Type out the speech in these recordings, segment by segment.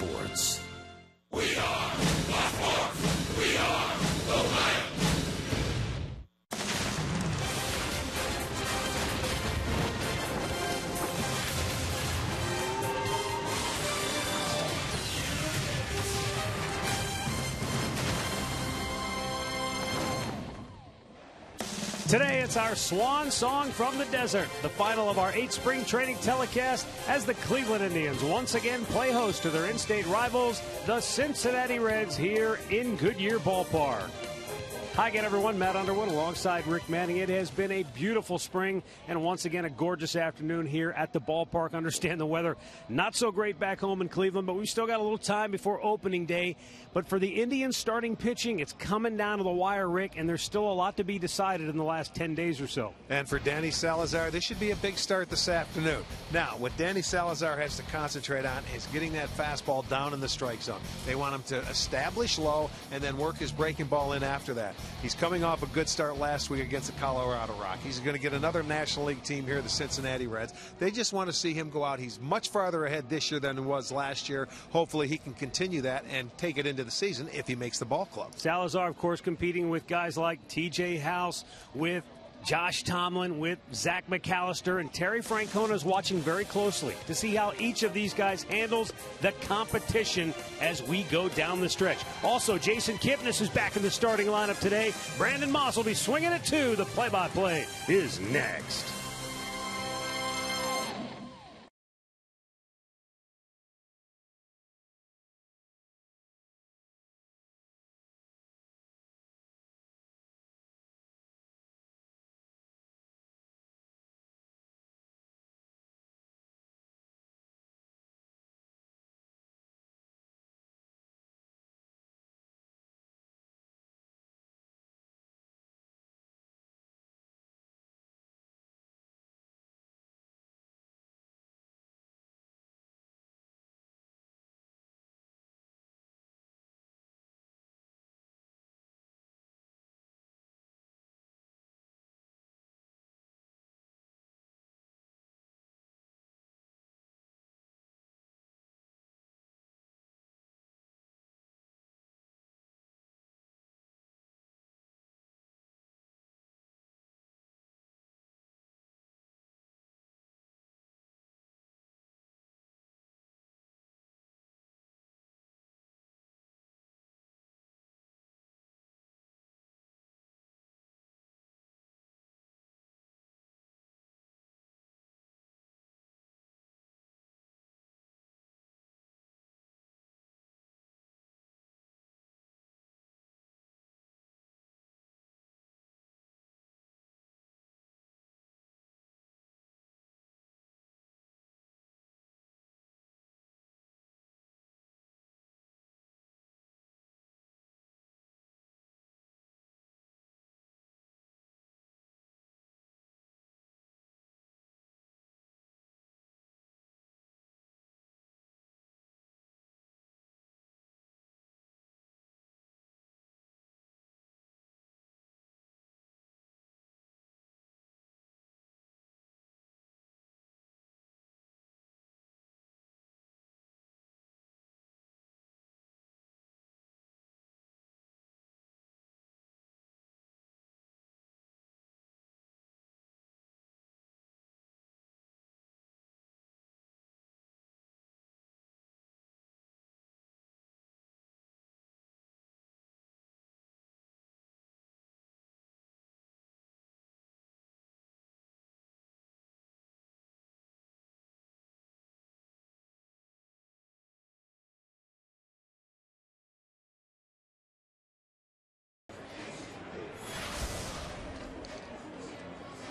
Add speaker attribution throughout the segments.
Speaker 1: sports.
Speaker 2: We are the
Speaker 3: Today, it's our swan song from the desert, the final of our eight spring training telecast as the Cleveland Indians once again play host to their in state rivals, the Cincinnati Reds, here in Goodyear Ballpark. Hi again, everyone. Matt Underwood alongside Rick Manning. It has been a beautiful spring and once again a gorgeous afternoon here at the ballpark. Understand the weather not so great back home in Cleveland, but we've still got a little time before opening day. But for the Indians starting pitching, it's coming down to the wire, Rick, and there's still a lot to be decided in the last 10 days or so.
Speaker 4: And for Danny Salazar, this should be a big start this afternoon. Now, what Danny Salazar has to concentrate on is getting that fastball down in the strike zone. They want him to establish low and then work his breaking ball in after that. He's coming off a good start last week against the Colorado Rockies. He's going to get another National League team here, the Cincinnati Reds. They just want to see him go out. He's much farther ahead this year than he was last year. Hopefully, he can continue that and take it into the season if he makes the ball club.
Speaker 3: Salazar, of course, competing with guys like TJ House, with Josh Tomlin with Zach McAllister, and Terry Francona is watching very closely to see how each of these guys handles the competition as we go down the stretch. Also, Jason Kipnis is back in the starting lineup today. Brandon Moss will be swinging it too. The play-by-play is next.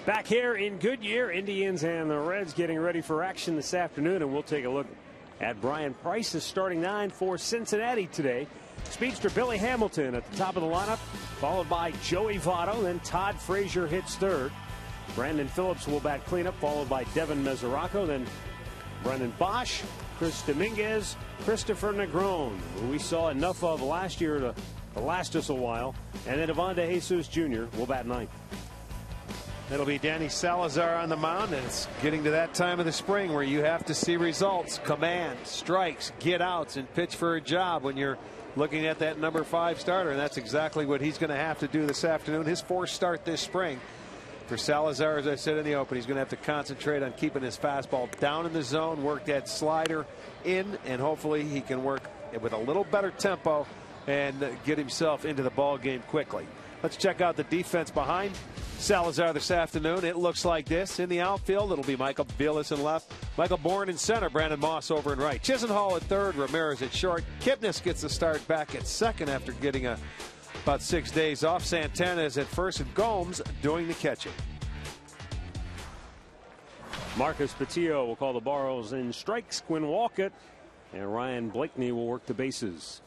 Speaker 3: Back here in Goodyear, Indians and the Reds getting ready for action this afternoon, and we'll take a look at Bryan Price's starting nine for Cincinnati today. Speedster Billy Hamilton at the top of the lineup, followed by Joey Votto. Then Todd Frazier hits third. Brandon Phillips will bat cleanup, followed by Devin Mesoraco. Then Brennan Boesch, Chris Dominguez, Kristopher Negron, who we saw enough of last year to, last us a while. And then Ivan DeJesus Jr. will bat ninth.
Speaker 4: It'll be Danny Salazar on the mound, and it's getting to that time of the spring where you have to see results, command, strikes, get outs, and pitch for a job when you're looking at that number five starter. And that's exactly what he's going to have to do this afternoon. His fourth start this spring. For Salazar, as I said in the open, he's going to have to concentrate on keeping his fastball down in the zone, work that slider in, and hopefully he can work it with a little better tempo and get himself into the ball game quickly. Let's check out the defense behind Salazar this afternoon. It looks like this. In the outfield, it'll be Michael Aviles in left, Michael Bourn in center, Brandon Moss over in right, Chisenhall at third, Ramirez at short. Kipnis gets the start back at second after getting a about six days off. Santana is at first, and Gomes doing the catching.
Speaker 3: Marcus Pattillo will call the Barrows in strikes. Quinn Wolcott and Ryan Blakney will work the bases.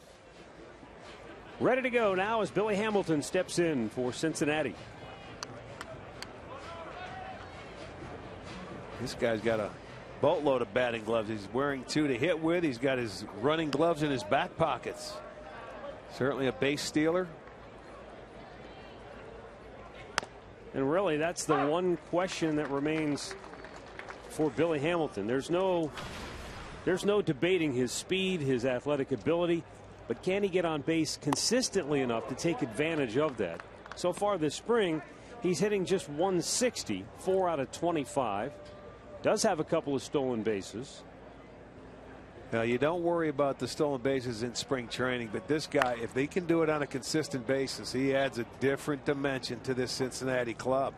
Speaker 3: Ready to go now as Billy Hamilton steps in for Cincinnati.
Speaker 4: This guy's got a boatload of batting gloves. He's wearing two to hit with. He's got his running gloves in his back pockets. Certainly a base stealer.
Speaker 3: And really, that's the one question that remains for Billy Hamilton. There's no there's no debating his speed, his athletic ability, but can he get on base consistently enough to take advantage of that? So far this spring, he's hitting just 160, 4 out of 25. Does have a couple of stolen bases.
Speaker 4: Now, you don't worry about the stolen bases in spring training, but this guy, if they can do it on a consistent basis, he adds a different dimension to this Cincinnati club.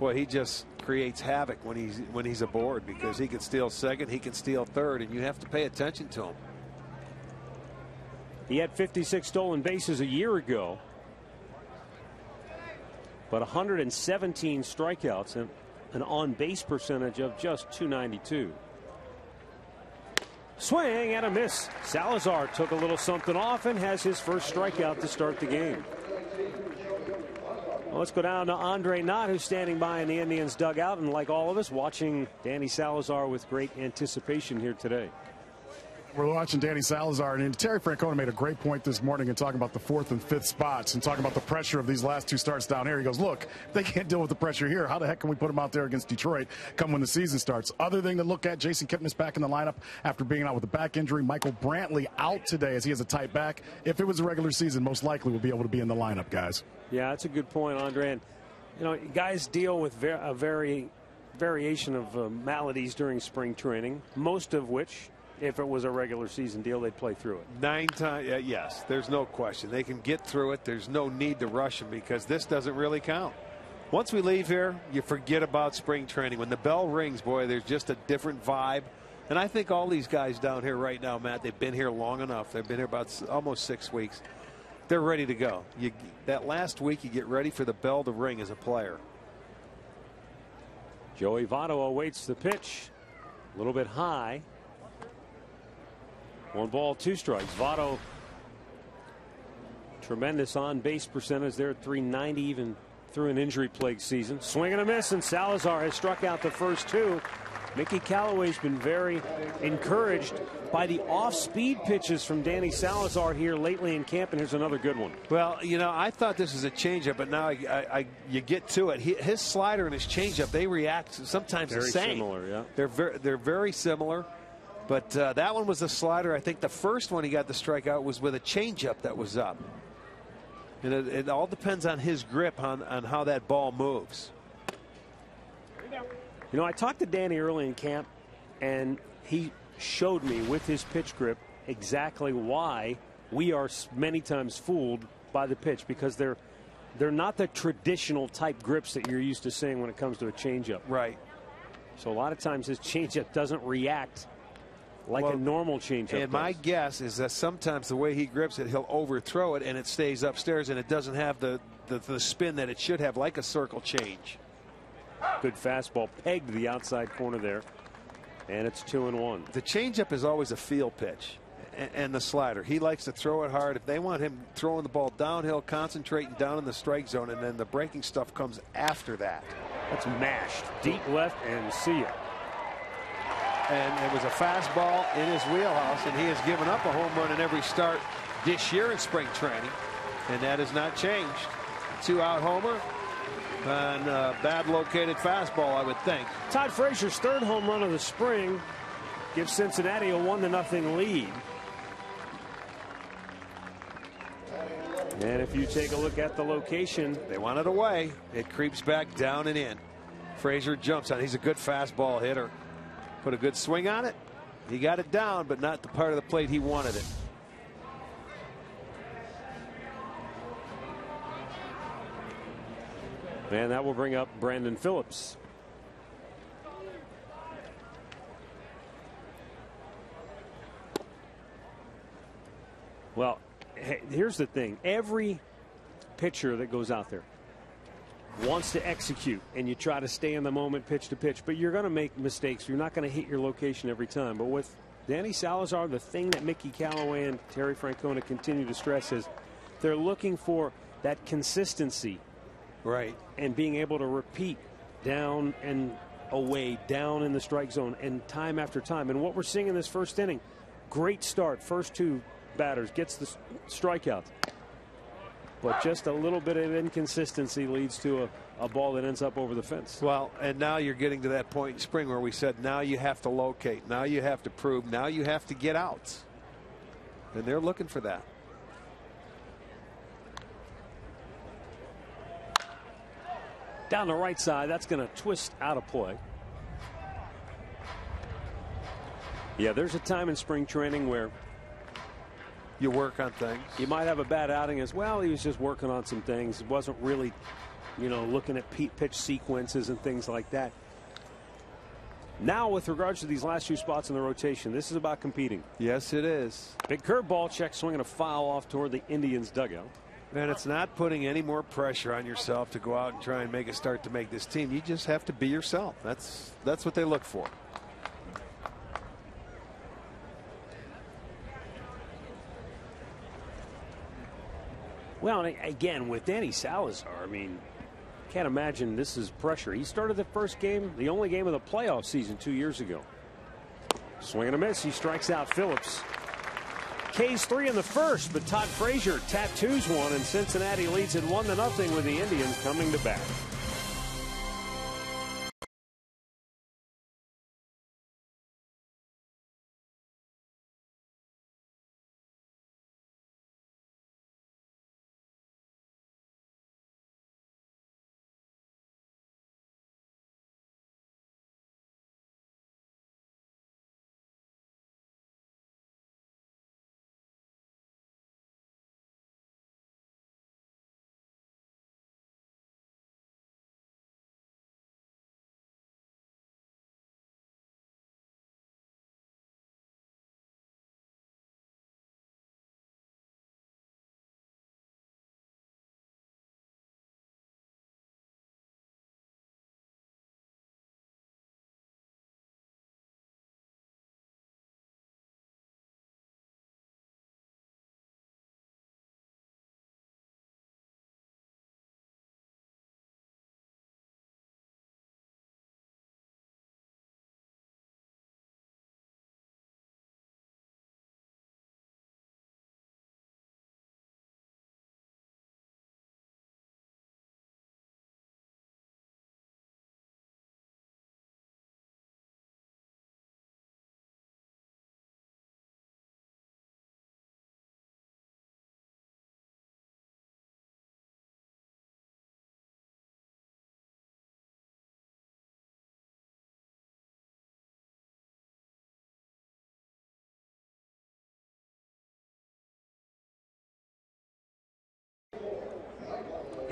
Speaker 4: Boy, he just creates havoc when he's when he's aboard because he can steal second, he can steal third, and you have to pay attention to him.
Speaker 3: He had 56 stolen bases a year ago, but 117 strikeouts and an on base percentage of just 292. Swing and a miss. Salazar took a little something off and has his first strikeout to start the game. Well, let's go down to Andre Knott, who's standing by in the Indians dugout, and like all of us, watching Danny Salazar with great anticipation here today.
Speaker 5: We're watching Danny Salazar, and Terry Francona made a great point this morning in talking about the fourth and fifth spots and talking about the pressure of these last two starts down here. He goes, Look, they can't deal with the pressure here, how the heck can we put them out there against Detroit come when the season starts? Other thing to look at, Jason Kipnis back in the lineup after being out with a back injury. Michael Brantley out today as he has a tight back. If it was a regular season, most likely would be able to be in the lineup, guys.
Speaker 3: Yeah, that's a good point, Andre. And, you know, guys deal with a very variation of uh, maladies during spring training, most of which if it was a regular season deal, they'd play through it.
Speaker 4: Nine times, uh, yes, there's no question. They can get through it. There's no need to rush them because this doesn't really count. Once we leave here, you forget about spring training. When the bell rings, boy, there's just a different vibe. And I think all these guys down here right now, Matt, they've been here long enough. They've been here about almost six weeks. They're ready to go. You, that last week, you get ready for the bell to ring as a player.
Speaker 3: Joey Votto awaits the pitch. A little bit high. One ball, two strikes. Votto, tremendous on base percentage there at 390, even through an injury plagued season. Swing and a miss, and Salazar has struck out the first two. Mickey Callaway's been very encouraged by the off speed pitches from Danny Salazar here lately in camp, and here's another good one.
Speaker 4: Well, you know, I thought this was a changeup, but now I, I, I, you get to it. He, his slider and his changeup, they react sometimes
Speaker 3: very
Speaker 4: the same.
Speaker 3: Similar, yeah.
Speaker 4: They're very, they're very similar. But uh, that one was a slider. I think the first one he got the strikeout was with a changeup that was up. And it, it, all depends on his grip on, on how that ball moves.
Speaker 3: You know, I talked to Danny early in camp, and he showed me with his pitch grip exactly why we are many times fooled by the pitch because they're they're not the traditional type grips that you're used to seeing when it comes to a changeup.
Speaker 4: Right.
Speaker 3: So a lot of times his changeup doesn't react like well, a normal changeup.
Speaker 4: And does. my guess is that sometimes the way he grips it, he'll overthrow it and it stays upstairs and it doesn't have the, the, the spin that it should have, like a circle change.
Speaker 3: Good fastball pegged the outside corner there. And it's two and one.
Speaker 4: The changeup is always a field pitch. And the slider. He likes to throw it hard. If they want him throwing the ball downhill, concentrating down in the strike zone, and then the breaking stuff comes after that.
Speaker 3: That's mashed deep left and see it
Speaker 4: and it was a fastball in his wheelhouse, and he has given up a home run in every start this year in spring training, and that has not changed. Two out homer, and uh, bad located fastball, I would think.
Speaker 3: Todd Frazier's third home run of the spring gives Cincinnati a one to nothing lead. And if you take a look at the location,
Speaker 4: They want it away. It creeps back down and in. Frazier jumps on. He's a good fastball hitter. Put a good swing on it. He got it down, but not the part of the plate he wanted it.
Speaker 3: and that will bring up Brandon Phillips. Well, here's the thing. Every pitcher that goes out there wants to execute and you try to stay in the moment pitch to pitch, but you're going to make mistakes. You're not going to hit your location every time. But with Danny Salazar, the thing that Mickey Callaway and Terry Francona continue to stress is they're looking for that consistency
Speaker 4: Right.
Speaker 3: and being able to repeat down and away, down in the strike zone, and time after time. And what we're seeing in this first inning, great start. First two batters gets the strikeouts. But just a little bit of inconsistency leads to a, a ball that ends up over the fence.
Speaker 4: Well, and now you're getting to that point in spring where we said now you have to locate, now you have to prove, now you have to get out. And they're looking for that.
Speaker 3: Down the right side, that's going to twist out of play. Yeah, there's a time in spring training where
Speaker 4: You work on things.
Speaker 3: you might have a bad outing as well. He was just working on some things. He wasn't really, you know, looking at pitch sequences and things like that. Now, with regards to these last two spots in the rotation, this is about competing.
Speaker 4: Yes, it is.
Speaker 3: Big curveball check swinging a foul off toward the Indians dugout.
Speaker 4: And it's not putting any more pressure on yourself to go out and try and make a start to make this team. You just have to be yourself. That's that's what they look for.
Speaker 3: Well, again, with Danny Salazar, I mean, can't imagine this is pressure. He started the first game, the only game of the playoff season two years ago. Swing and a miss. He strikes out Phillips. K's three in the first, but Todd Frazier tattoos one, and Cincinnati leads it one to nothing with the Indians coming to bat.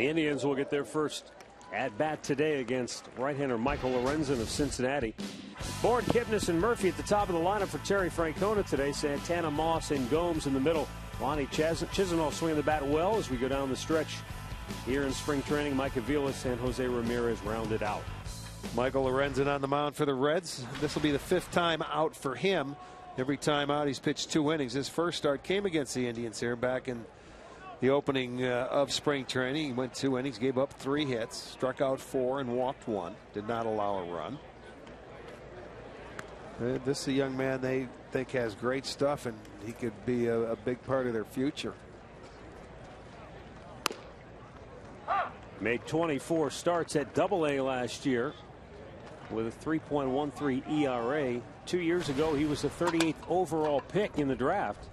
Speaker 3: The Indians will get their first at bat today against right-hander Michael Lorenzen of Cincinnati. Bourn, Kipnis, and Murphy at the top of the lineup for Terry Francona today. Santana, Moss, and Gomes in the middle. Lonnie Chis- Chisenhall swinging the bat well as we go down the stretch. Here in spring training, Mike Aviles and Jose Ramirez rounded out.
Speaker 4: Michael Lorenzen on the mound for the Reds. This will be the fifth time out for him. Every time out, he's pitched two innings. His first start came against the Indians here back in the opening uh, of spring training. He went two innings, gave up three hits, struck out four, and walked one. Did not allow a run. Uh, this is a young man they think has great stuff, and he could be a, a big part of their future.
Speaker 3: Made 24 starts at Double A last year with a 3.13 ERA. Two years ago, he was the 38th overall pick in the draft.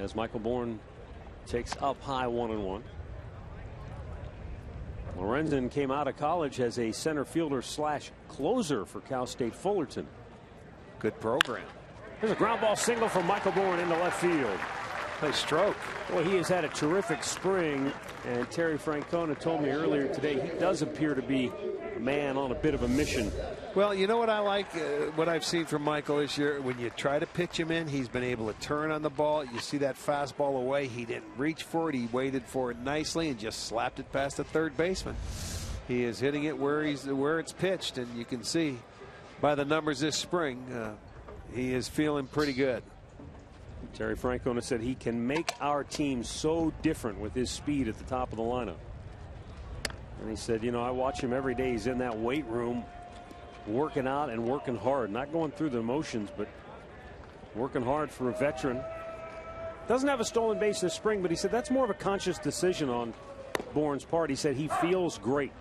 Speaker 3: As Michael Bourn takes up high one and one. Lorenzen came out of college as a center fielder slash closer for Cal State Fullerton.
Speaker 4: Good program.
Speaker 3: There's a ground ball single from Michael Bourn into left field.
Speaker 4: Nice stroke.
Speaker 3: Well, he has had a terrific spring, and Terry Francona told me earlier today he does appear to be man on a bit of a mission.
Speaker 4: Well, you know what I like, uh, what I've seen from Michael this year. When you try to pitch him in, he's been able to turn on the ball. You see that fastball away. He didn't reach for it. He waited for it nicely and just slapped it past the third baseman. He is hitting it where he's where it's pitched, and you can see by the numbers this spring, uh, he is feeling pretty good.
Speaker 3: Terry Francona said he can make our team so different with his speed at the top of the lineup. And he said, you know, I watch him every day. He's in that weight room working out and working hard, not going through the motions, but working hard for a veteran. Doesn't have a stolen base this spring, but he said that's more of a conscious decision on Bourn's part. He said he feels great.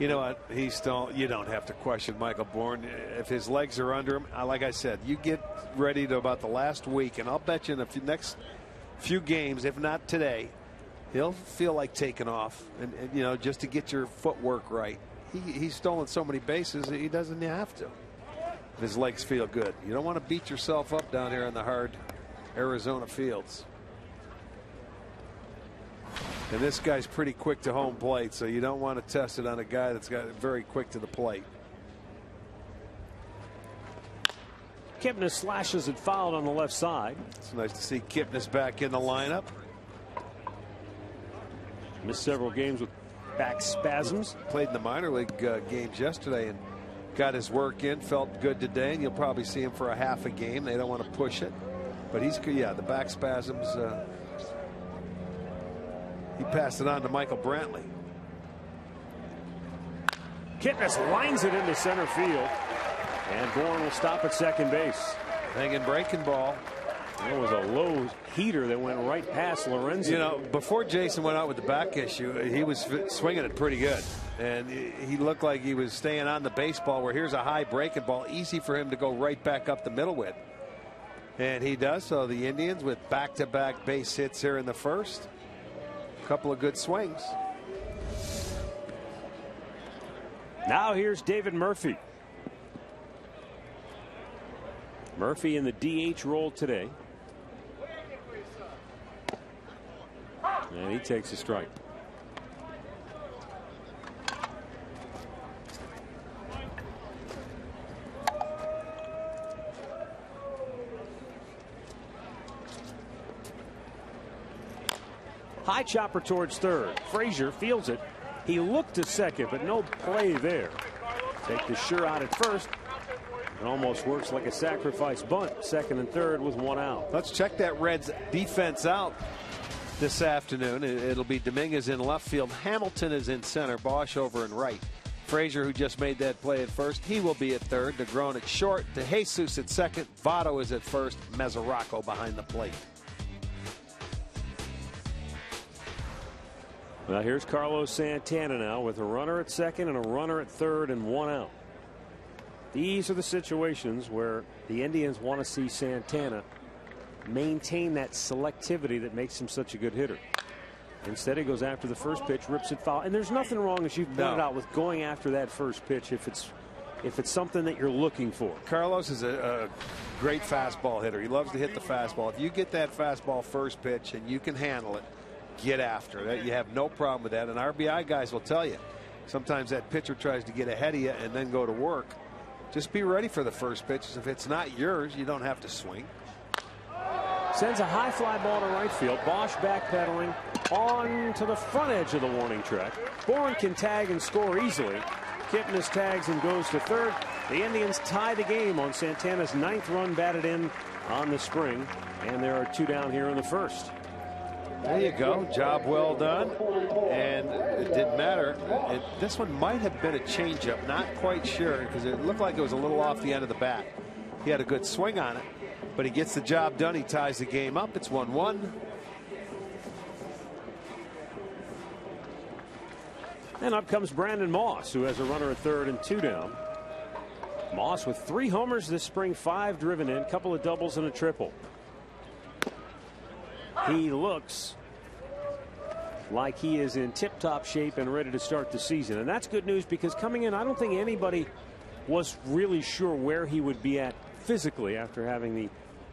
Speaker 4: You know what? He's still. You don't have to question Michael Bourn if his legs are under him. Like I said, you get ready to about the last week, and I'll bet you in the next few games, if not today, he'll feel like taking off, and, and you know, just to get your footwork right. He, he's stolen so many bases, that he doesn't have to. His legs feel good. You don't want to beat yourself up down here in the hard Arizona fields. And this guy's pretty quick to home plate, so you don't want to test it on a guy that's got very quick to the plate.
Speaker 3: Kipnis slashes it fouled on the left side.
Speaker 4: It's nice to see Kipnis back in the lineup.
Speaker 3: Missed several games with back spasms.
Speaker 4: Played in the minor league uh, games yesterday and got his work in. Felt good today, and you'll probably see him for a half a game. They don't want to push it, but he's good, yeah the back spasms. Uh, he passed it on to Michael Brantley.
Speaker 3: Kipnis lines it into center field. And Bourne will stop at second base.
Speaker 4: Hanging breaking ball.
Speaker 3: There was a low heater that went right past Lorenzen.
Speaker 4: You know, before Jason went out with the back issue, he was swinging it pretty good. And he looked like he was staying on the baseball where here's a high breaking ball, easy for him to go right back up the middle with. And he does. So the Indians with back to back base hits here in the first. A couple of good swings.
Speaker 3: Now here's David Murphy. Murphy in the DH role today. And he takes a strike. High chopper towards third. Frazier fields it. He looked to second, but no play there. Take the sure out at first. It almost works like a sacrifice bunt. Second and third with one out.
Speaker 4: Let's check that Reds defense out this afternoon. It'll be Dominguez in left field. Hamilton is in center. Boesch over in right. Frazier, who just made that play at first, he will be at third. Negron at short. DeJesus at second. Votto is at first. Mesoraco behind the plate.
Speaker 3: Well, here's Carlos Santana now with a runner at second and a runner at third and one out. These are the situations where the Indians want to see Santana maintain that selectivity that makes him such a good hitter. Instead, he goes after the first pitch, rips it foul, and there's nothing wrong, as you've pointed no. out, with going after that first pitch if it's if it's something that you're looking for.
Speaker 4: Carlos is a, a great fastball hitter. He loves to hit the fastball. If you get that fastball first pitch and you can handle it, get after it. You have no problem with that. And RBI guys will tell you sometimes that pitcher tries to get ahead of you and then go to work. Just be ready for the first pitch. If it's not yours, you don't have to swing.
Speaker 3: Sends a high fly ball to right field. Boesch backpedaling on to the front edge of the warning track. Bourn can tag and score easily. Kipnis tags and goes to third. The Indians tie the game on Santana's ninth run batted in on the spring. And there are two down here in the first.
Speaker 4: There you go. Job well done. And it didn't matter. It, this one might have been a changeup. Not quite sure because it looked like it was a little off the end of the bat. He had a good swing on it, but he gets the job done. He ties the game up. It's 1 1.
Speaker 3: And up comes Brandon Moss, who has a runner at third and two down. Moss with three homers this spring, five driven in, couple of doubles and a triple. He looks like he is in tip top shape and ready to start the season. And that's good news because coming in, I don't think anybody was really sure where he would be at physically after having the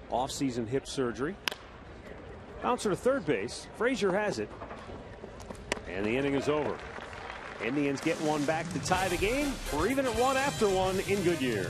Speaker 3: offseason hip surgery. Bouncer to third base. Frazier has it. And the inning is over. Indians get one back to tie the game. We're even at one after one in Goodyear.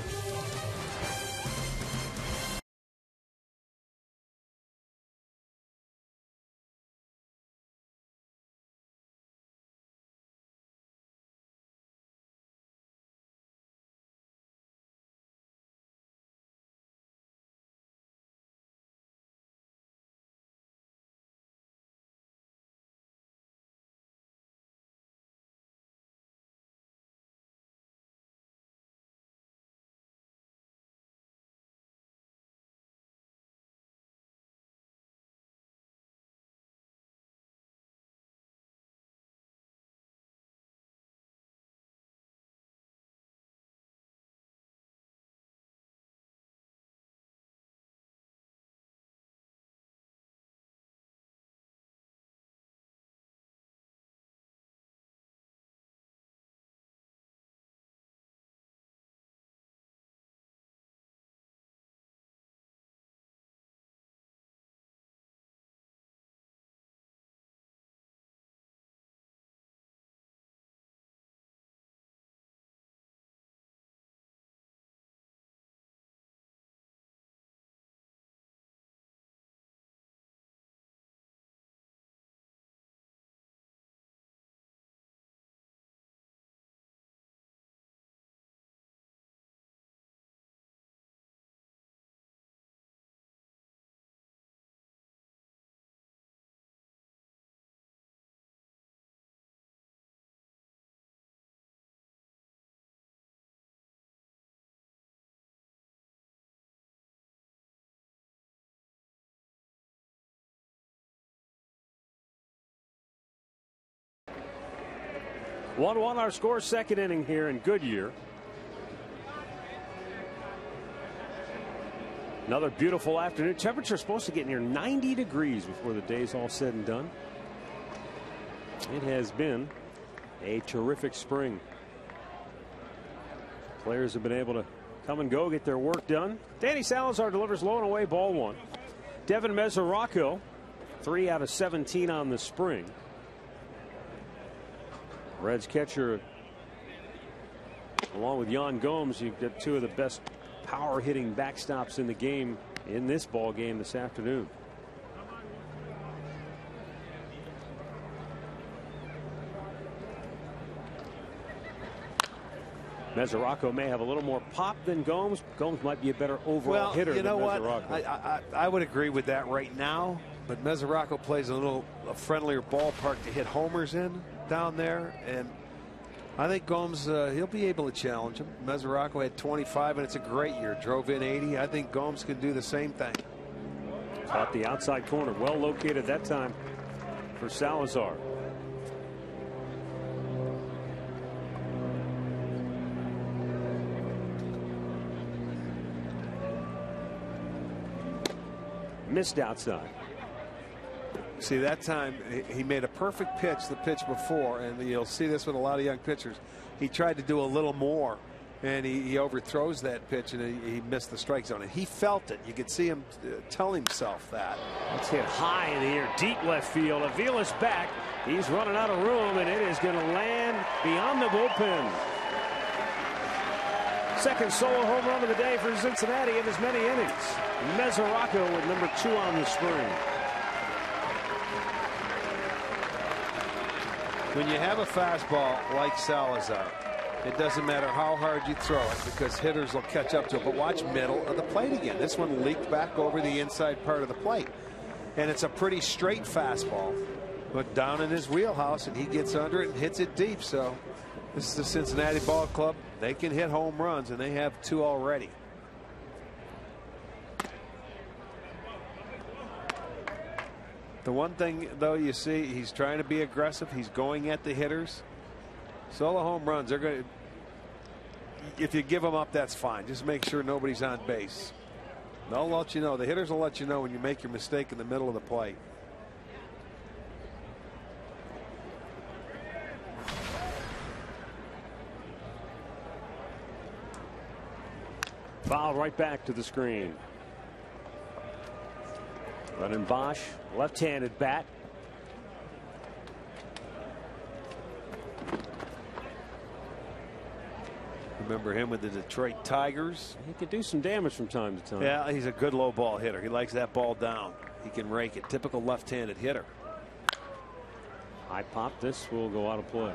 Speaker 3: One one our score second inning here in Goodyear. Another beautiful afternoon. Temperature supposed to get near 90 degrees before the day's all said and done. It has been a terrific spring. Players have been able to come and go, get their work done. Danny Salazar delivers low and away ball one. Devin Mesoraco, three out of 17 on the spring. Reds catcher, along with Yan Gomes, you've got two of the best power hitting backstops in the game in this ball game this afternoon. Mesoraco may have a little more pop than Gomes. Gomes might be a better overall
Speaker 4: well,
Speaker 3: hitter
Speaker 4: you know
Speaker 3: than
Speaker 4: what? I, I, I would agree with that right now. But Mesoraco plays a little a friendlier ballpark to hit homers in down there, and I think Gomes uh, he'll be able to challenge him. Mesoraco had 25, and it's a great year. Drove in 80. I think Gomes can do the same thing.
Speaker 3: Caught the outside corner, well located that time for Salazar. Missed outside.
Speaker 4: See, that time he made a perfect pitch the pitch before, and you'll see this with a lot of young pitchers. He tried to do a little more, and he, he overthrows that pitch, and he, he, missed the strike zone. And he felt it. You could see him uh, tell himself that.
Speaker 3: Let's hit high in the air, deep left field. Aviles back. He's running out of room, and it is going to land beyond the bullpen. Second solo home run of the day for Cincinnati in as many innings. Mesoraco with number two on the spring.
Speaker 4: When you have a fastball like Salazar, it doesn't matter how hard you throw it because hitters will catch up to it. But watch middle of the plate again. This one leaked back over the inside part of the plate. And it's a pretty straight fastball, but down in his wheelhouse, and he gets under it and hits it deep. So this is the Cincinnati Ball Club. They can hit home runs, and they have two already. The one thing, though, you see, he's trying to be aggressive. He's going at the hitters. Solo home runs, they're going to. If you give them up, that's fine. Just make sure nobody's on base. They'll let you know. The hitters will let you know when you make your mistake in the middle of the plate.
Speaker 3: Foul right back to the screen. Running Boesch, left-handed bat.
Speaker 4: Remember him with the Detroit Tigers?
Speaker 3: He could do some damage from time to time.
Speaker 4: Yeah, he's a good low ball hitter. He likes that ball down. He can rake it. Typical left-handed hitter.
Speaker 3: High pop. This will go out of play.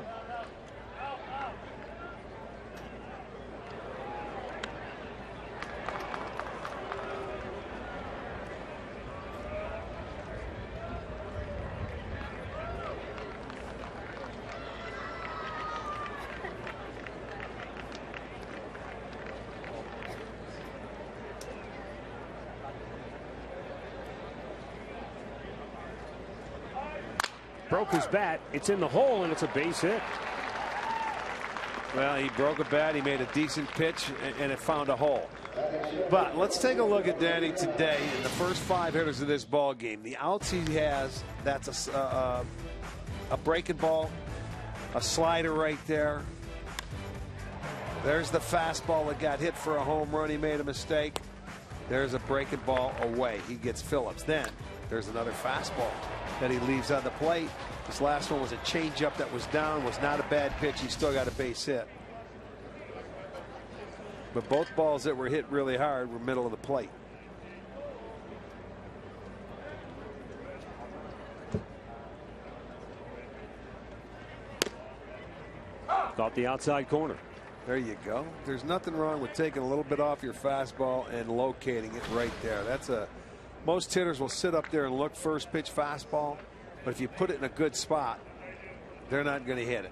Speaker 3: Broke his bat. It's in the hole, and it's a base hit.
Speaker 4: Well, he broke a bat. He made a decent pitch, and it found a hole. But let's take a look at Danny today in the first five hitters of this ball game. The outs he has, that's a, uh, a breaking ball, a slider right there. There's the fastball that got hit for a home run. He made a mistake. There's a breaking ball away. He gets Phillips. Then there's another fastball that he leaves on the plate. This last one was a changeup that was down, was not a bad pitch. He still got a base hit. But both balls that were hit really hard were middle of the plate.
Speaker 3: Thought the outside corner.
Speaker 4: There you go. There's nothing wrong with taking a little bit off your fastball and locating it right there. That's a most hitters will sit up there and look first pitch fastball, but if you put it in a good spot, they're not going to hit it.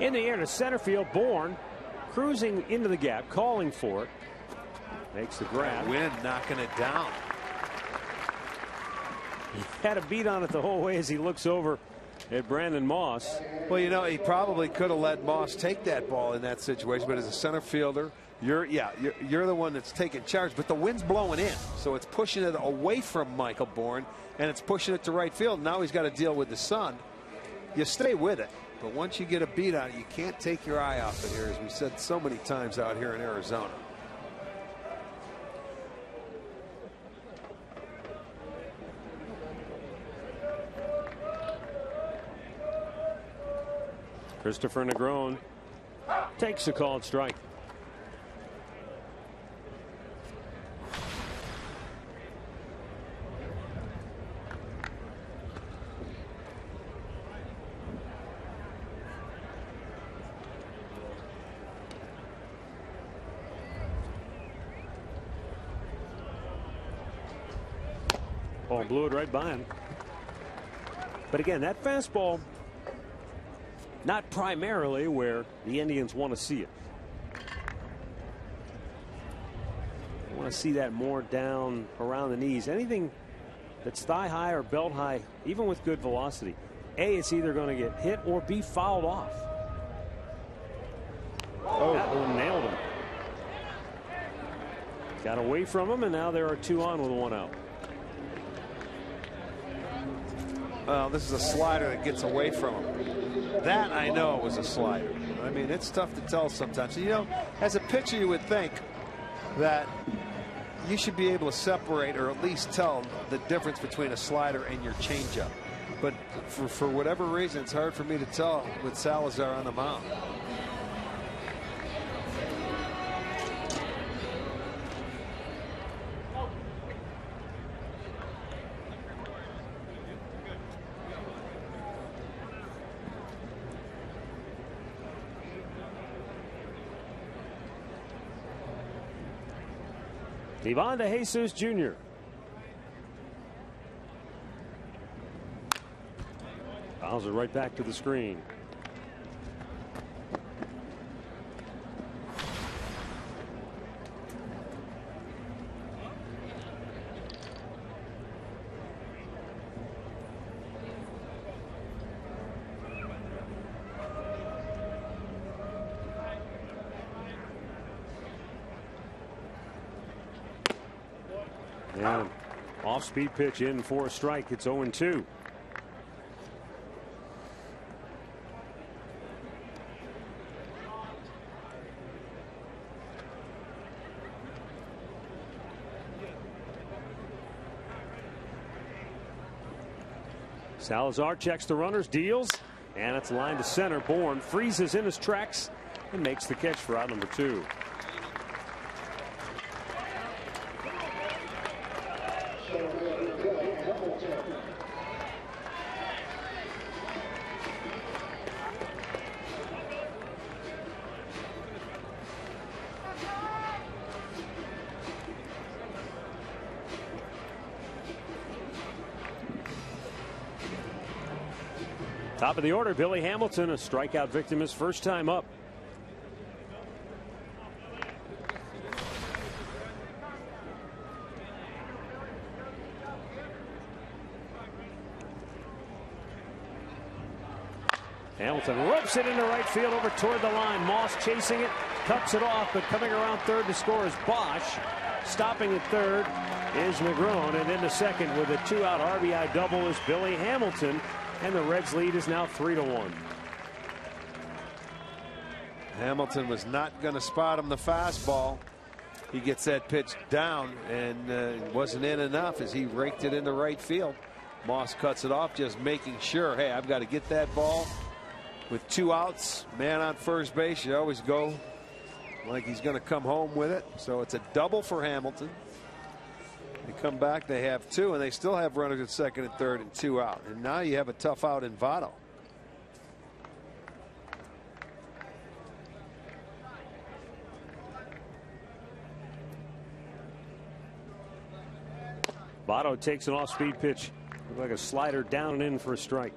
Speaker 3: In the air to center field, Bourn cruising into the gap, calling for it. Makes the grab.
Speaker 4: Wind knocking it down.
Speaker 3: He had a beat on it the whole way as he looks over at Brandon Moss.
Speaker 4: Well, you know, he probably could have let Moss take that ball in that situation, but as a center fielder, you're yeah, you're, you're the one that's taking charge. But the wind's blowing in, so it's pushing it away from Michael Bourn, and it's pushing it to right field. Now he's got to deal with the sun. You stay with it, but once you get a beat on it, you can't take your eye off it here, as we said so many times out here in Arizona.
Speaker 3: Kristopher Negron takes a called strike. Blew it right by him. But again, that fastball not primarily where the Indians want to see it. I want to see that more down around the knees. Anything that's thigh high or belt high, even with good velocity, A, it's either going to get hit or be fouled off. Oh, that one nailed him. Got away from him, and now there are two on with one out.
Speaker 4: Well, this is a slider that gets away from him. That I know was a slider. I mean, it's tough to tell sometimes. You know, as a pitcher, you would think that you should be able to separate or at least tell the difference between a slider and your changeup. But for, for whatever reason, it's hard for me to tell with Salazar on the mound.
Speaker 3: Ivan De Jesus Jr. Fouls it right back to the screen. And off speed pitch in for a strike. It's 0 2. Salazar checks the runners, deals, and it's line to center. Bourn freezes in his tracks and makes the catch for out number two. Top of the order, Billy Hamilton, a strikeout victim his first time up. Hamilton ropes it into right field over toward the line. Moss chasing it, cuts it off, but coming around third to score is Boesch. Stopping at third is Negron, and into second with a two-out RBI double is Billy Hamilton, and the Reds' lead is now three to one.
Speaker 4: Hamilton was not going to spot him the fastball. He gets that pitch down and uh, wasn't in enough as he raked it into right field. Moss cuts it off, just making sure, hey, I've got to get that ball with two outs, man on first base. You always go like he's going to come home with it. So it's a double for Hamilton. Come back, they have two, and they still have runners at second and third and two out. And now you have a tough out in Votto.
Speaker 3: Votto takes an off-speed pitch. Looked like a slider down and in for a strike.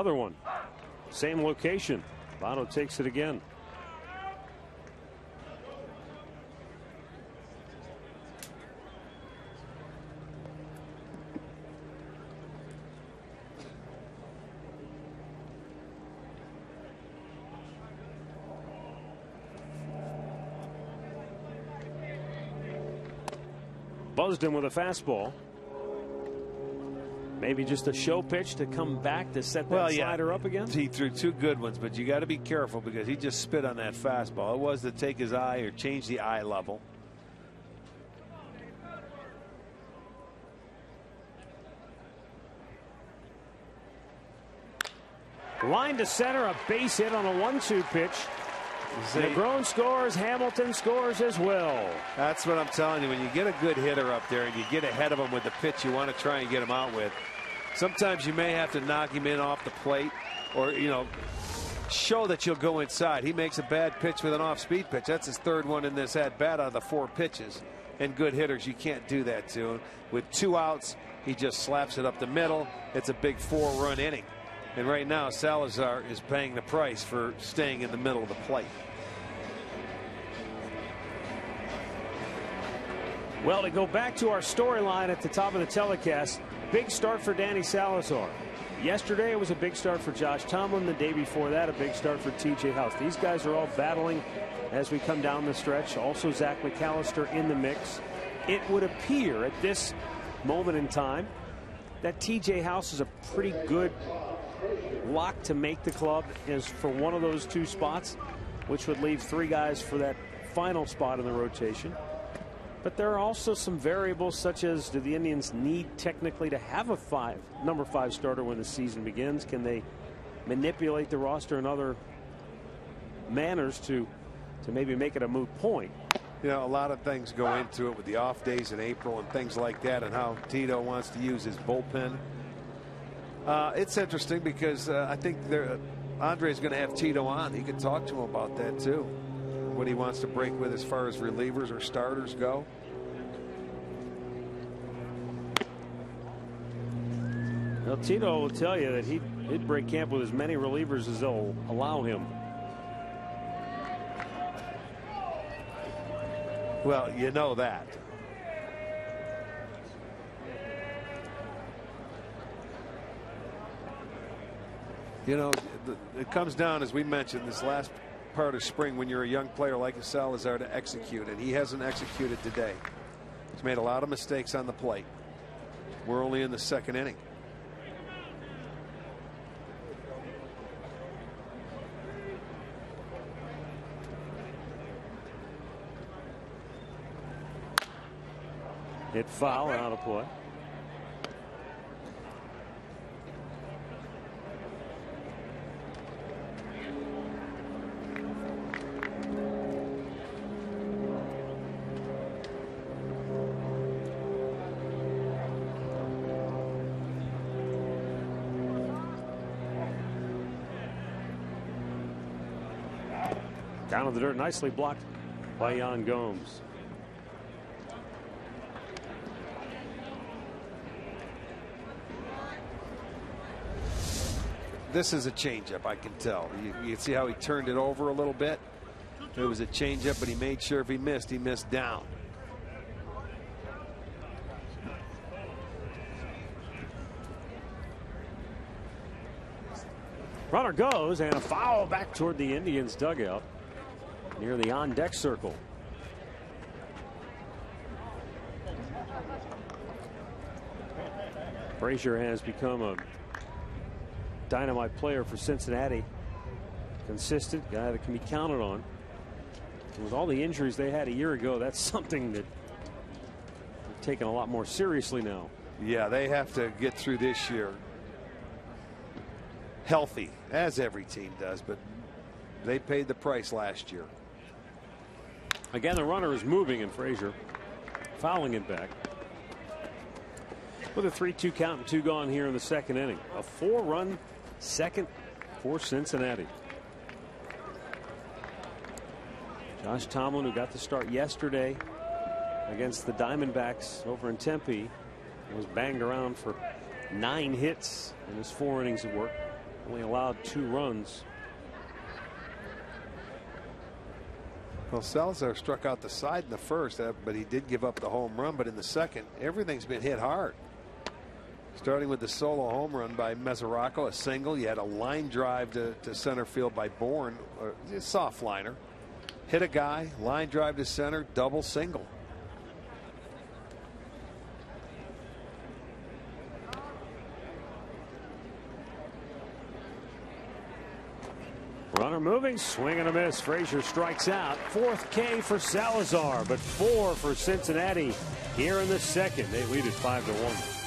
Speaker 3: Another one. Same location. Votto takes it again. Buzzed him with a fastball. Maybe just a show pitch to come back to set that
Speaker 4: well,
Speaker 3: slider up again.
Speaker 4: He threw two good ones, but you got to be careful because he just spit on that fastball. It was to take his eye or change the eye level.
Speaker 3: Line to center, a base hit on a one-two pitch. Negron scores, Hamilton scores as well.
Speaker 4: That's what I'm telling you. When you get a good hitter up there and you get ahead of him with the pitch you want to try and get him out with, sometimes you may have to knock him in off the plate or, you know, show that you'll go inside. He makes a bad pitch with an off-speed pitch. That's his third one in this at bat out of the four pitches. And good hitters, you can't do that to him. With two outs, he just slaps it up the middle. It's a big four-run inning. And right now, Salazar is paying the price for staying in the middle of the plate.
Speaker 3: Well, to go back to our storyline at the top of the telecast, big start for Danny Salazar. Yesterday, it was a big start for Josh Tomlin. The day before that, a big start for TJ House. These guys are all battling as we come down the stretch. Also, Zach McAllister in the mix. It would appear at this moment in time that TJ House is a pretty good lock to make the club is for one of those two spots, which would leave three guys for that final spot in the rotation. But there are also some variables such as do the Indians need technically to have a five number five starter when the season begins? Can they manipulate the roster in other manners to to maybe make it a moot point?
Speaker 4: You know, a lot of things go into it with the off days in April and things like that, and how Tito wants to use his bullpen. Uh, it's interesting because uh, I think uh, Andre is going to have Tito on. He could talk to him about that too. What he wants to break with as far as relievers or starters go.
Speaker 3: Well, Tito will tell you that he'd, he'd break camp with as many relievers as they'll allow him.
Speaker 4: Well, you know that. You know, it comes down, as we mentioned, this last part of spring when you're a young player like Salazar to execute, and he hasn't executed today. He's made a lot of mistakes on the plate. We're only in the second inning.
Speaker 3: Hit foul out of play. The dirt, nicely blocked by Yan Gomes.
Speaker 4: This is a changeup, I can tell. You, you see how he turned it over a little bit? It was a changeup, but he made sure if he missed, he missed down.
Speaker 3: Runner goes and a foul back toward the Indians dugout near the on deck circle. Frazier has become a dynamite player for Cincinnati. Consistent guy that can be counted on. And with all the injuries they had a year ago, that's something that they're taking a lot more seriously now.
Speaker 4: Yeah, they have to get through this year healthy, as every team does, but they paid the price last year.
Speaker 3: Again, the runner is moving, and Frazier fouling it back. With a 3 2 count and two gone here in the second inning. A four run second for Cincinnati. Josh Tomlin, who got the start yesterday against the Diamondbacks over in Tempe, was banged around for nine hits in his four innings of work. Only allowed two runs.
Speaker 4: Well, Salazar struck out the side in the first, uh, but he did give up the home run. But in the second, everything's been hit hard. Starting with the solo home run by Mesoraco, a single. You had a line drive to, to center field by Bourn, a soft liner. Hit a guy, line drive to center, double single.
Speaker 3: Moving, swing and a miss. Frazier strikes out. Fourth K for Salazar, but four for Cincinnati here in the second. They lead it five to one.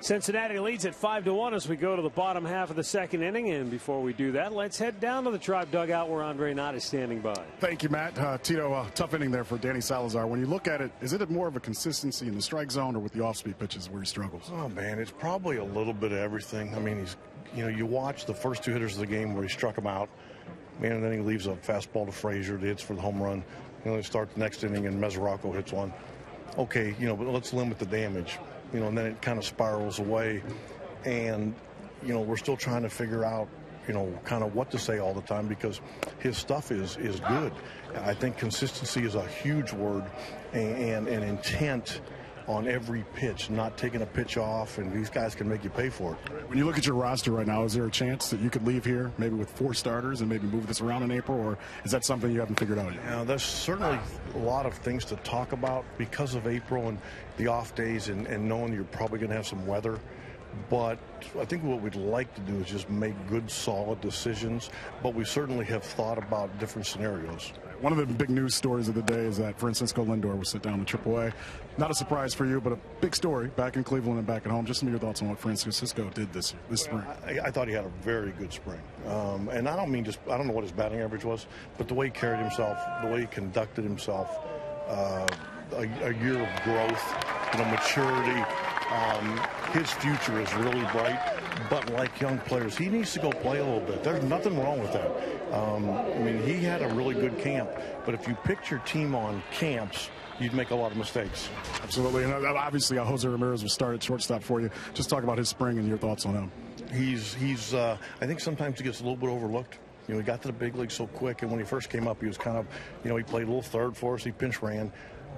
Speaker 3: Cincinnati leads at 5 to 1 as we go to the bottom half of the second inning. And before we do that, let's head down to the Tribe dugout where Andre Knott is standing by.
Speaker 5: Thank you, Matt. Uh, Tito, uh, tough inning there for Danny Salazar. When you look at it, is it more of a consistency in the strike zone or with the off speed pitches where he struggles?
Speaker 6: Oh, man, it's probably a little bit of everything. I mean, he's, you know, you watch the first two hitters of the game where he struck him out, man, and then he leaves a fastball to Frazier that hits for the home run. You know, they start the next inning and Mesoraco hits one. Okay, you know, but let's limit the damage you know, and then it kind of spirals away. And, you know, we're still trying to figure out, you know, kind of what to say all the time because his stuff is is good. I think consistency is a huge word and, and intent on every pitch, not taking a pitch off, and these guys can make you pay for it.
Speaker 5: When you look at your roster right now, is there a chance that you could leave here maybe with four starters and maybe move this around in April, or is that something you haven't figured out yet?
Speaker 6: Now, there's certainly a lot of things to talk about because of April and the off days and, and knowing you're probably going to have some weather. But I think what we'd like to do is just make good, solid decisions. But we certainly have thought about different scenarios.
Speaker 5: One of the big news stories of the day is that Francisco Lindor was sent down to AAA. Not a surprise for you, but a big story back in Cleveland and back at home. Just some of your thoughts on what Francisco did this this spring.
Speaker 6: I, I thought he had a very good spring, um, and I don't mean just I don't know what his batting average was, but the way he carried himself, the way he conducted himself, uh, a, a, year of growth, you know, maturity. Um, his future is really bright, but like young players, he needs to go play a little bit. There's nothing wrong with that. Um, I mean, he had a really good camp, but if you pick your team on camps, you'd make a lot of mistakes.
Speaker 5: Absolutely, and uh, obviously uh, Jose Ramirez was started shortstop for you. Just talk about his spring and your thoughts on him.
Speaker 6: He's he's. Uh, I think sometimes he gets a little bit overlooked. You know, he got to the big league so quick, and when he first came up, he was kind of, you know, he played a little third for us. He pinch ran,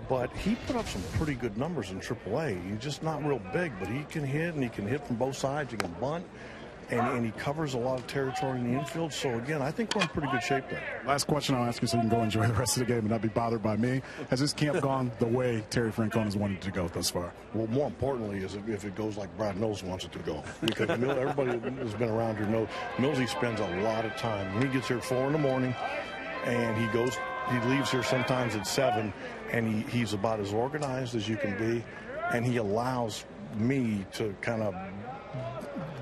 Speaker 6: but he put up some pretty good numbers in AAA. He's just not real big, but he can hit, and he can hit from both sides. He can bunt and, and, he covers a lot of territory in the infield. So again, I think we're in pretty good shape there.
Speaker 5: Last question I'll ask you so you can go enjoy the rest of the game and not be bothered by me. Has this camp gone the way Terry Francona has wanted it to go thus far?
Speaker 6: Well, more importantly is if it goes like Brad Mills wants it to go. Because everybody who's been around here knows Millsy spends a lot of time. When he gets here at four in the morning and he goes, he leaves here sometimes at seven and he, he's about as organized as you can be and he allows me to kind of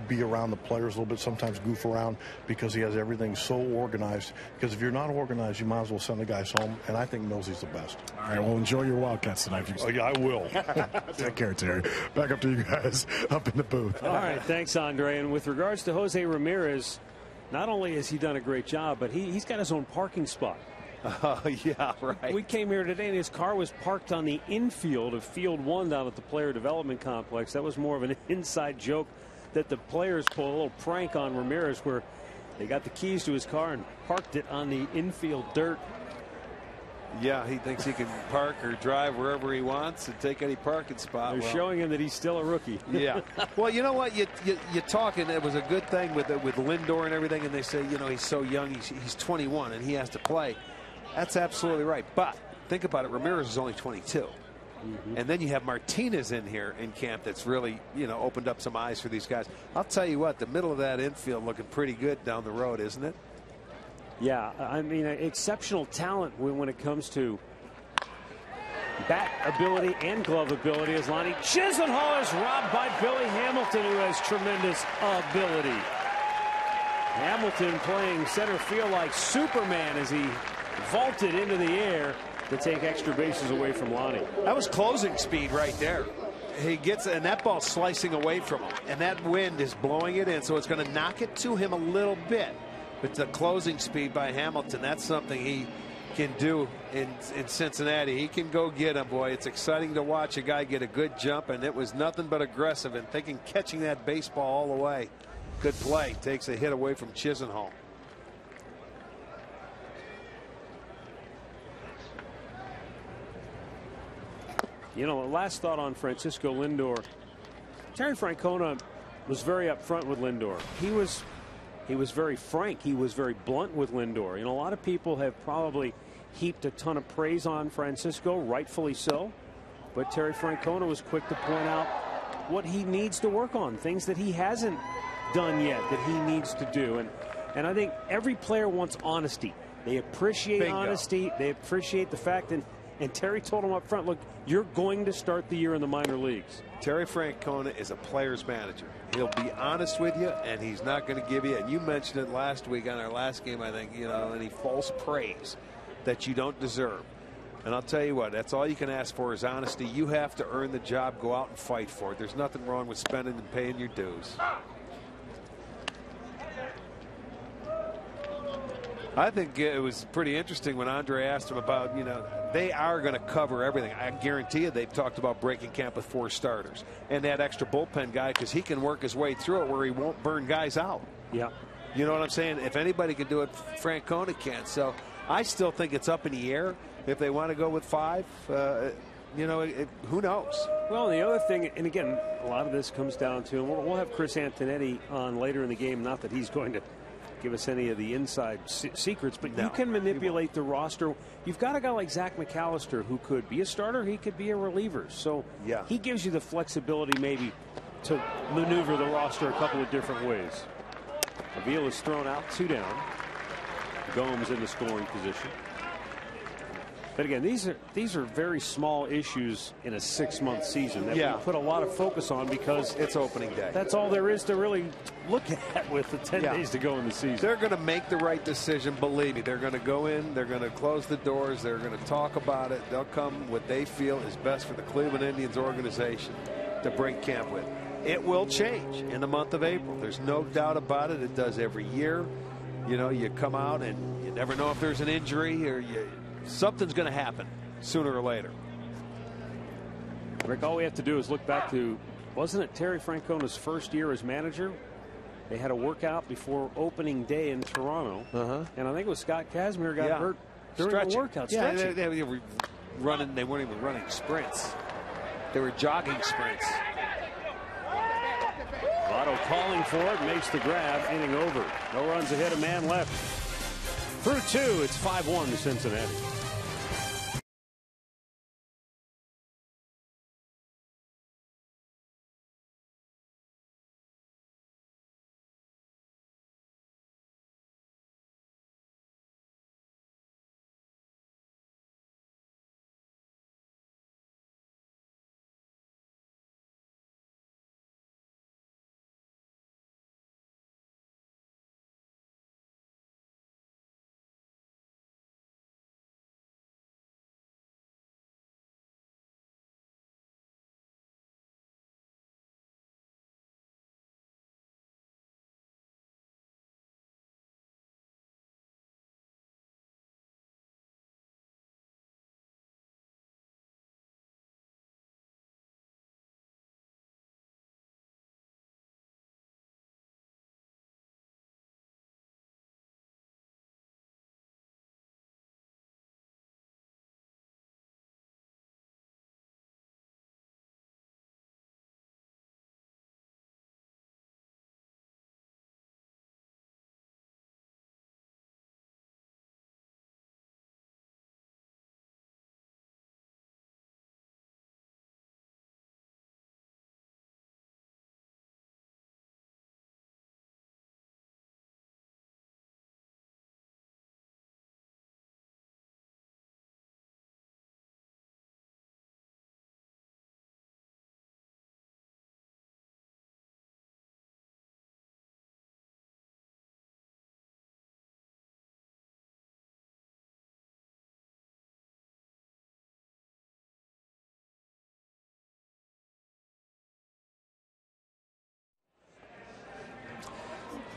Speaker 6: be around the players a little bit, sometimes goof around because he has everything so organized. Because if you're not organized, you might as well send the guys home. And I think Millsy's the best.
Speaker 5: All right, well, enjoy your Wildcats tonight.
Speaker 6: Oh, yeah, I will.
Speaker 5: Take care, Terry. Back up to you guys up in the booth.
Speaker 3: All right, thanks, Andre. And with regards to Jose Ramirez, not only has he done a great job, but he, he's got his own parking spot.
Speaker 4: Oh, uh, yeah, right.
Speaker 3: We came here today and his car was parked on the infield of Field 1 down at the Player Development Complex. That was more of an inside joke that the players pulled a little prank on Ramirez where they got the keys to his car and parked it on the infield dirt.
Speaker 4: Yeah, he thinks he can park or drive wherever he wants and take any parking spot.
Speaker 3: They're well, showing him that he's still a rookie.
Speaker 4: yeah. Well, you know what? You, you, you're talking. It was a good thing with with Lindor and everything, and they say, you know, he's so young. He's, he's 21 and he has to play. That's absolutely right. But think about it. Ramirez is only 22. Mm-hmm. And then you have Martinez in here in camp that's really, you know, opened up some eyes for these guys. I'll tell you what, the middle of that infield looking pretty good down the road, isn't it?
Speaker 3: Yeah, I mean, exceptional talent when, it comes to bat ability and glove ability as Lonnie Chisenhall is robbed by Billy Hamilton, who has tremendous ability. Hamilton playing center field like Superman as he vaulted into the air to take extra bases away from Lonnie.
Speaker 4: That was closing speed right there. He gets and that ball slicing away from him, and that wind is blowing it in, so it's going to knock it to him a little bit. But the closing speed by Hamilton, that's something he can do in, in Cincinnati. He can go get him, boy. It's exciting to watch a guy get a good jump, and it was nothing but aggressive and thinking catching that baseball all the way. Good play. Takes a hit away from Chisenhall.
Speaker 3: You know, last thought on Francisco Lindor. Terry Francona was very upfront with Lindor. He was he was very frank. He was very blunt with Lindor. You know, a lot of people have probably heaped a ton of praise on Francisco, rightfully so. But Terry Francona was quick to point out what he needs to work on, things that he hasn't done yet that he needs to do. And and I think every player wants honesty. They appreciate Bingo. honesty. They appreciate the fact that And Terry told him up front, look, you're going to start the year in the minor leagues.
Speaker 4: Terry Francona is a player's manager. He'll be honest with you, and he's not going to give you. And you mentioned it last week on our last game, I think. You know, any false praise that you don't deserve. And I'll tell you what, that's all you can ask for is honesty. You have to earn the job, go out and fight for it. There's nothing wrong with spending and paying your dues. I think it was pretty interesting when Andre asked him about, you know, they are going to cover everything. I guarantee you they've talked about breaking camp with four starters and that extra bullpen guy because he can work his way through it where he won't burn guys out.
Speaker 3: Yeah.
Speaker 4: You know what I'm saying? If anybody can do it, Francona can. So I still think it's up in the air if they want to go with five. Uh, you know, it, who knows?
Speaker 3: Well, the other thing, and again, a lot of this comes down to, and we'll, we'll have Chris Antonetti on later in the game. Not that he's going to give us any of the inside se secrets, but
Speaker 4: No,
Speaker 3: you can manipulate the roster. You've got a guy like Zach McAllister who could be a starter, he could be a reliever. So
Speaker 4: Yeah.
Speaker 3: he gives you the flexibility maybe to maneuver the roster a couple of different ways. Aviles is thrown out, two down. Gomes in the scoring position. But again, these are these are very small issues in a six-month season that
Speaker 4: Yeah.
Speaker 3: we put a lot of focus on because
Speaker 4: It's opening day.
Speaker 3: that's all there is to really look at with the 10
Speaker 4: Yeah.
Speaker 3: days to go in the season.
Speaker 4: They're going to make the right decision. Believe me, they're going to go in. They're going to close the doors. They're going to talk about it. They'll come what they feel is best for the Cleveland Indians organization to break camp with. It will change in the month of April. There's no doubt about it. It does every year. You know, you come out and you never know if there's an injury or you, something's going to happen sooner or later.
Speaker 3: Rick, all we have to do is look back to, wasn't it Terry Francona's first year as manager? They had a workout before opening day in Toronto.
Speaker 4: Uh-huh.
Speaker 3: And I think it was Scott Kazmir got
Speaker 4: Yeah.
Speaker 3: hurt during
Speaker 4: Stretching.
Speaker 3: the workout.
Speaker 4: Yeah,
Speaker 3: stretching.
Speaker 4: they, they were running. They weren't even running sprints. They were jogging sprints.
Speaker 3: Otto calling for it, makes the grab, inning over. No runs ahead, a man left. Through two, it's 5-1 to Cincinnati.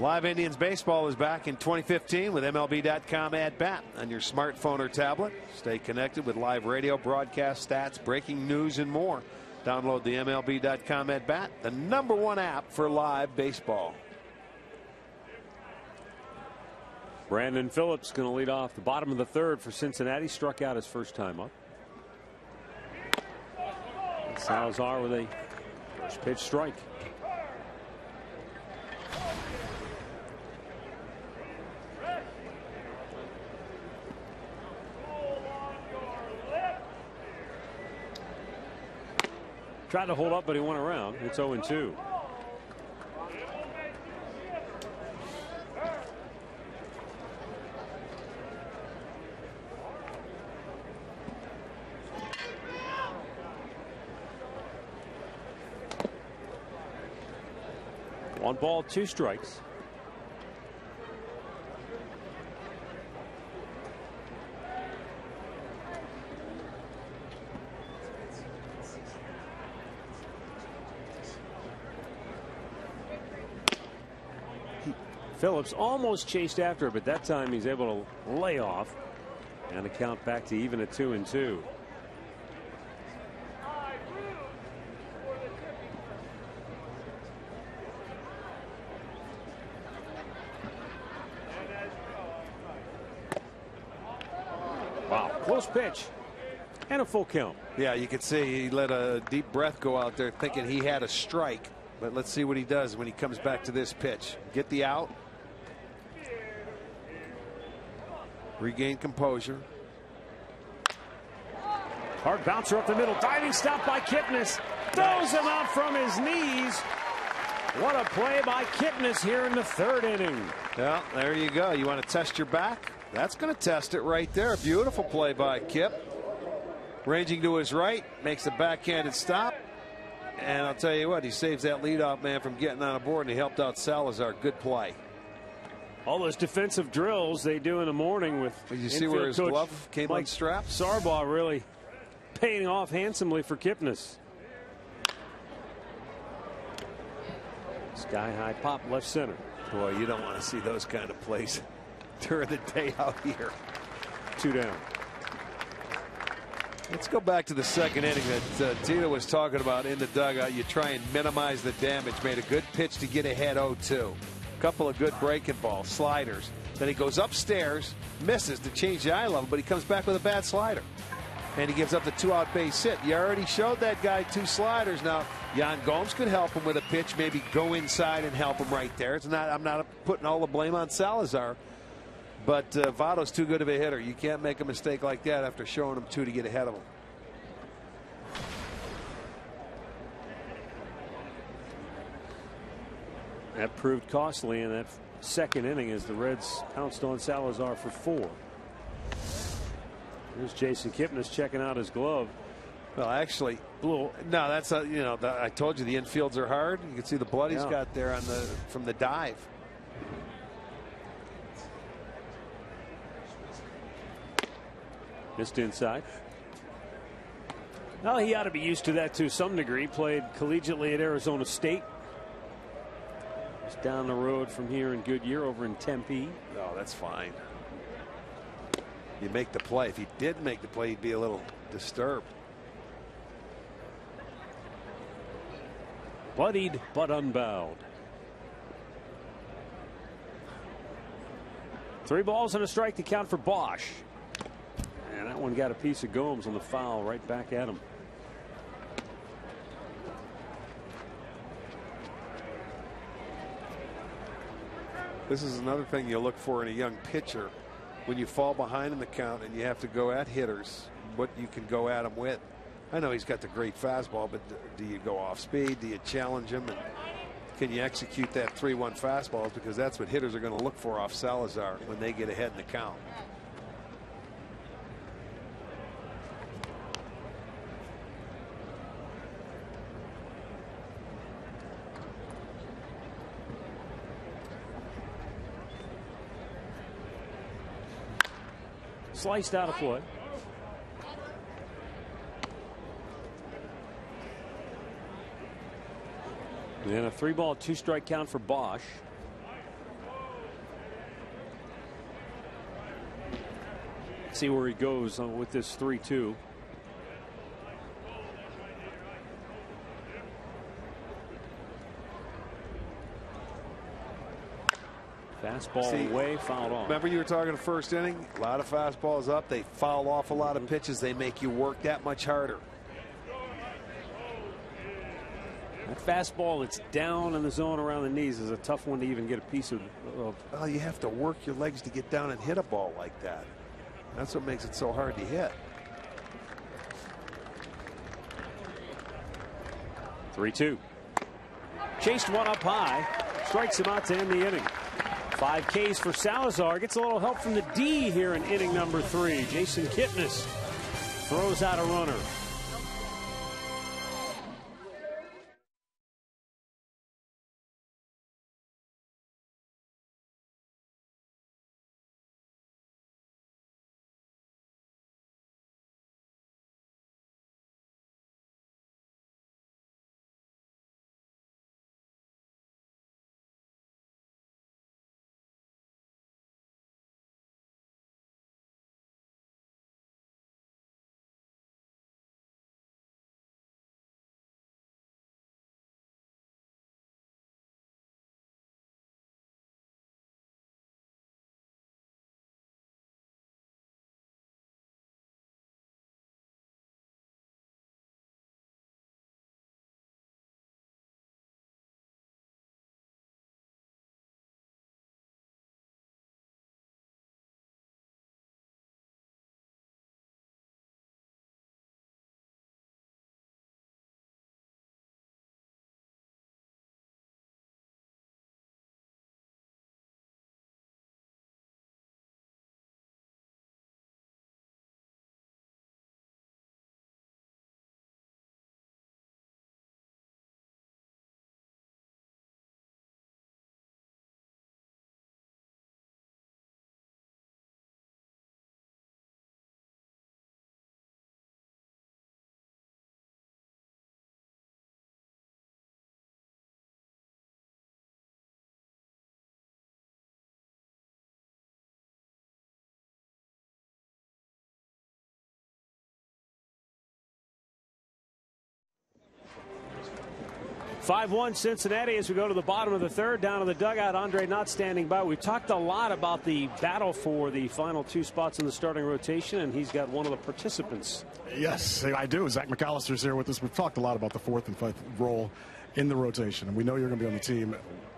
Speaker 4: Live Indians baseball is back in 2015 with MLB.com at bat on your smartphone or tablet. Stay connected with live radio, broadcast stats, breaking news, and more. Download the MLB.com at bat, the number one app for live baseball.
Speaker 3: Brandon Phillips going to lead off the bottom of the third for Cincinnati. Struck out his first time up. Salazar with a first pitch strike. Tried to hold up, but he went around. It's 0 2. One ball, two strikes. Phillips almost chased after it, but that time he's able to lay off and the count back to even at two and two. Wow, close pitch and a full count.
Speaker 4: Yeah, you could see he let a deep breath go out there thinking he had a strike. But let's see what he does when he comes back to this pitch. Get the out. Regain composure.
Speaker 3: Hard bouncer up the middle. Diving stop by Kipnis. Throws him out from his knees. What a play by Kipnis here in the third inning.
Speaker 4: Well, there you go. You want to test your back? That's going to test it right there. Beautiful play by Kip. Ranging to his right, makes a backhanded stop. And I'll tell you what, he saves that leadoff man from getting on a board, and he helped out Salazar. Good play.
Speaker 3: All those defensive drills they do in the morning with.
Speaker 4: Did you see where his glove came
Speaker 3: Mike
Speaker 4: unstrapped?
Speaker 3: Sarbaugh really paying off handsomely for Kipnis. Sky high pop left center.
Speaker 4: Boy, you don't want to see those kind of plays during the day out here.
Speaker 3: Two down.
Speaker 4: Let's go back to the second inning that uh, Tito was talking about in the dugout. You try and minimize the damage. Made a good pitch to get ahead 0-2. Couple of good breaking balls, sliders. Then he goes upstairs, misses to change the eye level, but he comes back with a bad slider. And he gives up the two out base hit. You already showed that guy two sliders. Now, Yan Gomes could help him with a pitch, maybe go inside and help him right there. It's not. I'm not putting all the blame on Salazar. But uh, Votto's too good of a hitter. You can't make a mistake like that after showing him two to get ahead of him.
Speaker 3: That proved costly in that second inning as the Reds pounced on Salazar for four. Here's Jason Kipnis checking out his glove.
Speaker 4: Well, actually,
Speaker 3: Blue.
Speaker 4: no, that's a, you know, the, I told you the infields are hard. You can see the blood he's
Speaker 3: Yeah.
Speaker 4: got there on the from the dive.
Speaker 3: Missed inside. Well, he ought to be used to that to some degree. Played collegiately at Arizona State. Just down the road from here in Goodyear over in Tempe.
Speaker 4: No, that's fine. You make the play. If he did make the play, he'd be a little disturbed.
Speaker 3: Buddied but unbowed. Three balls and a strike to count for Boesch. And that one got a piece of Gomes on the foul right back at him.
Speaker 4: This is another thing you look for in a young pitcher. When you fall behind in the count and you have to go at hitters, what you can go at them with. I know he's got the great fastball, but do you go off speed? Do you challenge him? And can you execute that 3 1 fastball? Because that's what hitters are going to look for off Salazar when they get ahead in the count.
Speaker 3: Sliced out of play. And a three ball, two strike count for Boesch. See where he goes uh, with this 3 2. Fastball
Speaker 4: See,
Speaker 3: away, fouled off.
Speaker 4: Remember you were talking the first inning? A lot of fastballs up. They foul off a lot of pitches. They make you work that much harder.
Speaker 3: That fastball that's down in the zone around the knees is a tough one to even get a piece of. of
Speaker 4: Well, you have to work your legs to get down and hit a ball like that. That's what makes it so hard to hit.
Speaker 3: 3 2. Chased one up high. Strikes him out to end the inning. Five Ks for Salazar. Gets a little help from the D here in inning number three. Jason Kipnis throws out a runner. 5-1 Cincinnati as we go to the bottom of the third. Down in the dugout Andre Knott standing by. We've talked a lot about the battle for the final two spots in the starting rotation and he's got one of the participants.
Speaker 5: Yes I do. Zach McAllister's here with us. We've talked a lot about the fourth and fifth role in the rotation and we know you're going to be on the team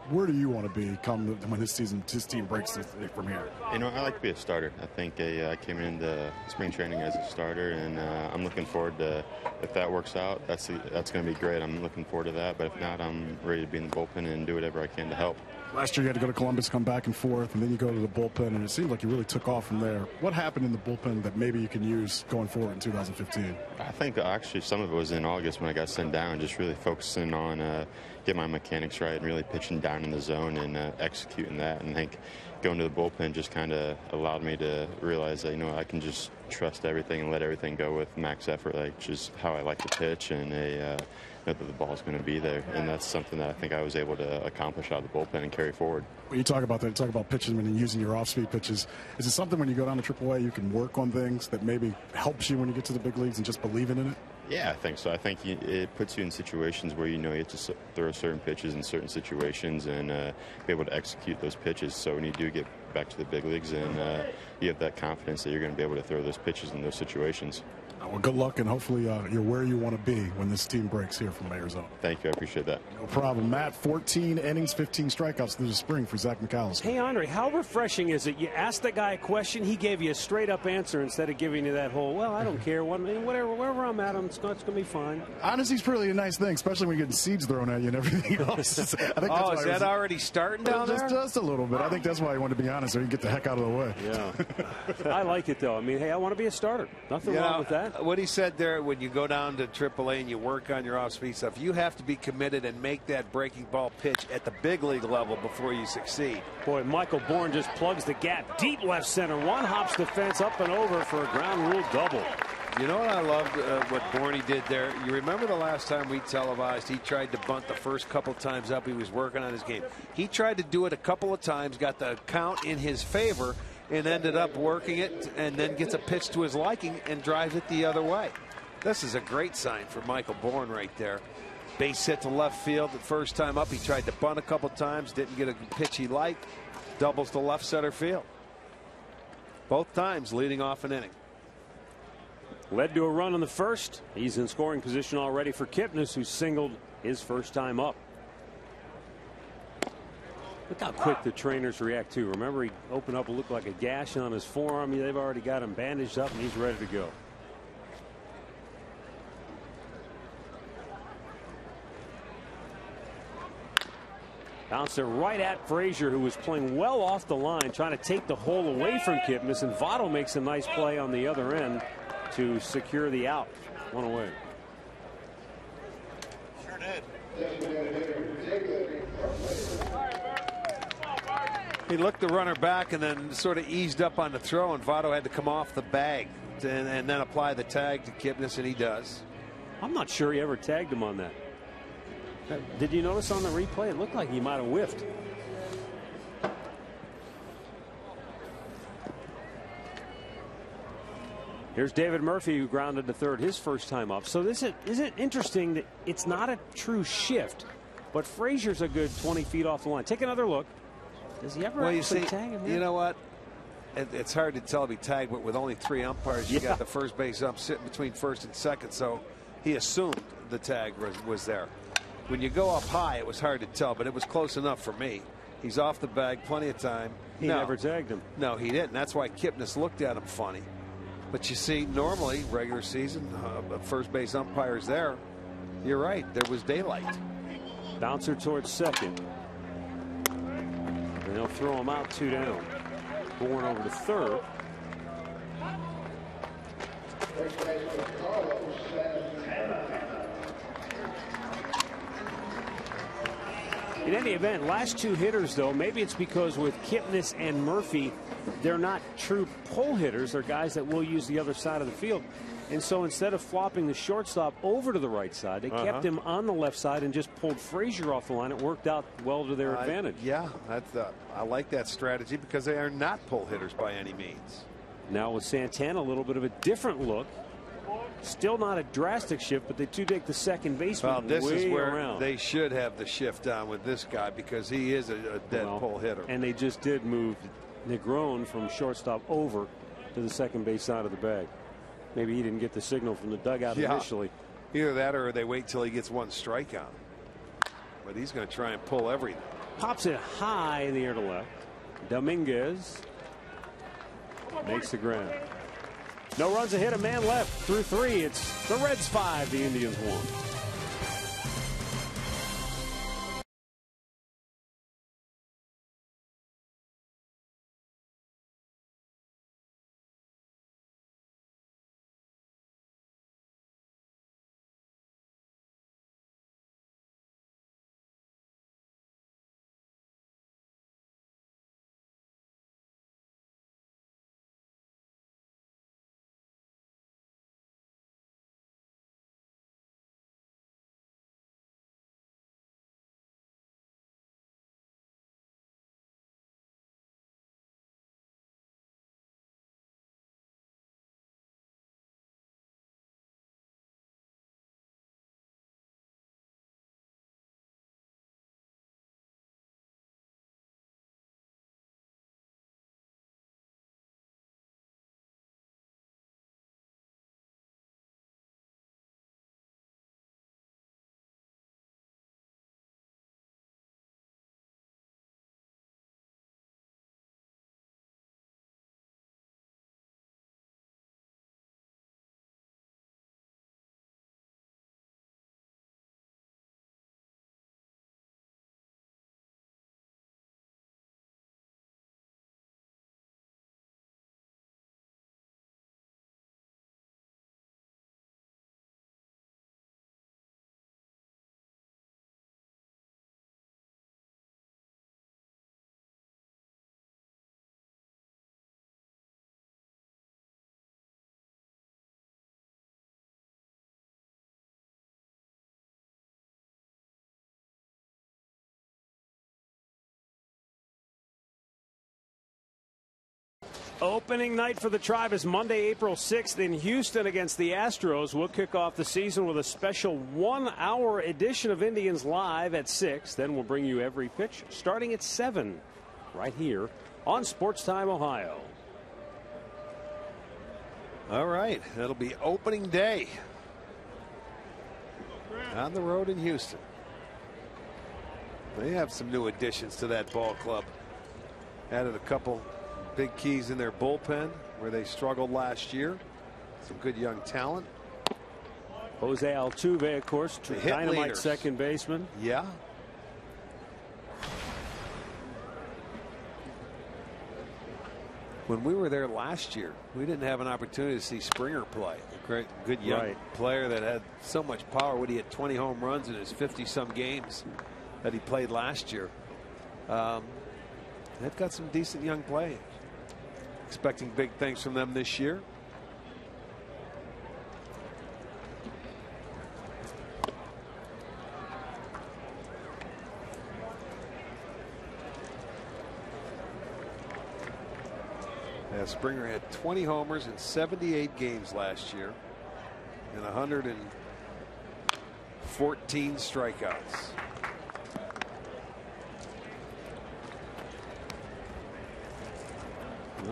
Speaker 5: where do you want to be come when this season this team breaks from here?
Speaker 7: You know, I like to be a starter. I think uh, I came into spring training as a starter, and uh, I'm looking forward to if that works out. That's that's going to be great. I'm looking forward to that. But if not, I'm ready to be in the bullpen and do whatever I can to help.
Speaker 5: Last year you had to go to Columbus, come back and forth, and then you go to the bullpen, and it seemed like you really took off from there. What happened in the bullpen that maybe you can use going forward in 2015? I
Speaker 7: think actually some of it was in August when I got sent down, just really focusing on uh, get my mechanics right and really pitching down in the zone and uh, executing that. And I think going to the bullpen just kind of allowed me to realize that you know I can just trust everything and let everything go with max effort, like just how I like to pitch and a. Uh, know that the ball is going to be there, and that's something that I think I was able to accomplish out of the bullpen and carry forward.
Speaker 5: When you talk about that, you talk about pitches and using your off-speed pitches. Is it something when you go down to AAA you can work on things that maybe helps you when you get to the big leagues and just believing in it?
Speaker 7: Yeah, I think so. I think it puts you in situations where you know you have to throw certain pitches in certain situations and uh, be able to execute those pitches. So when you do get back to the big leagues and uh, you have that confidence that you're going to be able to throw those pitches in those situations.
Speaker 5: Well, good luck, and hopefully uh, you're where you want to be when this team breaks here from Arizona.
Speaker 7: Thank you. I appreciate that.
Speaker 5: No problem. Matt, 14 innings, 15 strikeouts through the spring for Zach McAllister.
Speaker 3: Hey, Andre, how refreshing is it? You asked the guy a question, he gave you a straight up answer instead of giving you that whole, well, I don't care. Whatever, wherever I'm at, it's going to be fine.
Speaker 5: Honesty's pretty a nice thing, especially when you're getting seeds thrown at you and everything else.
Speaker 4: I think oh, is that already starting down
Speaker 5: just,
Speaker 4: there?
Speaker 5: Just a little bit. I think that's why I wanted to be honest, so you can get the heck out of the way.
Speaker 3: Yeah. I like it, though. I mean, hey, I want to be a starter. Nothing wrong with that.
Speaker 4: What he said there when you go down to AAA and you work on your off-speed stuff, you have to be committed and make that breaking ball pitch at the big league level before you succeed.
Speaker 3: Boy, Michael Bourn just plugs the gap deep left center. One hops the fence up and over for a ground rule double.
Speaker 4: You know what I loved uh, what Borney did there? You remember the last time we televised, he tried to bunt the first couple times up. He was working on his game. He tried to do it a couple of times, got the count in his favor, and ended up working it, and then gets a pitch to his liking and drives it the other way. This is a great sign for Michael Bourn right there. Base hit to left field the first time up. He tried to bunt a couple times, didn't get a pitch he liked. Doubles to left center field. Both times leading off an inning.
Speaker 3: Led to a run in the first. He's in scoring position already for Kipnis, who singled his first time up. Look how quick the trainers react to. Remember, he opened up, looked like a gash on his forearm. They've already got him bandaged up, and he's ready to go. Bounced it right at Frazier, who was playing well off the line, trying to take the hole away from Kipnis. And Votto makes a nice play on the other end to secure the out. One away. Sure did.
Speaker 4: He looked the runner back and then sort of eased up on the throw, and Votto had to come off the bag and, and then apply the tag to Kipnis, and he does.
Speaker 3: I'm not sure he ever tagged him on that. Did you notice on the replay? It looked like he might have whiffed. Here's David Murphy who grounded to third his first time up. So this is, is it interesting that it's not a true shift, but Frazier's a good 20 feet off the line. Take another look. Does he ever
Speaker 4: well,
Speaker 3: you
Speaker 4: see,
Speaker 3: tag him?
Speaker 4: You know what? It, it's hard to tell if he tagged, but with only three umpires, you yeah. got the first base ump sitting between first and second, so he assumed the tag was, was there. When you go up high, it was hard to tell, but it was close enough for me. He's off the bag, plenty of time.
Speaker 3: He no, never tagged him.
Speaker 4: No, he didn't. That's why Kipnis looked at him funny. But you see, normally, regular season, uh, first base umpires there. You're right. There was daylight.
Speaker 3: Bouncer towards second. And they'll throw him out two down. Bourn over to third. In any event, last two hitters, though, maybe it's because with Kipnis and Murphy, they're not true pull hitters. They're guys that will use the other side of the field. And so instead of flopping the shortstop over to the right side, they uh -huh. kept him on the left side and just pulled Frazier off the line. It worked out well to their uh, advantage.
Speaker 4: Yeah, that's, uh, I like that strategy because they are not pull hitters by any means.
Speaker 3: Now with Santana, a little bit of a different look. Still not a drastic shift, but they do take the second baseman
Speaker 4: Well, this
Speaker 3: way
Speaker 4: is where
Speaker 3: around.
Speaker 4: they should have the shift on with this guy because he is a, a dead
Speaker 3: Well,
Speaker 4: pull hitter.
Speaker 3: And they just did move Negron from shortstop over to the second base side of the bag. Maybe he didn't get the signal from the dugout
Speaker 4: Yeah.
Speaker 3: initially.
Speaker 4: Either that or they wait till he gets one strikeout. But he's going to try and pull everything.
Speaker 3: Pops it high in the air to left. Dominguez makes the ground. No runs ahead, a man left through three. It's the Reds five, the Indians one. Opening night for the Tribe is Monday, April 6th in Houston against the Astros. We'll kick off the season with a special one hour edition of Indians Live at 6. Then we'll bring you every pitch starting at 7 right here on Sports Time Ohio.
Speaker 4: All right. That'll be opening day on the road in Houston. They have some new additions to that ball club. Added a couple big keys in their bullpen where they struggled last year. Some good young talent.
Speaker 3: Jose Altuve, of course, dynamite
Speaker 4: leaders.
Speaker 3: second baseman.
Speaker 4: Yeah. When we were there last year, we didn't have an opportunity to see Springer play. A great, good young
Speaker 3: Right.
Speaker 4: player that had so much power. Would he had 20 home runs in his 50 some games that he played last year? Um, they've got some decent young players. Expecting big things from them this year. Yeah, Springer had 20 homers in 78 games last year and 114 strikeouts.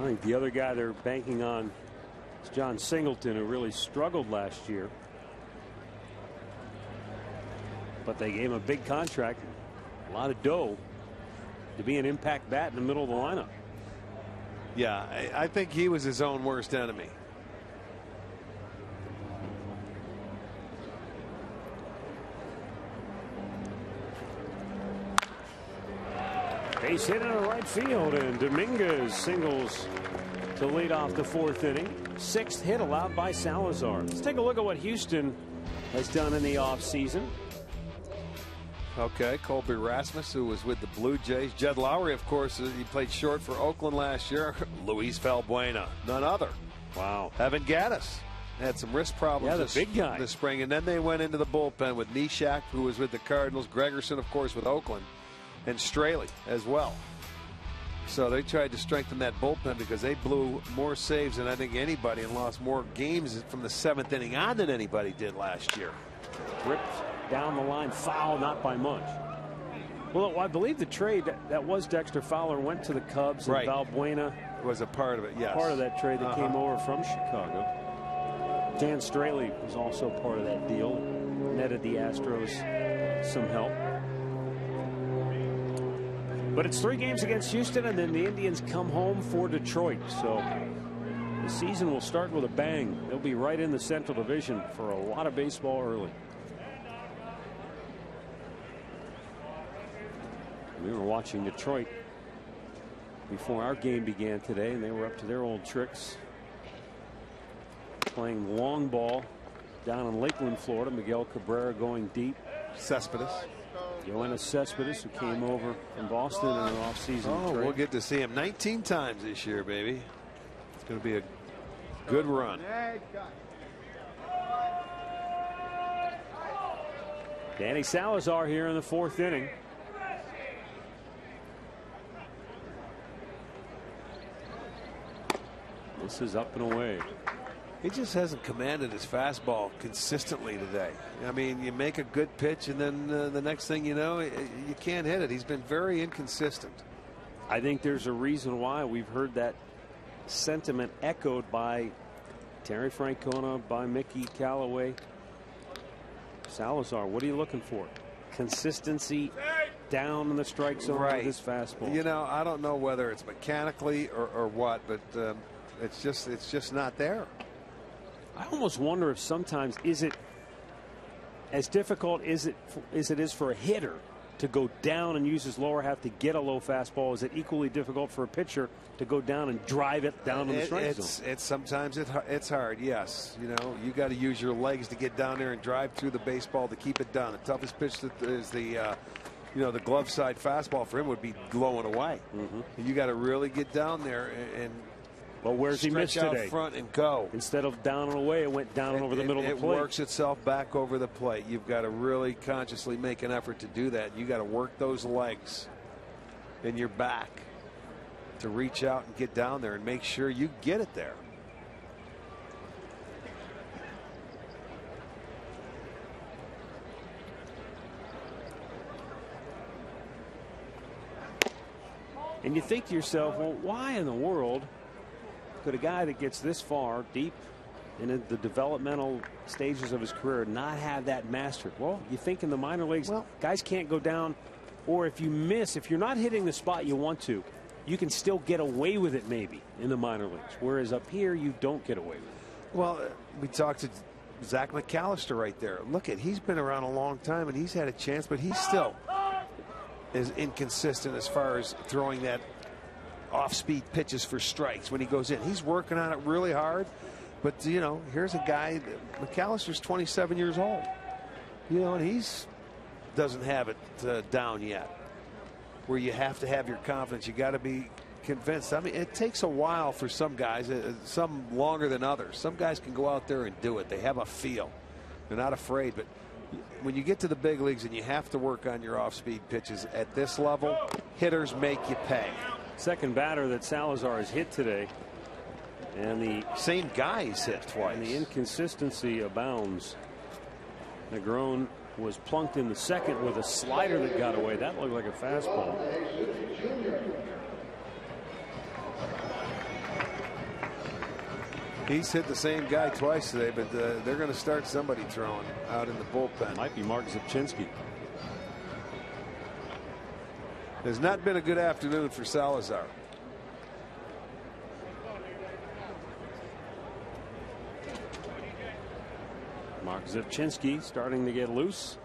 Speaker 3: I think the other guy they're banking on is Jon Singleton, who really struggled last year. But they gave him a big contract, a lot of dough to be an impact bat in the middle of the lineup.
Speaker 4: Yeah, I, I think he was his own worst enemy.
Speaker 3: Base hit into right field, and Dominguez singles to lead off the fourth inning. Sixth hit allowed by Salazar. Let's take a look at what Houston has done in the offseason.
Speaker 4: Okay, Colby Rasmus, who was with the Blue Jays. Jed Lowrie, of course, uh, he played short for Oakland last year. Luis Valbuena, none other.
Speaker 3: Wow.
Speaker 4: Evan Gattis had some wrist problems
Speaker 3: Yeah, the
Speaker 4: this,
Speaker 3: big guy.
Speaker 4: this spring. And then they went into the bullpen with Neshek, who was with the Cardinals, Gregerson, of course, with Oakland, and Straily as well. So they tried to strengthen that bullpen because they blew more saves than I think anybody and lost more games from the seventh inning on than anybody did last year.
Speaker 3: Ripped down the line, foul, not by much. Well, I believe the trade that, that was Dexter Fowler went to the Cubs and
Speaker 4: Right.
Speaker 3: Valbuena
Speaker 4: Was a part of it, yes.
Speaker 3: part of that trade that
Speaker 4: Uh-huh.
Speaker 3: came over from Chicago. Dan Straily was also part of that deal. Netted the Astros some help. But it's three games against Houston, and then the Indians come home for Detroit. So the season will start with a bang. They'll be right in the Central Division for a lot of baseball early. We were watching Detroit before our game began today, and they were up to their old tricks. Playing long ball down in Lakeland, Florida. Miguel Cabrera going deep.
Speaker 4: Cespedes.
Speaker 3: Yoenis Cespedes, who came over from Boston in an offseason
Speaker 4: Oh,
Speaker 3: trade.
Speaker 4: we'll get to see him 19 times this year, baby. It's going to be a good run.
Speaker 3: Danny Salazar here in the fourth inning. This is up and away.
Speaker 4: He just hasn't commanded his fastball consistently today. I mean, you make a good pitch, and then uh, the next thing you know, you can't hit it. He's been very inconsistent.
Speaker 3: I think there's a reason why we've heard that sentiment echoed by Terry Francona, by Mickey Callaway. Salazar, what are you looking for? Consistency down in the strike zone with his fastball.
Speaker 4: You know, I don't know whether it's mechanically or, or what, but um, it's just it's just not there.
Speaker 3: I almost wonder if sometimes is it as difficult as it as it is for a hitter to go down and use his lower half to get a low fastball. Is it equally difficult for a pitcher to go down and drive it down in the strike
Speaker 4: it's
Speaker 3: zone?
Speaker 4: it's sometimes it, it's hard. Yes, you know you got to use your legs to get down there and drive through the baseball to keep it down. The toughest pitch that is the uh, you know the glove side fastball for him would be glowing away.
Speaker 3: Mm-hmm.
Speaker 4: You got to really get down there and. and
Speaker 3: Well, where's he missed
Speaker 4: out
Speaker 3: today?
Speaker 4: front and go.
Speaker 3: Instead of down and away, it went down and over the
Speaker 4: It-
Speaker 3: middle
Speaker 4: it,
Speaker 3: of the plate.
Speaker 4: It works itself back over the plate. You've got to really consciously make an effort to do that. You got to work those legs and your back to reach out and get down there and make sure you get it there.
Speaker 3: And you think to yourself, well, why in the world could a guy that gets this far deep in the developmental stages of his career not have that mastered? Well, you think in the minor leagues, well, guys can't go down, or if you miss, if you're not hitting the spot you want to, you can still get away with it maybe in the minor leagues. Whereas up here, you don't get away with it.
Speaker 4: Well, we talked to Zach McAllister right there. Look at he's been around a long time and he's had a chance, but he's still is inconsistent as far as throwing that off-speed pitches for strikes when he goes in. He's working on it really hard, but you know, here's a guy. McAllister's 27 years old. You know, and he's doesn't have it uh, down yet. Where you have to have your confidence, you got to be convinced. I mean, it takes a while for some guys, uh, some longer than others. Some guys can go out there and do it. They have a feel. They're not afraid, but when you get to the big leagues and you have to work on your off-speed pitches at this level, hitters make you pay.
Speaker 3: Second batter that Salazar has hit today. And the
Speaker 4: same guy he's hit twice.
Speaker 3: And the inconsistency abounds. Negron was plunked in the second with a slider that got away. That looked like a fastball.
Speaker 4: He's hit the same guy twice today, but uh, they're going to start somebody throwing out in the bullpen.
Speaker 3: Might be Marc Rzepczynski.
Speaker 4: Has not been a good afternoon for Salazar.
Speaker 3: Marc Rzepczynski starting to get loose.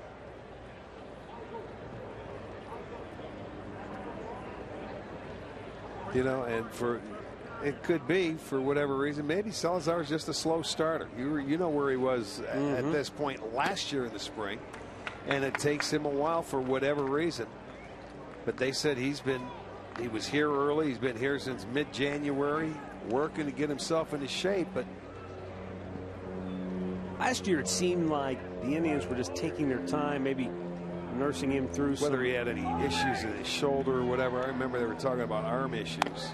Speaker 4: You know, and for it could be for whatever reason. Maybe Salazar is just a slow starter. You were, you know where he was a-
Speaker 3: Mhm.
Speaker 4: at this point last year in the spring, and it takes him a while for whatever reason. But they said he's been he was here early. He's been here since mid-January, working to get himself into shape. But
Speaker 3: Last year, it seemed like the Indians were just taking their time, maybe nursing him through.
Speaker 4: Whether
Speaker 3: some,
Speaker 4: he had any issues in his shoulder or whatever, I remember they were talking about arm issues.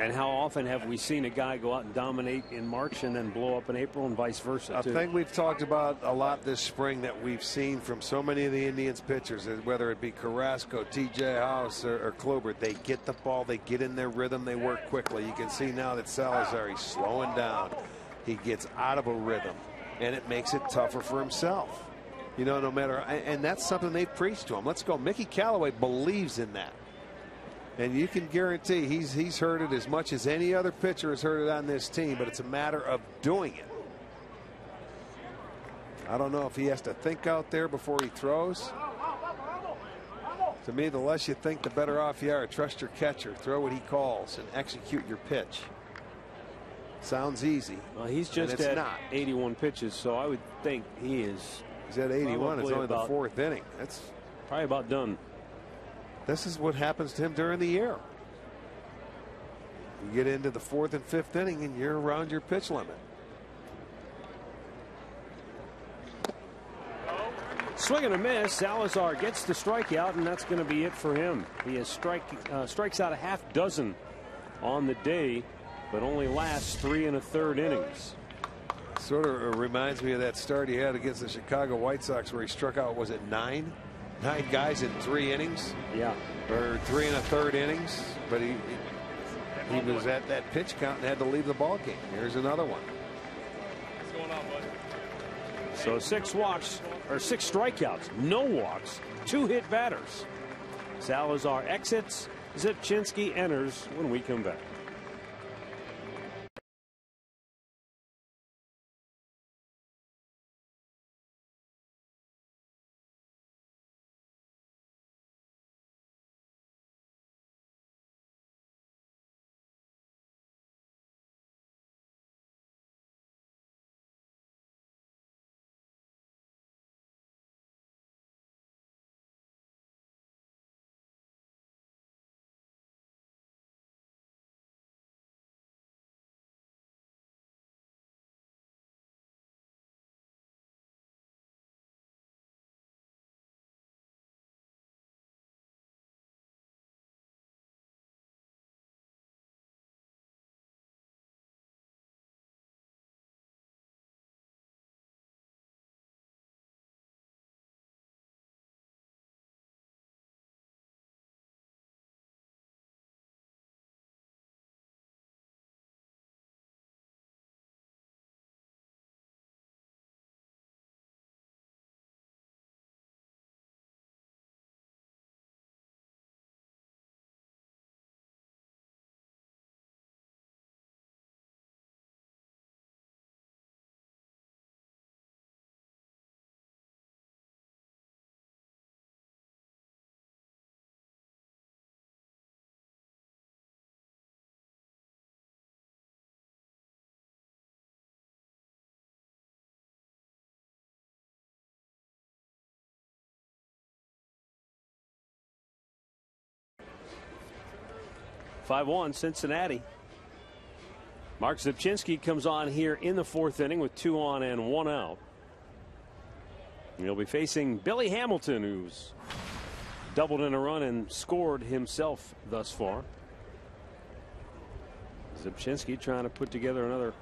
Speaker 3: And how often have we seen a guy go out and dominate in March and then blow up in April and vice versa?
Speaker 4: A
Speaker 3: too?
Speaker 4: thing we've talked about a lot this spring that we've seen from so many of the Indians pitchers, whether it be Carrasco, TJ House, or, or Kluber, they get the ball, they get in their rhythm, they work quickly. You can see now that Salazar, he's slowing down. He gets out of a rhythm, and it makes it tougher for himself. You know, no matter, and that's something they've preached to him. Let's go. Mickey Callaway believes in that. And you can guarantee he's he's heard it as much as any other pitcher has heard it on this team, but it's a matter of doing it. I don't know if he has to think out there before he throws. To me, the less you think, the better off you are. Trust your catcher, throw what he calls, and execute your pitch. Sounds easy.
Speaker 3: Well, he's just at
Speaker 4: not.
Speaker 3: 81 pitches, so I would think he is
Speaker 4: He's at 81. It's only the fourth inning. That's
Speaker 3: probably about done.
Speaker 4: This is what happens to him during the year. You get into the fourth and fifth inning and you're around your pitch limit.
Speaker 3: Swing and a miss. Salazar gets the strikeout, and that's going to be it for him. He has strike uh, strikes out a half dozen on the day, but only lasts three and a third innings.
Speaker 4: Sort of reminds me of that start he had against the Chicago White Sox where he struck out, was it nine? Nine guys in three innings
Speaker 3: Yeah.
Speaker 4: or three and a third innings, but he he was at that pitch count and had to leave the ball game. Here's another one.
Speaker 3: So six walks or six strikeouts, no walks, two hit batters. Salazar exits. Rzepczynski enters when we come back. Five one Cincinnati. Marc Rzepczynski comes on here in the fourth inning with two on and one out. He'll be facing Billy Hamilton, who's doubled in a run and scored himself thus far. Rzepczynski trying to put together another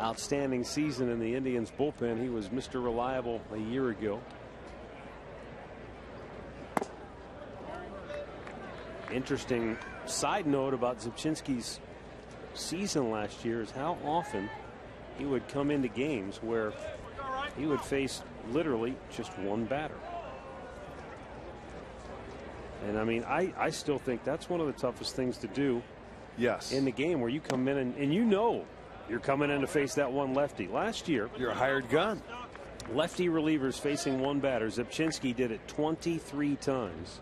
Speaker 3: outstanding season in the Indians bullpen. He was Mr. Reliable a year ago. Interesting side note about Rzepczynski's season last year is how often he would come into games where he would face literally just one batter. And I mean, I, I still think that's one of the toughest things to do
Speaker 4: Yes.
Speaker 3: in the game where you come in and, and you know you're coming in to face that one lefty. Last year,
Speaker 4: You're a hired gun.
Speaker 3: lefty relievers facing one batter. Rzepczynski did it 23 times.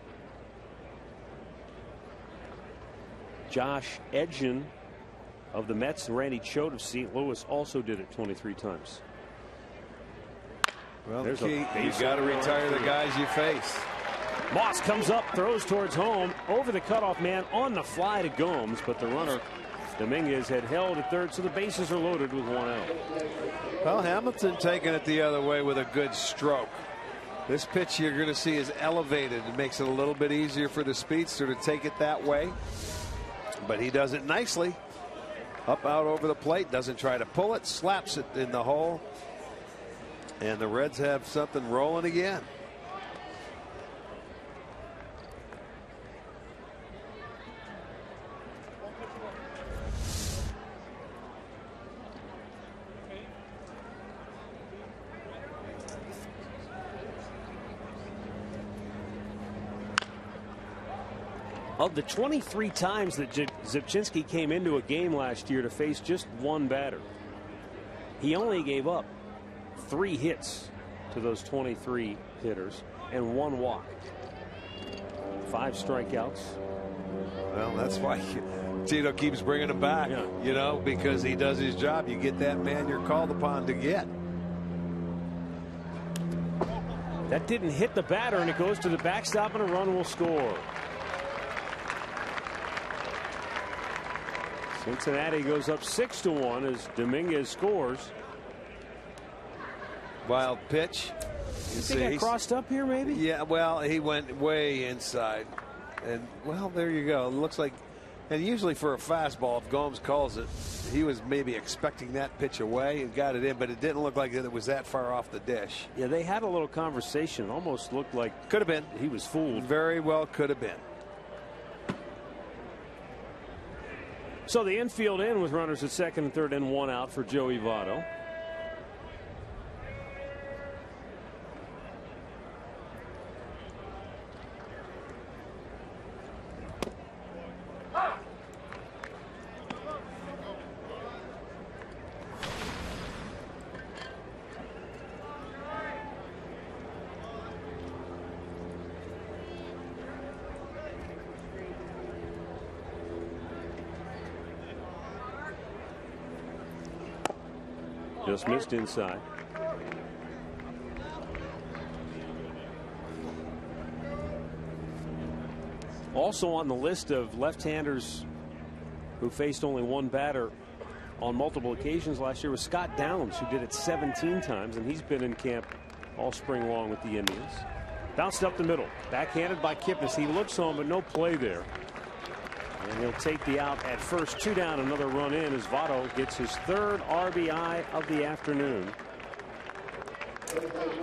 Speaker 3: Josh Edgin of the Mets and Randy Choate of St. Louis also did it 23 times.
Speaker 4: Well,
Speaker 3: There's
Speaker 4: the key, you got to retire the guys you face.
Speaker 3: Moss comes up, throws towards home, over the cutoff man on the fly to Gomes, but the runner Dominguez had held at third, so the bases are loaded with one out.
Speaker 4: Well, Hamilton taking it the other way with a good stroke. This pitch you're going to see is elevated. It makes it a little bit easier for the speedster to take it that way. But he does it nicely. Up out over the plate, doesn't try to pull it, slaps it in the hole. And the Reds have something rolling again.
Speaker 3: The 23 times that Rzepczynski came into a game last year to face just one batter, he only gave up three hits to those 23 hitters and one walk. Five strikeouts.
Speaker 4: Well, that's why Tito keeps bringing him back, yeah. you know, because he does his job. You get that man you're called upon to get.
Speaker 3: That didn't hit the batter, and it goes to the backstop, and a run will score. Cincinnati goes up six to one as Dominguez scores.
Speaker 4: Wild pitch.
Speaker 3: You, think I crossed up here, maybe?
Speaker 4: Yeah, well, he went way inside. And, well, there you go. It looks like, and usually for a fastball, if Gomes calls it, he was maybe expecting that pitch away and got it in, but it didn't look like it was that far off the dish.
Speaker 3: Yeah, they had a little conversation. almost looked like
Speaker 4: could have been.
Speaker 3: He was fooled.
Speaker 4: Very well could have been.
Speaker 3: So the infield in with runners at second and third and one out for Joey Votto. Just missed inside. Also on the list of left-handers who faced only one batter on multiple occasions last year was Scott Downs, who did it 17 times, and he's been in camp all spring long with the Indians. Bounced up the middle, backhanded by Kipnis. He looks home, but no play there. And he'll take the out at first. Two down, another run in as Votto gets his third RBI of the afternoon.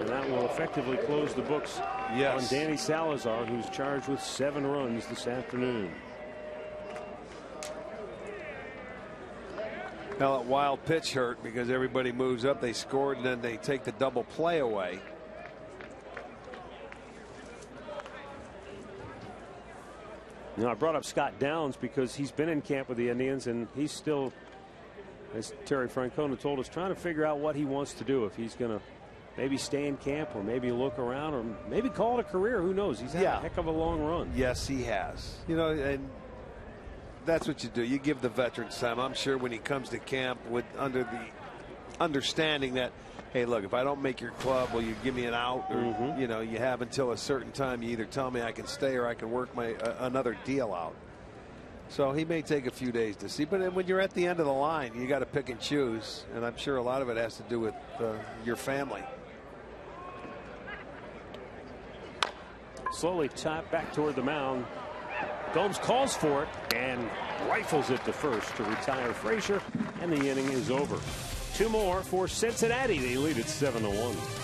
Speaker 3: And that will effectively close the books yes. on Danny Salazar, who's charged with seven runs this afternoon.
Speaker 4: Now, that wild pitch hurt because everybody moves up. They scored, and then they take the double play away.
Speaker 3: You know, I brought up Scott Downs because he's been in camp with the Indians and he's still, as Terry Francona told us, trying to figure out what he wants to do. If he's going to maybe stay in camp or maybe look around or maybe call it a career. Who knows? He's had yeah. a heck of a long run.
Speaker 4: Yes, he has. You know, and that's what you do. You give the veterans time. I'm sure when he comes to camp with under the understanding that hey, look, if I don't make your club, will you give me an out? Or, mm -hmm. you know, you have until a certain time. You either tell me I can stay or I can work my uh, another deal out. So he may take a few days to see. But when you're at the end of the line, you got to pick and choose. And I'm sure a lot of it has to do with uh, your family.
Speaker 3: Slowly tap back toward the mound. Gomes calls for it and rifles it to first to retire Frazier, and the inning is over. Two more for Cincinnati. They lead at 7 to 1.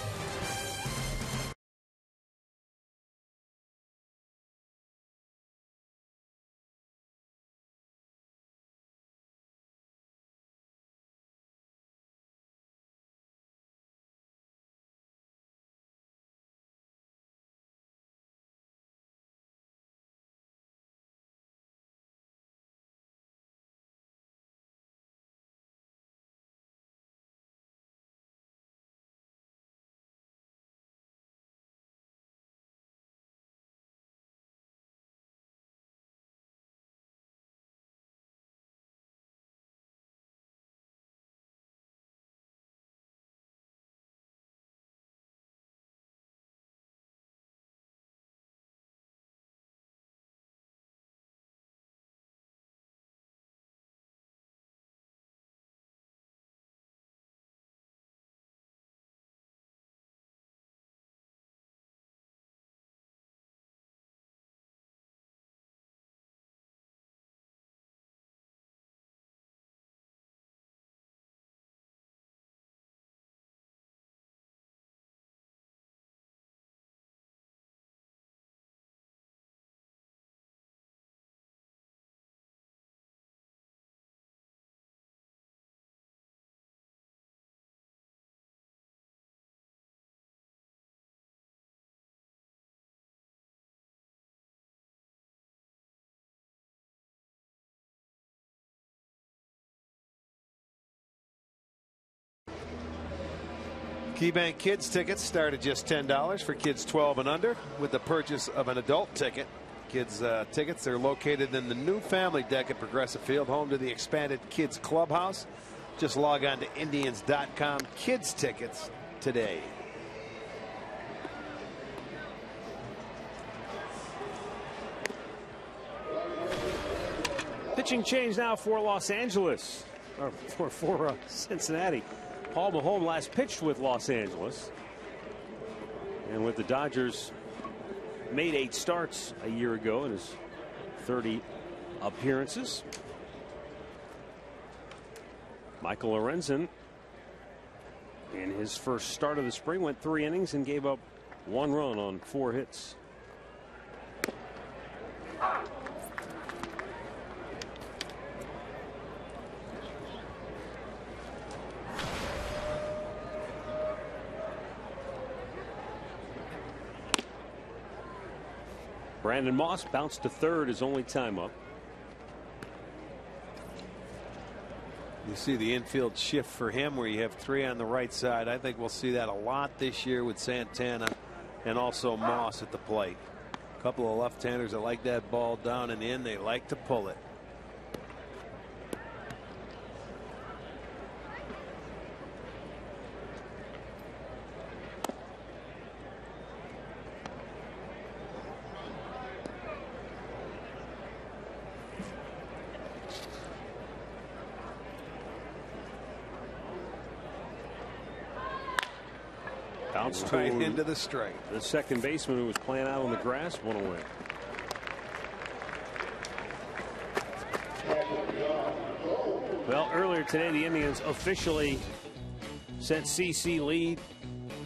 Speaker 4: KeyBank Kids tickets start at just $10 for kids 12 and under with the purchase of an adult ticket. Kids uh, tickets are located in the new family deck at Progressive Field, home to the expanded Kids Clubhouse. Just log on to Indians.com kids tickets today.
Speaker 3: Pitching change now for Los Angeles, or for, for uh, Cincinnati. Paul Maholm last pitched with Los Angeles. And with the Dodgers, made eight starts a year ago in his 30 appearances. Michael Lorenzen, in his first start of the spring, went three innings and gave up one run on four hits. Brandon Moss bounced to third his only time up.
Speaker 4: You see the infield shift for him where you have three on the right side. I think we'll see that a lot this year with Santana and also Moss at the plate. A couple of left-handers that like that ball down and in. They like to pull it. Right
Speaker 3: to
Speaker 4: into the strike.
Speaker 3: the second baseman who was playing out on the grass, one away. Well, earlier today, the Indians officially sent CC Lee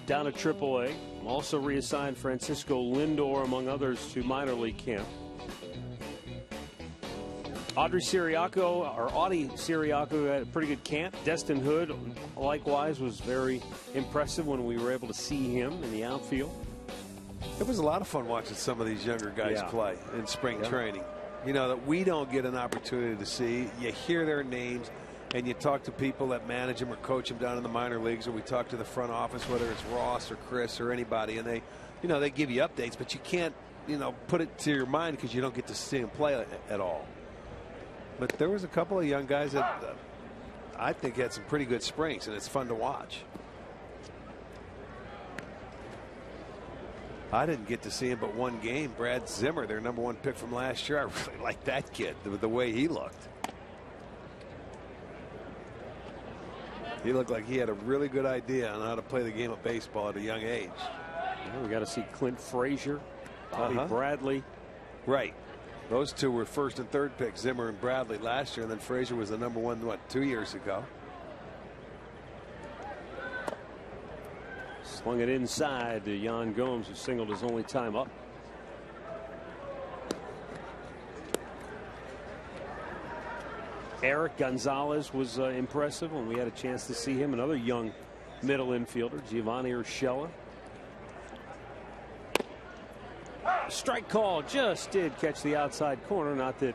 Speaker 3: down to AAA. Also reassigned Francisco Lindor, among others, to minor league camp. Audrey Ciriaco, or Audy Ciriaco, had a pretty good camp. Destin Hood, likewise, was very impressive when we were able to see him in the outfield.
Speaker 4: It was a lot of fun watching some of these younger guys
Speaker 3: Yeah.
Speaker 4: play in spring
Speaker 3: Yeah.
Speaker 4: training. You know, that we don't get an opportunity to see. You hear their names and you talk to people that manage them or coach them down in the minor leagues, or we talk to the front office, whether it's Ross or Chris or anybody, and they, you know, they give you updates, but you can't, you know, put it to your mind because you don't get to see them play at all. But there was a couple of young guys that uh, I think had some pretty good springs, and it's fun to watch. I didn't get to see him but one game. Brad Zimmer, their number one pick from last year. I really like that kid, the, the way he looked. He looked like he had a really good idea on how to play the game of baseball at a young age.
Speaker 3: Well, we got to see Clint Frazier, Bobby
Speaker 4: Uh-huh.
Speaker 3: Bradley.
Speaker 4: Right. Those two were first and third picks, Zimmer and Bradley last year, and then Frazier was the number one, what, two years ago?
Speaker 3: Slung it inside to Yan Gomes, who singled his only time up. Erik Gonzalez was uh, impressive when we had a chance to see him. Another young middle infielder, Giovanny Urshela. Strike call just did catch the outside corner. Not that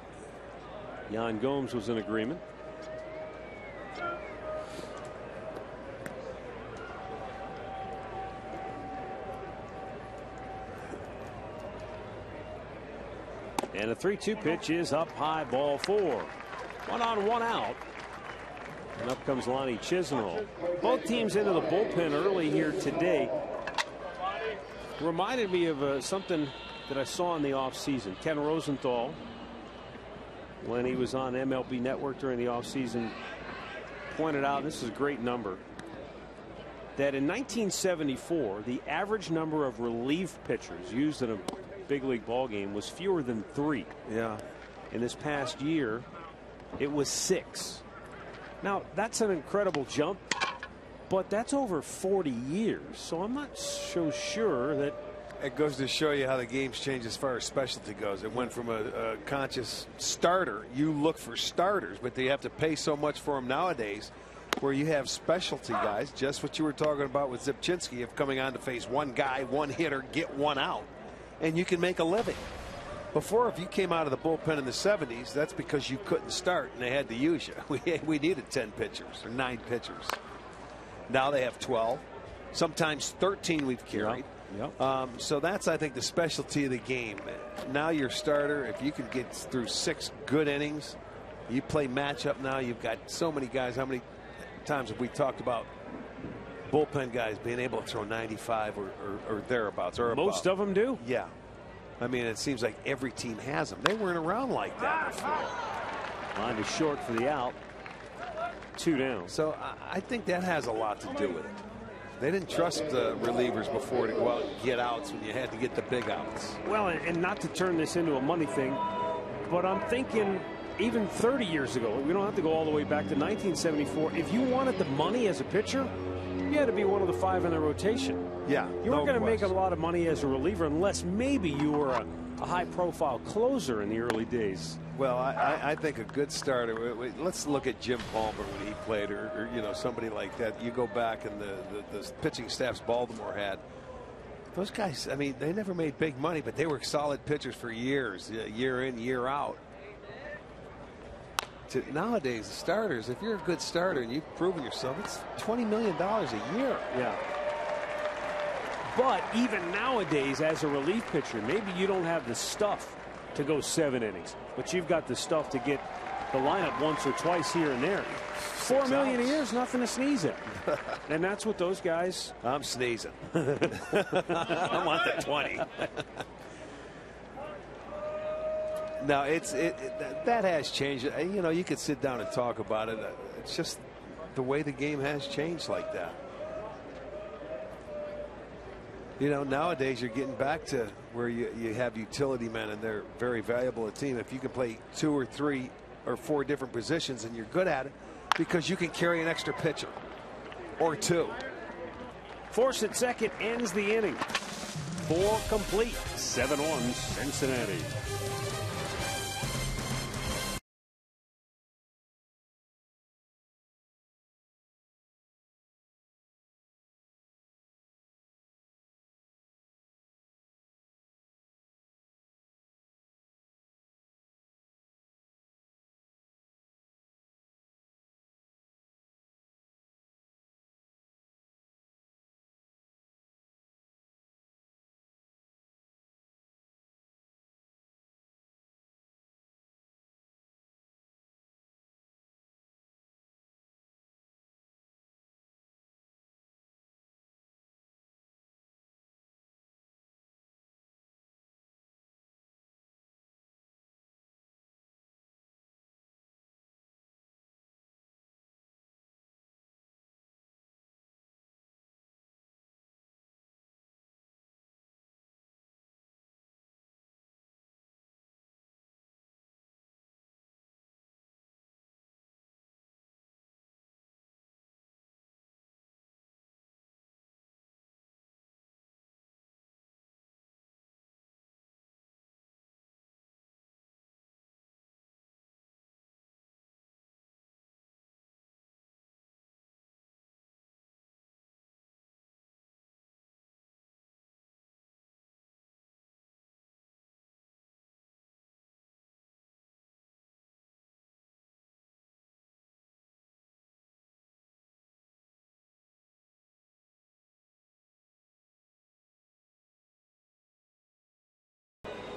Speaker 3: Yan Gomes was in agreement. And a 3 2 pitch is up high, ball four. One on, one out. And up comes Lonnie Chisenhall. Both teams into the bullpen early here today. Reminded me of uh, something that I saw in the offseason. Ken Rosenthal, when he was on MLB Network during the offseason, pointed out this is a great number that in 1974, the average number of relief pitchers used in a big league ball game was fewer than three.
Speaker 4: Yeah.
Speaker 3: In this past year, it was six. Now, that's an incredible jump, but that's over 40 years. So I'm not so sure that.
Speaker 4: It goes to show you how the game's changed as far as specialty goes. It went from a, a conscious starter. You look for starters, but they have to pay so much for them nowadays where you have specialty guys, just what you were talking about with Rzepczynski of coming on to face one guy, one hitter, get one out, and you can make a living. Before, if you came out of the bullpen in the 70s, that's because you couldn't start and they had to use you. We, we needed 10 pitchers or nine pitchers. Now they have 12. Sometimes 13 we've carried.
Speaker 3: Yep.
Speaker 4: Um, so that's, I think, the specialty of the game. Now your starter, if you can get through six good innings, you play matchup now. You've got so many guys. How many times have we talked about bullpen guys being able to throw 95 or, or, or thereabouts? Or
Speaker 3: Most
Speaker 4: above?
Speaker 3: of them do.
Speaker 4: Yeah. I mean, it seems like every team has them. They weren't around like that before.
Speaker 3: Line is short for the out. Two down.
Speaker 4: So I, think that has a lot to do with it. They didn't trust the relievers before to go out and get outs when you had to get the big outs.
Speaker 3: Well, and, and not to turn this into a money thing, but I'm thinking even 30 years ago, we don't have to go all the way back to 1974. If you wanted the money as a pitcher, you had to be one of the five in the rotation.
Speaker 4: Yeah.
Speaker 3: You weren't
Speaker 4: no
Speaker 3: going to make a lot of money as a reliever unless maybe you were a, a high profile closer in the early days.
Speaker 4: Well, I, I- think a good starter. Let's look at Jim Palmer when he played, or, or you know somebody like that. You go back and the, the the pitching staffs Baltimore had. Those guys, I mean, they never made big money, but they were solid pitchers for years, year in, year out. To nowadays, the starters, if you're a good starter and you've proven yourself, it's twenty million dollars a year.
Speaker 3: Yeah. But even nowadays, as a relief pitcher, maybe you don't have the stuff to go seven innings, but you've got the stuff to get the lineup once or twice here and there. Four
Speaker 4: Six
Speaker 3: million a year is nothing to sneeze at. and that's what those guys.
Speaker 4: I'm sneezing. I want the 20. no, it's it, it- that- has changed. You know, you could sit down and talk about it. It's just the way the game has changed like that. You know, nowadays you're getting back to where you, you have utility men and they're very valuable to a team. If you can play two or three or four different positions and you're good at it because you can carry an extra pitcher or two.
Speaker 3: Force at second ends the inning. Four complete. 7 1 Cincinnati.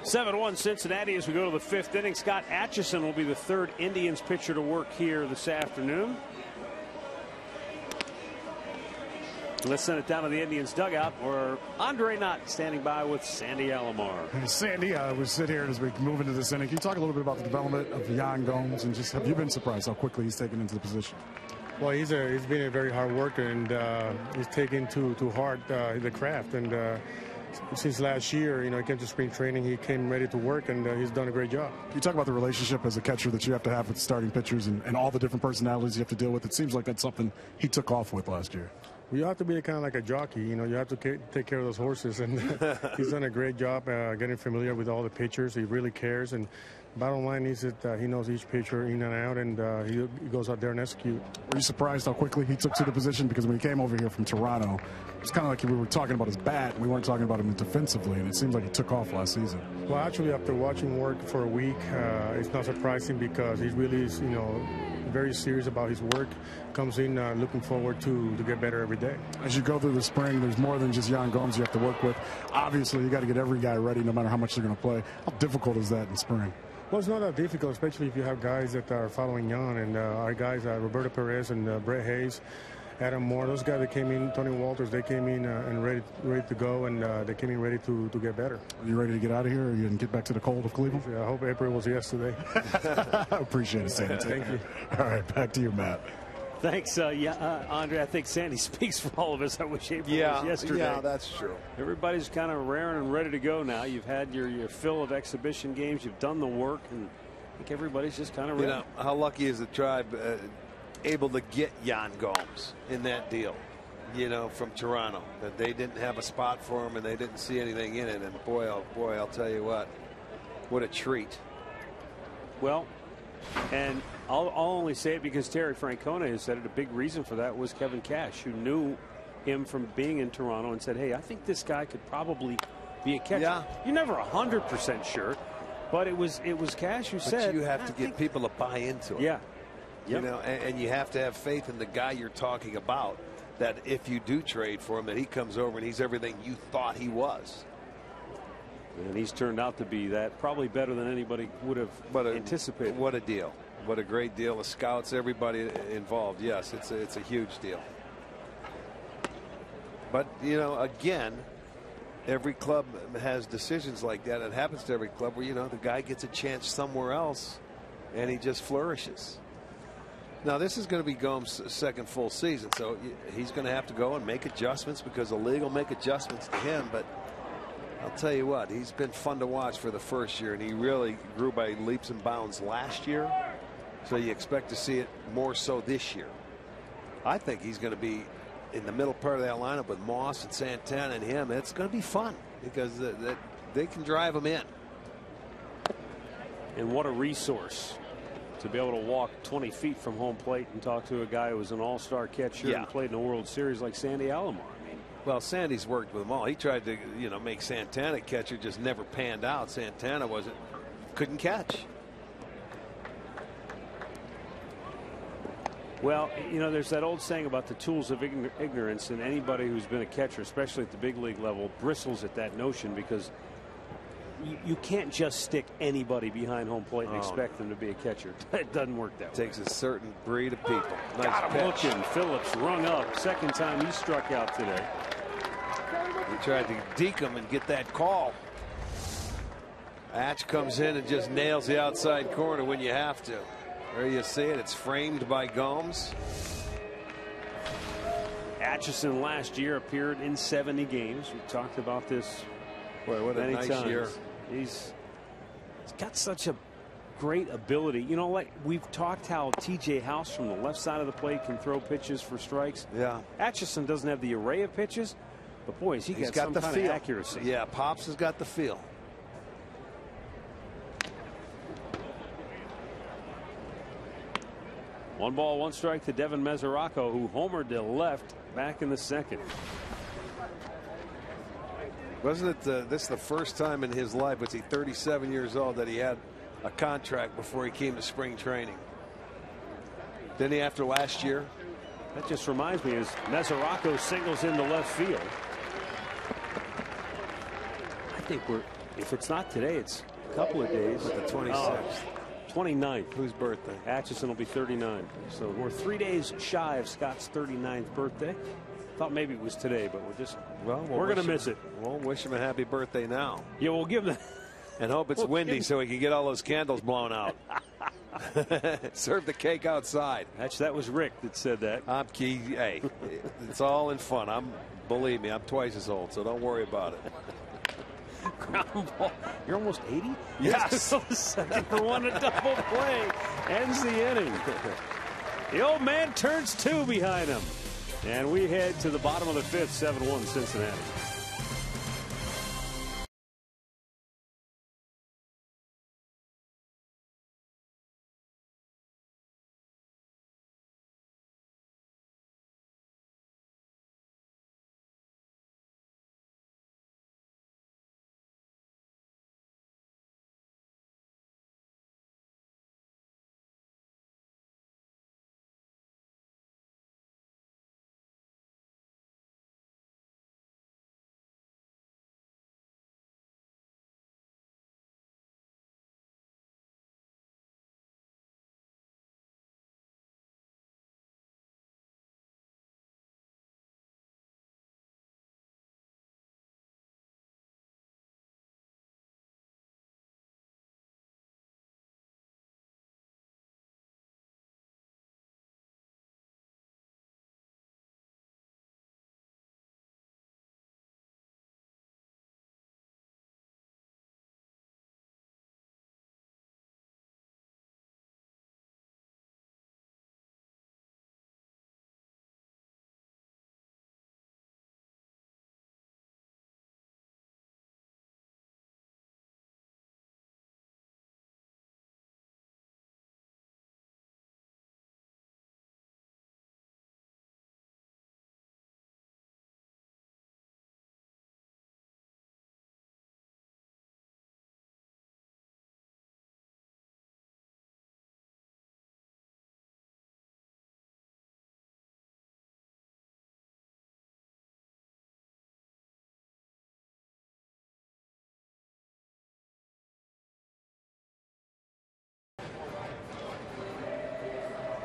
Speaker 3: Seven one Cincinnati as we go to the fifth inning. Scott Atchison will be the third Indians pitcher to work here this afternoon. Let's send it down to the Indians dugout where Andre Knott standing by with Sandy Alomar.
Speaker 5: Hey, Sandy, uh, we sit here as we move into this inning. Can you talk a little bit about the development of Yan Gomes and just have you been surprised how quickly he's taken into the position?
Speaker 8: Well, he's a he's been a very hard worker and uh, he's taken to to heart uh, the craft. And uh, since last year, you know, he came to spring training, he came ready to work, and uh, he's done a great job.
Speaker 5: You talk about the relationship as a catcher that you have to have with starting pitchers and, and all the different personalities you have to deal with. It seems like that's something he took off with last year.
Speaker 8: You have to be kind of like a jockey, you know. You have to ca- take care of those horses, and he's done a great job uh, getting familiar with all the pitchers. He really cares, and Bottom line is that uh, he knows each pitcher in and out, and uh, he, he goes out there and execute.
Speaker 5: Were you surprised how quickly he took to the position? Because when he came over here from Toronto, it's kind of like we were talking about his bat. We weren't talking about him defensively, and it seems like he took off last season.
Speaker 8: Well, actually, after watching work for a week, uh, it's not surprising because he really is, you know, very serious about his work. Comes in uh, looking forward to to get better every day.
Speaker 5: As you go through the spring, there's more than just Yan Gomes you have to work with. Obviously, you got to get every guy ready, no matter how much they're going to play. How difficult is that in spring?
Speaker 8: Well, it's not that difficult, especially if you have guys that are following on. and uh, our guys, uh, Roberto Perez and uh, Brett Hayes. Adam Moore, those guys that came in, Tony Wolters, they came in uh, and ready, ready to go, and uh, they came in ready to, to get better.
Speaker 5: Are you ready to get out of here, or you can get back to the cold of Cleveland?
Speaker 8: Yeah, I hope April was yesterday.
Speaker 5: I appreciate it, Sandy.
Speaker 8: Thank you.
Speaker 5: All right, back to you, Matt.
Speaker 3: Thanks, uh, yeah, uh, Andre. I think Sandy speaks for all of us. I wish April
Speaker 4: Yeah,
Speaker 3: was yesterday.
Speaker 4: yeah, that's true.
Speaker 3: Everybody's kind of raring and ready to go now. You've had your, your fill of exhibition games. You've done the work, and I think everybody's just kind of ready.
Speaker 4: You know, how lucky is the tribe uh, able to get Yan Gomes in that deal? You know, from Toronto, that they didn't have a spot for him and they didn't see anything in it. And boy, oh boy, I'll tell you what, what a treat.
Speaker 3: Well, and I'll, I'll only say it because Terry Francona has said it. A big reason for that was Kevin Cash, who knew him from being in Toronto and said, "Hey, I think this guy could probably be a catcher."
Speaker 4: Yeah.
Speaker 3: You're never hundred percent sure, but it was it was Cash who
Speaker 4: But
Speaker 3: said
Speaker 4: you have
Speaker 3: "I
Speaker 4: to get
Speaker 3: think-"
Speaker 4: people to buy into it.
Speaker 3: Yeah.
Speaker 4: You know, and, and you have to have faith in the guy you're talking about. That if you do trade for him, that he comes over and he's everything you thought he was.
Speaker 3: And he's turned out to be that probably better than anybody would have
Speaker 4: a,
Speaker 3: anticipated.
Speaker 4: What a deal. What a great deal. The scouts, everybody involved. Yes, it's a, it's a huge deal. But, you know, again, every club has decisions like that. It happens to every club where, you know, the guy gets a chance somewhere else and he just flourishes. Now, this is going to be Gomes' second full season, so he's going to have to go and make adjustments because the league will make adjustments to him. But I'll tell you what, he's been fun to watch for the first year, and he really grew by leaps and bounds last year. So you expect to see it more so this year. I think he's going to be in the middle part of that lineup with Moss and Santana and him. It's going to be fun because the, the, they can drive him in.
Speaker 3: And what a resource to be able to walk 20 feet from home plate and talk to a guy who was an all-star catcher
Speaker 4: Yeah.
Speaker 3: and played in a World Series like Sandy Alomar.
Speaker 4: Well, Sandy's worked with them all. He tried to, you know, make Santana catcher, just never panned out. Santana wasn't, couldn't catch.
Speaker 3: well, you know, there's that old saying about the tools of ignorance, and anybody who's been a catcher, especially at the big league level, bristles at that notion because you, you can't just stick anybody behind home plate and
Speaker 4: Oh.
Speaker 3: expect them to be a catcher. It doesn't work that way.
Speaker 4: Takes a certain breed of people. Nice
Speaker 3: Got him. Phillips rung up. Second time he struck out today.
Speaker 4: He tried to deke him and get that call. Atch comes in and just nails the outside corner when you have to. There you see it. It's framed by Gomes.
Speaker 3: Atchison last year appeared in 70 games. We talked about this
Speaker 4: Boy, what a nice
Speaker 3: times.
Speaker 4: year.
Speaker 3: He's he's got such a great ability. You know, like we've talked how T.J. House from the left side of the plate can throw pitches for strikes.
Speaker 4: Yeah.
Speaker 3: Atchison doesn't have the array of pitches, but boy, has he
Speaker 4: He's
Speaker 3: got,
Speaker 4: got
Speaker 3: some
Speaker 4: the
Speaker 3: kind
Speaker 4: feel.
Speaker 3: of accuracy.
Speaker 4: Yeah, Pops has got the feel.
Speaker 3: One ball, one strike to Devin Mesoraco, who homered to left back in the second.
Speaker 4: Wasn't it uh, this the first time in his life, was he 37 years old, that he had a contract before he came to spring training? Didn't he after last year?
Speaker 3: That just reminds me as Mesoraco singles into left field. I think we're, if it's not today, it's a couple of days.
Speaker 4: But the 26th.
Speaker 3: 29th.
Speaker 4: Whose birthday?
Speaker 3: Atchison will be 39. So we're three days shy of Scott's 39th birthday. Thought maybe it was today, but we're just
Speaker 4: Well, we'll
Speaker 3: we're gonna
Speaker 4: him-
Speaker 3: miss it.
Speaker 4: We'll wish him a happy birthday now.
Speaker 3: Yeah, we'll give them.
Speaker 4: And hope it's
Speaker 3: Well,
Speaker 4: windy so he can get all those candles blown out. Serve the cake outside.
Speaker 3: Actually, that was Rick that said that.
Speaker 4: I'm key. Hey, it's all in fun. I'm believe me, I'm twice as old, so don't worry about it.
Speaker 3: Ground ball. You're almost 80.
Speaker 4: Yes.
Speaker 3: second for one, a double play ends the inning. The old man turns two behind him, and we head to the bottom of the fifth, 7-1 Cincinnati.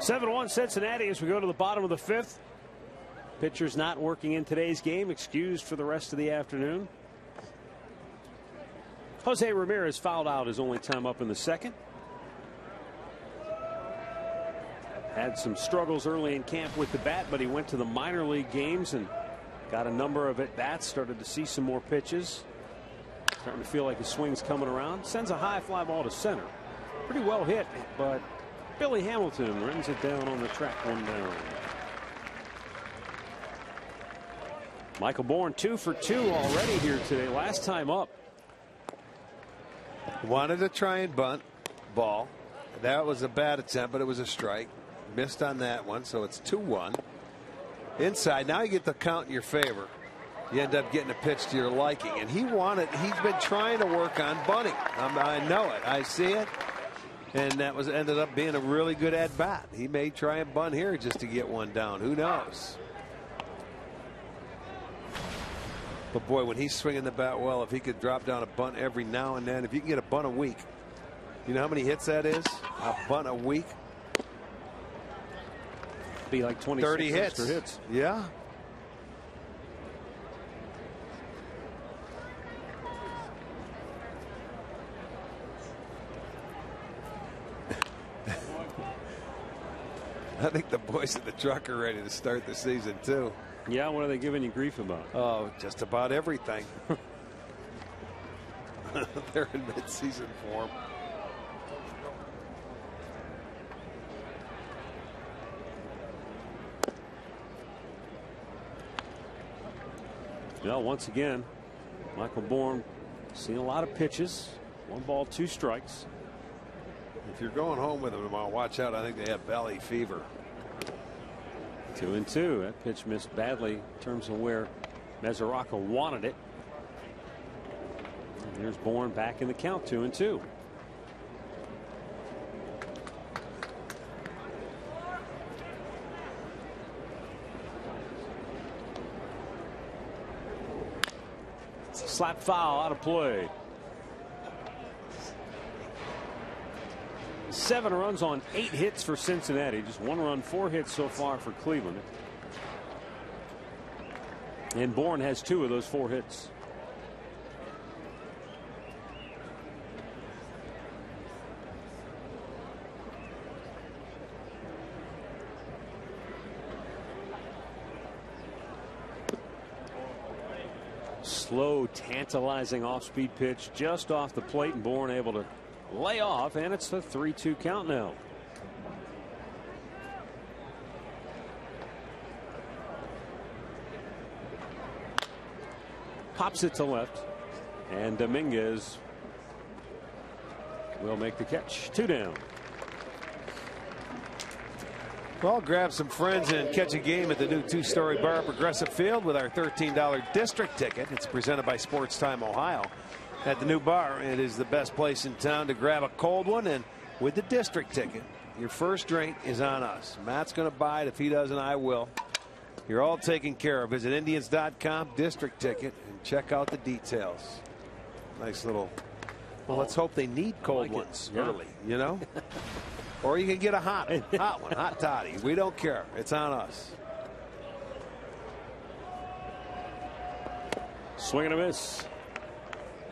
Speaker 3: 7 1 Cincinnati as we go to the bottom of the fifth. Pitchers not working in today's game, excused for the rest of the afternoon. Jose Ramirez fouled out his only time up in the second. Had some struggles early in camp with the bat, but he went to the minor league games and got a number of at bats. Started to see some more pitches. Starting to feel like his swing's coming around. Sends a high fly ball to center. Pretty well hit, but Billy Hamilton runs it down on the track one down. Michael Bourn two for two already here today. Last time up.
Speaker 4: Wanted to try and bunt ball. That was a bad attempt, but it was a strike. Missed on that one, so it's 2 1. Inside, now you get the count in your favor. You end up getting a pitch to your liking. And he wanted, he's been trying to work on bunting. Um, I know it. I see it. And that was ended up being a really good at bat. He may try and bunt here just to get one down. Who knows? But boy, when he's swinging the bat well, if he could drop down a bunt every now and then, if you can get a bunt a week, you know how many hits that is? A bunt a week?
Speaker 3: Be like 20
Speaker 4: 30 hits.
Speaker 3: hits.
Speaker 4: Yeah. Boys at the truck are ready to start the season too.
Speaker 3: Yeah, what are they giving you grief about?
Speaker 4: Oh, just about everything. They're in midseason form.
Speaker 3: Well, once again, Michael Bourn seeing a lot of pitches. One ball, two strikes.
Speaker 4: If you're going home with them tomorrow, watch out. I think they have valley fever.
Speaker 3: Two and two. That pitch missed badly in terms of where Mesoraco wanted it. And here's Bourn back in the count, two and two. Slap foul out of play. Seven runs on eight hits for Cincinnati. Just one run, four hits so far for Cleveland. And Bourn has two of those four hits. Slow, tantalizing off speed pitch just off the plate, and Bourn able to lay off, and it's the 3 2 count now. Pops it to left, and Dominguez will make the catch. Two down.
Speaker 4: Well, grab some friends and catch a game at the new two story bar Progressive Field with our $13 district ticket. It's presented by Sports Time Ohio. At the new bar, it is the best place in town to grab a cold one. And with the district ticket, your first drink is on us. Matt's going to buy it. If he doesn't, I will. You're all taken care of. Visit Indians.com, district ticket, and check out the details. Nice little. Well, let's hope they need cold
Speaker 3: like
Speaker 4: ones
Speaker 3: Yeah.
Speaker 4: early, you know? or you can get a hot, hot one, hot toddy. We don't care. It's on us.
Speaker 3: Swing and a miss.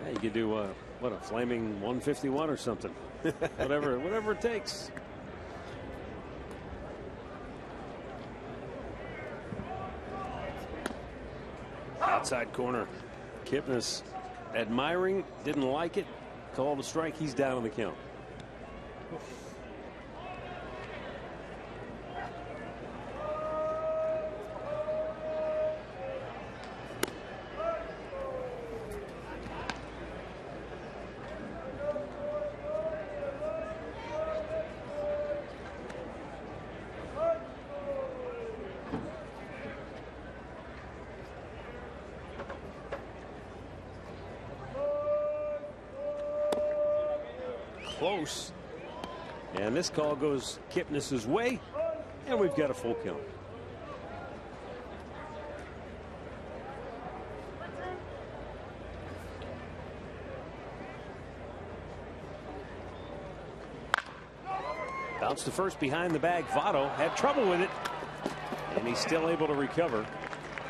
Speaker 3: Yeah, you could do uh, what a flaming 151 or something. whatever, whatever it takes. Outside corner. Kipnis admiring, didn't like it. Called a strike. He's down on the count. Close. And this call goes Kipnis's way. And we've got a full count. Bounce to first behind the bag. Votto had trouble with it. And he's still able to recover.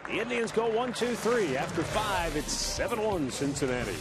Speaker 3: The Indians go one, two, three. After five, it's 7 1 Cincinnati.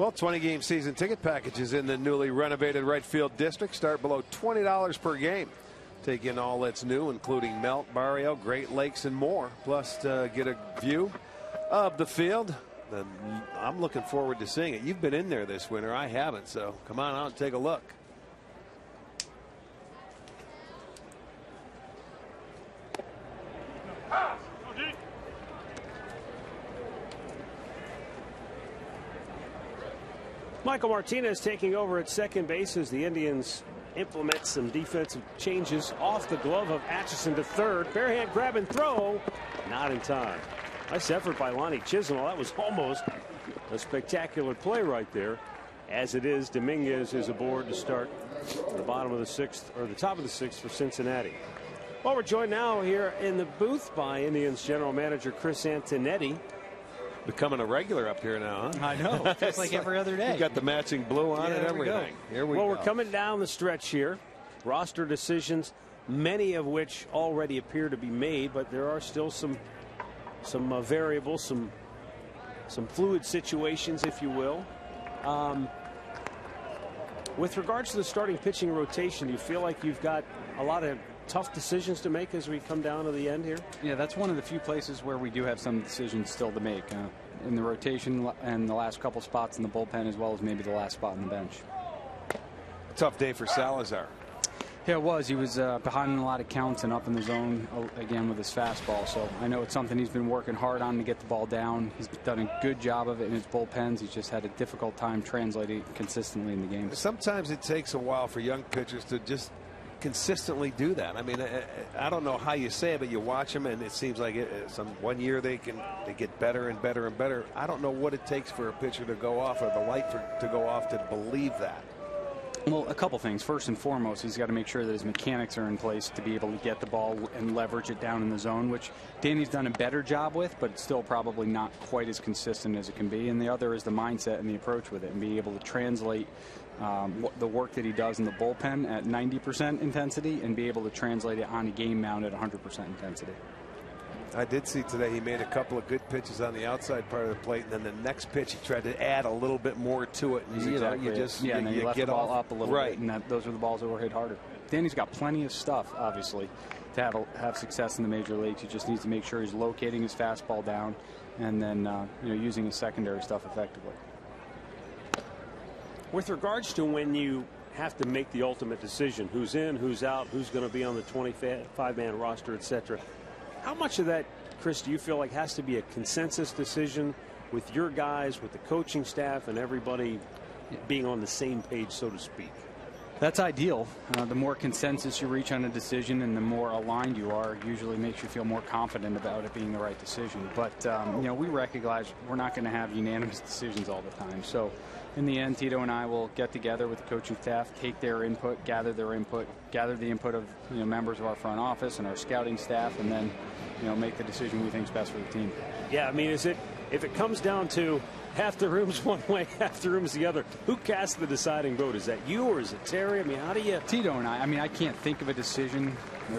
Speaker 4: Well, 20 game season ticket packages in the newly renovated right field district start below $20 per game. Take in all that's new, including Melt, Barrio, Great Lakes, and more. Plus, get a view of the field. I'm looking forward to seeing it. You've been in there this winter. I haven't. So come on out and take a look.
Speaker 3: Michael Martinez taking over at second base as the Indians implement some defensive changes off the glove of Atchison to third. Barehand grab and throw. Not in time. Nice effort by Lonnie Chisenhall. That was almost a spectacular play right there. As it is, Dominguez is aboard to start the bottom of the sixth or the top of the sixth for Cincinnati. Well, we're joined now here in the booth by Indians general manager Chris Antonetti
Speaker 4: becoming a regular up here now, huh?
Speaker 9: I know. Just like every other day.
Speaker 4: You got the matching blue on
Speaker 3: Yeah,
Speaker 4: and
Speaker 3: there we
Speaker 4: everything. Here we
Speaker 3: well,
Speaker 4: go.
Speaker 3: we're coming down the stretch here. Roster decisions, many of which already appear to be made, but there are still some some uh, variables, some some fluid situations, if you will. Um, with regards to the starting pitching rotation, do you feel like you've got a lot of tough decisions to make as we come down to the end here?
Speaker 9: Yeah, that's one of the few places where we do have some decisions still to make uh, in the rotation and the last couple spots in the bullpen, as well as maybe the last spot on the bench.
Speaker 4: Tough day for Salazar.
Speaker 9: Yeah, it was. He was uh, behind in a lot of counts and up in the zone uh, again with his fastball. So I know it's something he's been working hard on to get the ball down. He's done a good job of it in his bullpens. He's just had a difficult time translating consistently in the game.
Speaker 4: Sometimes it takes a while for young pitchers to just consistently do that. I mean, I, I don't know how you say it, but you watch them, and it seems like it, some one year they can they get better and better and better. I don't know what it takes for a pitcher to go off or the light for, to go off to believe that.
Speaker 9: Well, a couple things. First and foremost, he's got to make sure that his mechanics are in place to be able to get the ball and leverage it down in the zone, which Danny's done a better job with, but still probably not quite as consistent as it can be. And the other is the mindset and the approach with it, and being able to translate um, the work that he does in the bullpen at 90% intensity and be able to translate it on a game mound at 100% intensity.
Speaker 4: I did see today he made a couple of good pitches on the outside part of the plate, and then the next pitch he tried to add a little bit more to it. And, you know, you just
Speaker 9: yeah,
Speaker 4: you,
Speaker 9: and then
Speaker 4: you
Speaker 9: left
Speaker 4: get
Speaker 9: the ball
Speaker 4: off.
Speaker 9: up a little
Speaker 4: right.
Speaker 9: bit, and that, those are the balls that were hit harder. Danny's got plenty of stuff, obviously, to have a, have success in the major leagues. He just needs to make sure he's locating his fastball down, and then uh, you know using his secondary stuff effectively.
Speaker 3: With regards to when you have to make the ultimate decision, who's in, who's out, who's going to be on the 25-man roster, etc. How much of that, Chris, do you feel like has to be a consensus decision with your guys, with the coaching staff, and everybody being on the same page, so to speak?
Speaker 9: That's ideal. Uh, the more consensus you reach on a decision and the more aligned you are, usually makes you feel more confident about it being the right decision. But, um, you know, we recognize we're not going to have unanimous decisions all the time. So, in the end, Tito and I will get together with the coaching staff, take their input, gather their input, gather the input of you know, members of our front office and our scouting staff, and then, you know, make the decision we think is best for the team.
Speaker 3: Yeah, I mean, is it if it comes down to half the room's one way, half the room's the other. Who casts the deciding vote? Is that you or is it Terry? I mean, how do you?
Speaker 9: Tito and I. I mean, I can't think of a decision.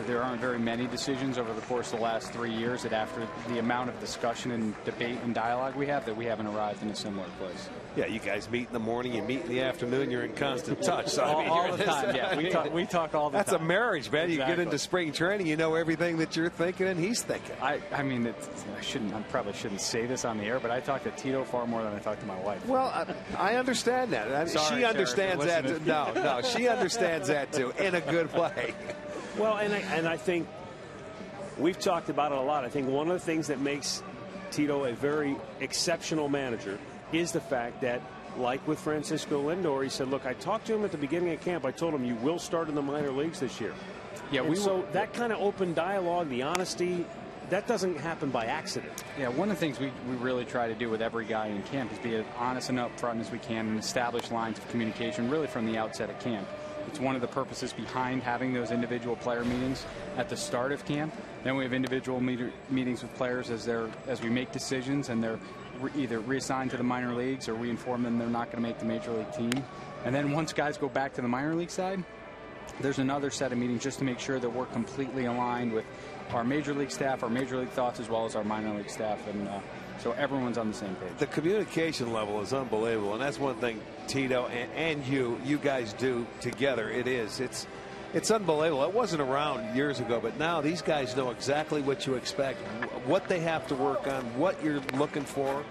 Speaker 9: There aren't very many decisions over the course of the last three years that, after the amount of discussion and debate and dialogue we have, that we haven't arrived in a similar place.
Speaker 4: Yeah, you guys meet in the morning, you meet in the afternoon, you're in constant touch. So,
Speaker 9: all,
Speaker 4: I mean,
Speaker 9: all the time. Yeah, we talk. We talk all the
Speaker 4: That's
Speaker 9: time.
Speaker 4: That's a marriage, man.
Speaker 9: Exactly.
Speaker 4: You get into spring training, you know everything that you're thinking and he's thinking.
Speaker 9: I, I mean, it's, I shouldn't. I probably shouldn't say this on the air, but I talk to Tito far more than I talk to my wife.
Speaker 4: Well, I, I understand that. I,
Speaker 9: Sorry,
Speaker 4: she understands
Speaker 9: if you're
Speaker 4: that. No, no, she understands that too, in a good way.
Speaker 3: Well, and I, and I think we've talked about it a lot. I think one of the things that makes Tito a very exceptional manager is the fact that, like with Francisco Lindor, he said, "Look, I talked to him at the beginning of camp. I told him you will start in the minor leagues this year."
Speaker 9: Yeah,
Speaker 3: And
Speaker 9: we
Speaker 3: so that kind of open dialogue, the honesty, that doesn't happen by accident.
Speaker 9: Yeah, one of the things we, we really try to do with every guy in camp is be as honest and upfront as we can and establish lines of communication really from the outset of camp. It's one of the purposes behind having those individual player meetings at the start of camp. Then we have individual meet- meetings with players as they're as we make decisions and they're re- either reassigned to the minor leagues or we inform them they're not going to make the major league team. And then once guys go back to the minor league side, there's another set of meetings just to make sure that we're completely aligned with our major league staff, our major league thoughts, as well as our minor league staff, and uh, so everyone's on the same page.
Speaker 4: The communication level is unbelievable, and that's one thing Tito and, and you, you guys do together. It is. It's it's unbelievable. It wasn't around years ago, but now these guys know exactly what you expect, what they have to work on, what you're looking for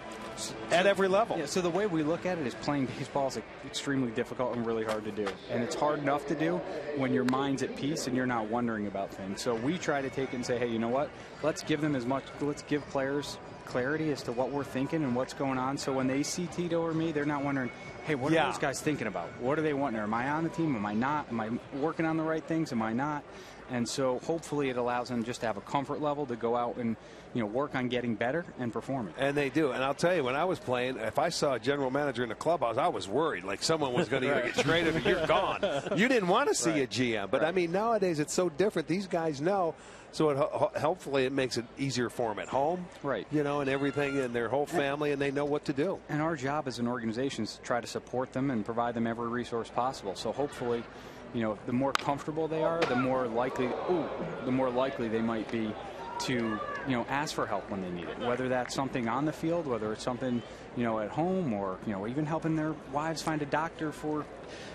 Speaker 4: at every level.
Speaker 9: Yeah, so the way we look at it is playing baseball is extremely difficult and really hard to do. And it's hard enough to do when your mind's at peace and you're not wondering about things. So we try to take it and say, hey, you know what? Let's give them as much, let's give players clarity as to what we're thinking and what's going on. So when they see Tito or me, they're not wondering, hey, what
Speaker 4: Yeah.
Speaker 9: are those guys thinking about? What are they wanting? Am I on the team? Am I not? Am I working on the right things? Am I not? And so hopefully it allows them just to have a comfort level to go out and you know work on getting better and performing.
Speaker 4: And they do. And I'll tell you, when I was playing, if I saw a general manager in the clubhouse, I was worried. Like someone was going to get traded you're gone. You didn't want to see a GM. But I mean, nowadays it's so different. These guys know. So it, ho- hopefully it makes it easier for them at home.
Speaker 9: Right.
Speaker 4: You know, and everything, and their whole family, and they know what to do.
Speaker 9: And our job as an organization is to try to support them and provide them every resource possible. So hopefully, you know, the more comfortable they are, the more likely, ooh, the more likely they might be to, you know, ask for help when they need it. Whether that's something on the field, whether it's something, you know, at home, or you know, even helping their wives find a doctor for,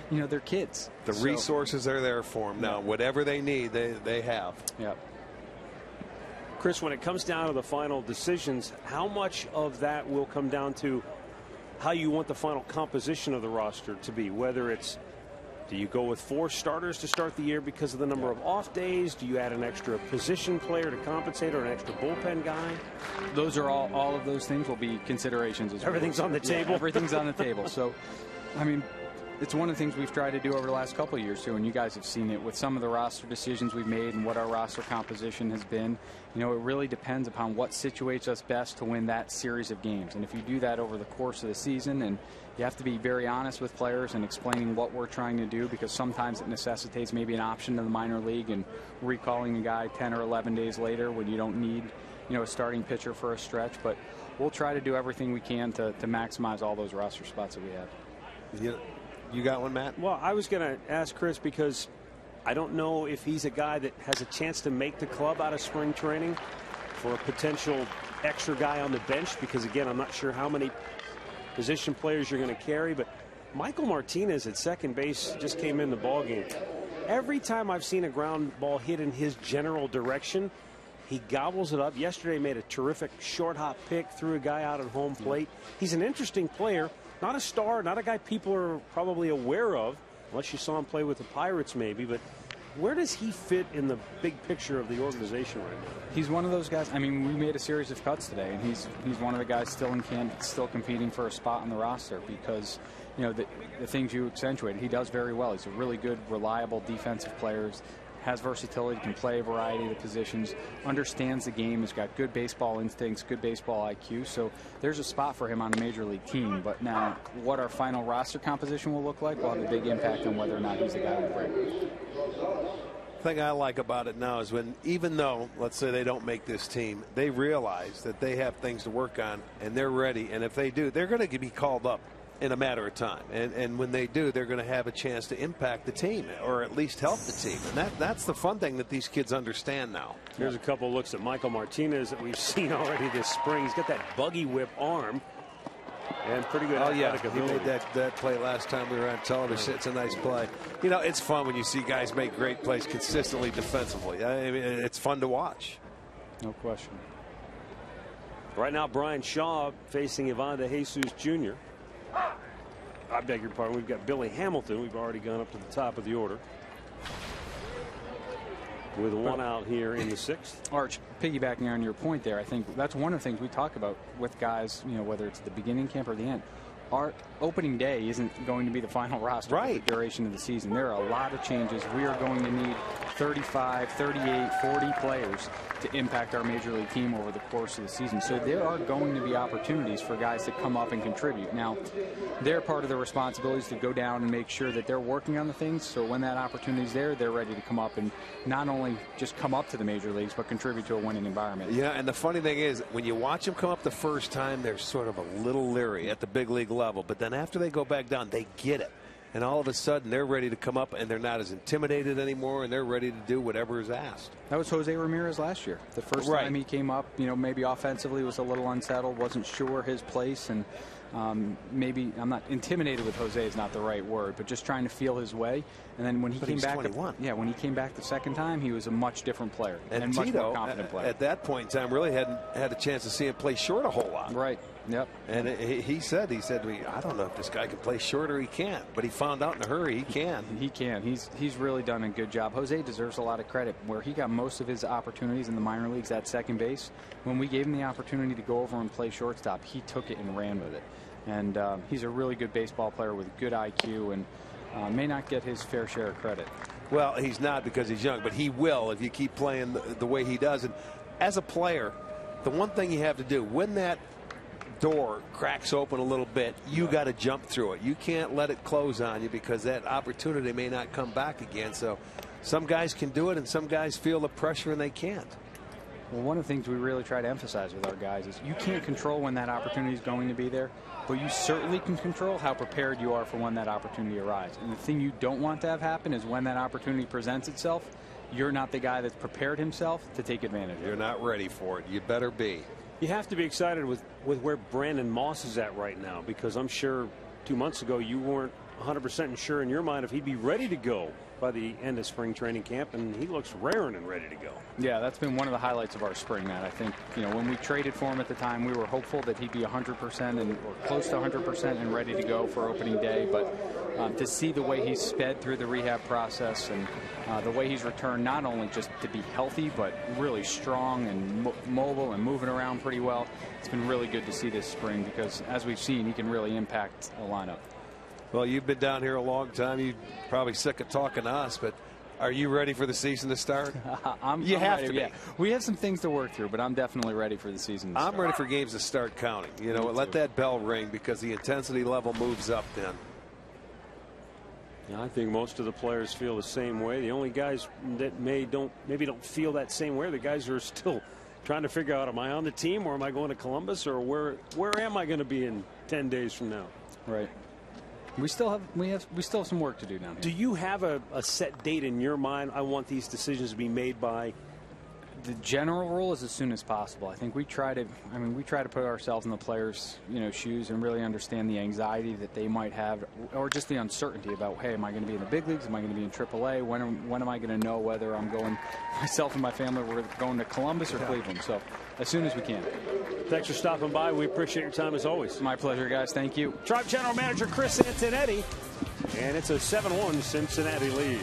Speaker 9: you know, their kids.
Speaker 4: The
Speaker 9: So-
Speaker 4: resources are there for them now. Whatever they need, they, they have.
Speaker 9: Yeah.
Speaker 3: Chris, when it comes down to the final decisions, how much of that will come down to how you want the final composition of the roster to be? Whether it's do you go with four starters to start the year because of the number of off days? Do you add an extra position player to compensate or an extra bullpen guy?
Speaker 9: those are all all of those things will be considerations as well.
Speaker 3: Everything's on the
Speaker 9: Yeah,
Speaker 3: table.
Speaker 9: everything's on the table. So, I mean, it's one of the things we've tried to do over the last couple of years too, and you guys have seen it with some of the roster decisions we've made and what our roster composition has been. You know, it really depends upon what situates us best to win that series of games, and if you do that over the course of the season and you have to be very honest with players and explaining what we're trying to do because sometimes it necessitates maybe an option to the minor league and recalling a guy 10 or 11 days later when you don't need you know, a starting pitcher for a stretch, but we'll try to do everything we can to, to maximize all those roster spots that we have.
Speaker 4: You, you got one, Matt?
Speaker 3: Well, I was going to ask Chris because I don't know if he's a guy that has a chance to make the club out of spring training for a potential extra guy on the bench because, again, I'm not sure how many position players you're going to carry, but Michael Martinez at second base just came in the ballgame. Every time I've seen a ground ball hit in his general direction, he gobbles it up. Yesterday made a terrific short hop pick, threw a guy out at home plate. He's an interesting player, not a star, not a guy people are probably aware of, unless you saw him play with the Pirates maybe, but Where does he fit in the big picture of the organization right now?
Speaker 9: He's one of those guys. I mean, we made a series of cuts today, and he's he's one of the guys still in camp, still competing for a spot on the roster because you know the, the things you accentuated. He does very well. He's a really good, reliable defensive player. Has versatility, can play a variety of positions, understands the game, has got good baseball instincts, good baseball IQ. So there's a spot for him on a major league team. But now, what our final roster composition will look like will have a big impact on whether or not he's the guy we bring
Speaker 4: thing I like about it now is when, even though, let's say they don't make this team, they realize that they have things to work on and they're ready. And if they do, they're going to be called up in a matter of time. And, and when they do, they're going to have a chance to impact the team or at least help the team. And that, that's the fun thing that these kids understand now.
Speaker 3: Here's a couple looks at Michael Martinez that we've seen already this spring. He's got that buggy whip arm. And pretty good.
Speaker 4: Oh yeah, he made that that play last time we were on television. It's a nice play. You know, it's fun when you see guys make great plays consistently defensively. I mean, it's fun to watch.
Speaker 9: No question.
Speaker 3: Right now, Bryan Shaw facing Ivan DeJesus Jr. I beg your pardon. We've got Billy Hamilton. We've already gone up to the top of the order with one out here in the sixth.
Speaker 9: Arch, piggybacking on your point there, I think that's one of the things we talk about with guys, you know, whether it's the beginning camp or the end. Our opening day isn't going to be the final roster
Speaker 4: right.
Speaker 9: for the duration of the season. There are a lot of changes. We are going to need 35, 38, 40 players to impact our major league team over the course of the season. So there are going to be opportunities for guys to come up and contribute. Now, their part of the responsibility is to go down and make sure that they're working on the things. So when that opportunity is there, they're ready to come up and not only just come up to the major leagues, but contribute to a winning environment.
Speaker 4: Yeah, and the funny thing is, when you watch them come up the first time, they're sort of a little leery at the big league level. But then after they go back down, they get it and all of a sudden they're ready to come up and they're not as intimidated anymore and they're ready to do whatever is asked.
Speaker 9: That was Jose Ramirez last year. The first
Speaker 4: right.
Speaker 9: time he came up, you know, maybe offensively was a little unsettled, wasn't sure his place, and um, maybe I'm not intimidated with Jose is not the right word, but just trying to feel his way. And then when he
Speaker 4: but
Speaker 9: came back,
Speaker 4: the,
Speaker 9: yeah, when he came back the second time, he was a much different player and,
Speaker 4: and
Speaker 9: Tito,
Speaker 4: much
Speaker 9: more confident player.
Speaker 4: At that point in time, really hadn't had a chance to see him play short a whole lot.
Speaker 9: Right. Yep.
Speaker 4: And he said, he said to me, I don't know if this guy can play short or he can't, but he found out in a hurry he can.
Speaker 9: He can. He's he's really done a good job. Jose deserves a lot of credit. Where he got most of his opportunities in the minor leagues at second base, when we gave him the opportunity to go over and play shortstop, he took it and ran with it. And uh, he's a really good baseball player with good IQ and uh, may not get his fair share of credit.
Speaker 4: Well, he's not because he's young, but he will if you keep playing the, the way he does. And as a player, the one thing you have to do when that door cracks open a little bit, you got to jump through it. You can't let it close on you because that opportunity may not come back again. So some guys can do it and some guys feel the pressure and they can't.
Speaker 9: Well, one of the things we really try to emphasize with our guys is you can't control when that opportunity is going to be there, but you certainly can control how prepared you are for when that opportunity arrives. And the thing you don't want to have happen is when that opportunity presents itself, you're not the guy that's prepared himself to take advantage.
Speaker 4: You're not ready for it. You better be.
Speaker 3: You have to be excited with, with where Brandon Moss is at right now because I'm sure two months ago you weren't 100% sure in your mind if he'd be ready to go by the end of spring training camp, and he looks raring and ready to go.
Speaker 9: Yeah, that's been one of the highlights of our spring, Matt. I think, you know, when we traded for him at the time, we were hopeful that he'd be 100% and or close to 100% and ready to go for opening day. But um, to see the way he's sped through the rehab process and uh, the way he's returned, not only just to be healthy, but really strong and mo mobile and moving around pretty well, it's been really good to see this spring because, as we've seen, he can really impact a lineup.
Speaker 4: Well, you've been down here a long time. You're probably sick of talking to us, but are you ready for the season to start?
Speaker 9: I'm,
Speaker 4: you
Speaker 9: I'm
Speaker 4: have
Speaker 9: ready,
Speaker 4: to be.
Speaker 9: Yeah. We have some things to work through, but I'm definitely ready for the season.
Speaker 4: I'm
Speaker 9: start.
Speaker 4: ready for games to start counting. You know,
Speaker 9: Me
Speaker 4: let
Speaker 9: too.
Speaker 4: that bell ring because the intensity level moves up then.
Speaker 3: Yeah, I think most of the players feel the same way. The only guys that may don't maybe don't feel that same way are the guys who are still trying to figure out am I on the team or am I going to Columbus or where where am I going to be in 10 days from now?
Speaker 9: Right. We still have we have we still have some work to do down here.
Speaker 3: Do you have a, a set date in your mind? I want these decisions to be made by.
Speaker 9: the general rule is as soon as possible. I think we try to, I mean, we try to put ourselves in the players' you know shoes and really understand the anxiety that they might have, or just the uncertainty about, hey, am I going to be in the big leagues? Am I going to be in AAA? When am, when am I going to know whether I'm going, myself and my family, we're going to Columbus or Cleveland? So as soon as we can.
Speaker 3: Thanks for stopping by. We appreciate your time as always.
Speaker 9: My pleasure, guys. Thank you.
Speaker 3: Tribe General Manager Chris Antonetti, and it's a 7-1 Cincinnati lead.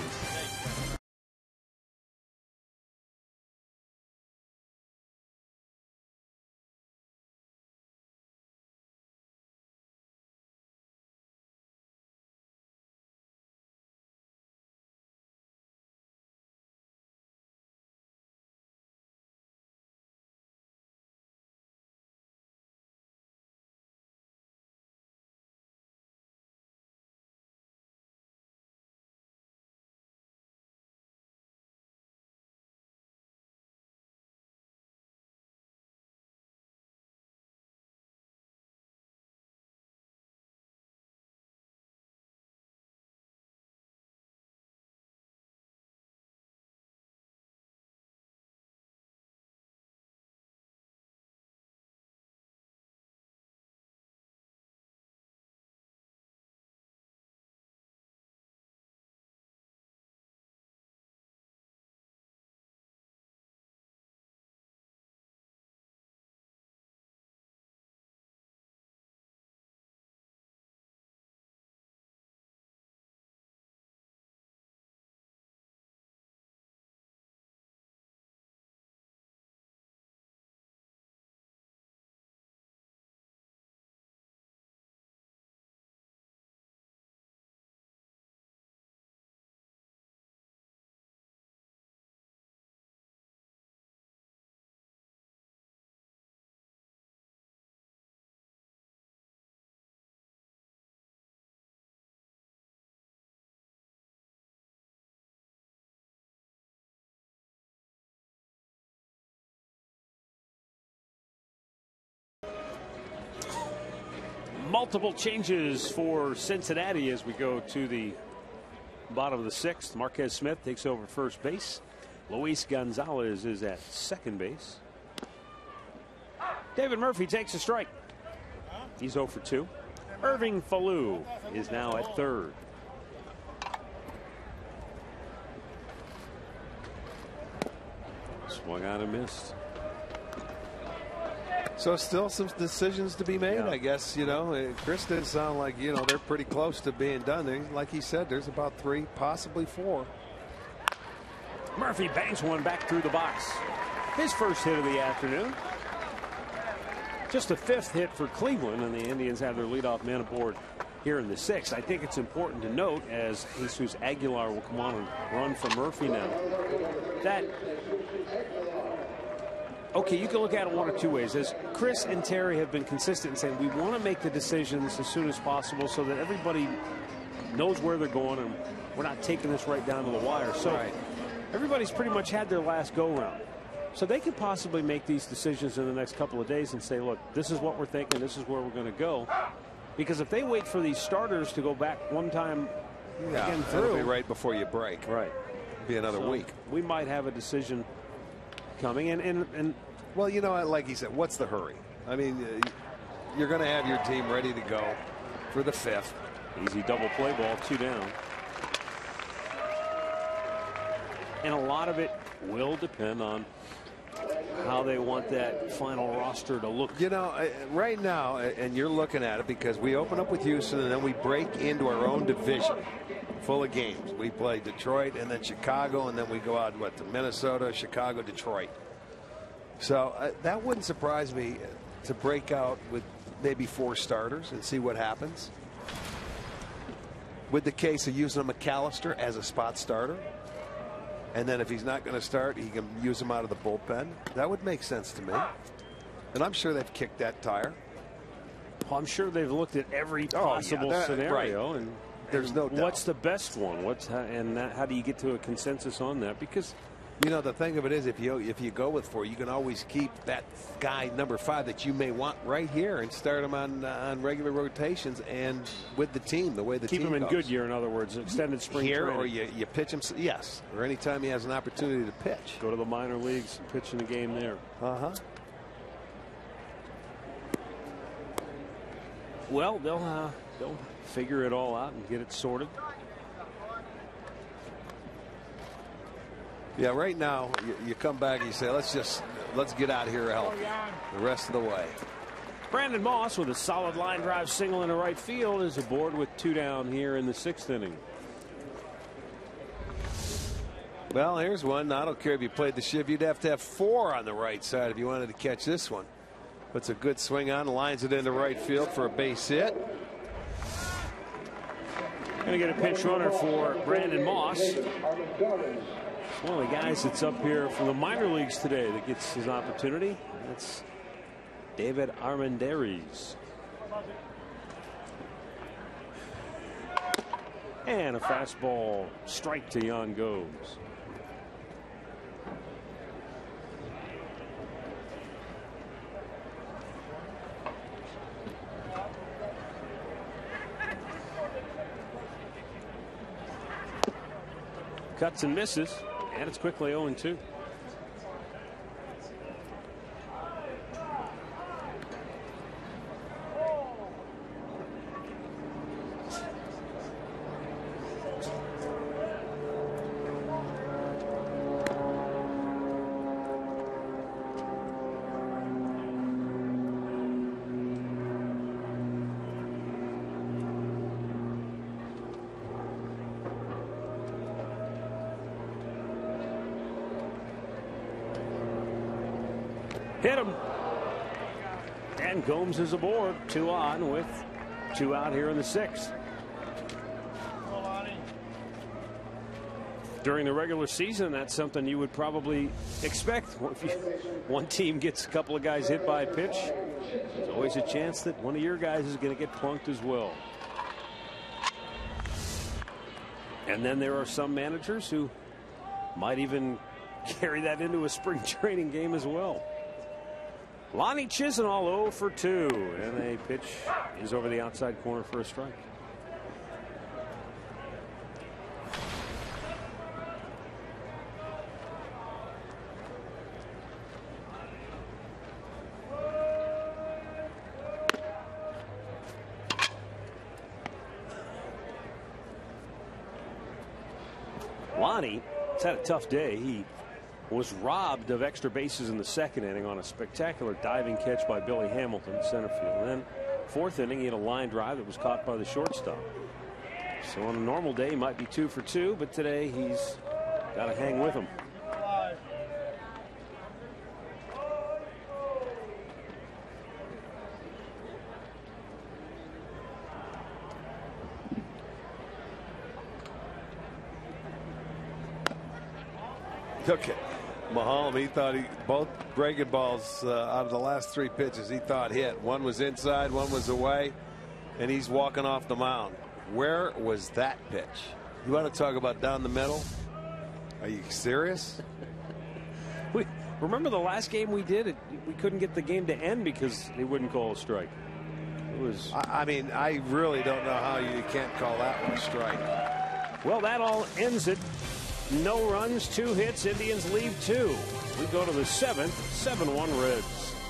Speaker 3: Multiple changes for Cincinnati as we go to the bottom of the sixth. Marquez Smith takes over first base. Luis Gonzalez is at second base. David Murphy takes a strike. He's 0 for 2. Irving Falu is now at third. Swung out and missed.
Speaker 4: So still some decisions to be made,
Speaker 3: Yeah.
Speaker 4: I guess. You know, Uh, Chris didn't sound like you know they're pretty close to being done. They, like he said, there's about three, possibly four.
Speaker 3: Murphy bangs one back through the box. His first hit of the afternoon. Just a fifth hit for Cleveland, and the Indians have their leadoff man aboard here in the sixth. I think it's important to note as Jesus Aguilar will come on and run for Murphy now. That okay, you can look at it one or two ways. As Chris and Terry have been consistent in saying we want to make the decisions as soon as possible so that everybody knows where they're going and we're not taking this right down to the wire. So everybody's pretty much had their last go round. So they could possibly make these decisions in the next couple of days and say, look, this is what we're thinking, this is where we're going to go. Because if they wait for these starters to go back one time
Speaker 4: Yeah,
Speaker 3: again through,
Speaker 4: be right before you break.
Speaker 3: Right.
Speaker 4: Be another
Speaker 3: So
Speaker 4: week.
Speaker 3: We might have a decision coming, and and, and
Speaker 4: Well, you know, like he said, what's the hurry? I mean, uh, you're going to have your team ready to go for the fifth.
Speaker 3: Easy double play ball, two down. And a lot of it will depend on how they want that final roster to look.
Speaker 4: You know, uh, right now, and you're looking at it because we open up with Houston and then we break into our own division full of games. We play Detroit and then Chicago, and then we go out, what, to Minnesota, Chicago, Detroit. So uh, that wouldn't surprise me to break out with maybe four starters and see what happens. With the case of using a McAllister as a spot starter. And then if he's not going to start, he can use him out of the bullpen. That would make sense to me. And I'm sure they've kicked that tire.
Speaker 3: Well, I'm sure they've looked at every
Speaker 4: Oh, yeah,
Speaker 3: possible
Speaker 4: that-
Speaker 3: scenario,
Speaker 4: right.
Speaker 3: and
Speaker 4: There's no doubt.
Speaker 3: what's the best one. What's how, and that, how do you get to a consensus on that? Because
Speaker 4: You know, the thing of it is, if you if you go with four, you can always keep that guy number five that you may want right here and start him on uh, on regular rotations and with the team the way the team
Speaker 3: keep
Speaker 4: team
Speaker 3: him in
Speaker 4: goes.
Speaker 3: Goodyear, in other words, extended spring
Speaker 4: here
Speaker 3: training.
Speaker 4: or you, you pitch him yes or anytime he has an opportunity to pitch.
Speaker 3: go to the minor leagues, and pitch in the game there.
Speaker 4: Uh huh.
Speaker 3: Well, they'll uh, they'll figure it all out and get it sorted.
Speaker 4: Yeah, right now you, you come back and you say let's just let's get out of here healthy the rest of the way.
Speaker 3: Brandon Moss with a solid line drive single into right field is aboard with two down here in the sixth inning.
Speaker 4: Well, here's one. I don't care if you played the shiv. You'd have to have four on the right side if you wanted to catch this one. Puts a good swing on, lines it into right field for a base hit.
Speaker 3: Going to get a pinch runner for Brandon Moss. One of the guys that's up here from the minor leagues today that gets his opportunity. That's David Armendariz. And a fastball strike to Yan Gomes. Cuts and misses, and it's quickly 0 2. Hit him. Gomes is aboard. Two on with two out here in the sixth. During the regular season, that's something you would probably expect. If you, one team gets a couple of guys hit by a pitch, there's always a chance that one of your guys is going to get plunked as well. And then there are some managers who might even carry that into a spring training game as well. Lonnie Chisenhall 0 for 2, and a pitch is over the outside corner for a strike. Lonnie has had a tough day. He was robbed of extra bases in the second inning on a spectacular diving catch by Billy Hamilton in center field. And then fourth inning, he had a line drive that was caught by the shortstop. So on a normal day, he might be two for two, but today he's got to hang with him.
Speaker 4: Okay. Maholm, he thought he both breaking balls uh, out of the last three pitches he thought hit. One was inside, one was away, and he's walking off the mound. Where was that pitch? You want to talk about down the middle? Are you serious?
Speaker 3: we, remember the last game we did? It, we couldn't get the game to end because they wouldn't call a strike. It was.
Speaker 4: I, I mean, I really don't know how you can't call that one a strike.
Speaker 3: Well, that all ends it. No runs, two hits. Indians leave two. We go to the seventh, 7 1 Reds.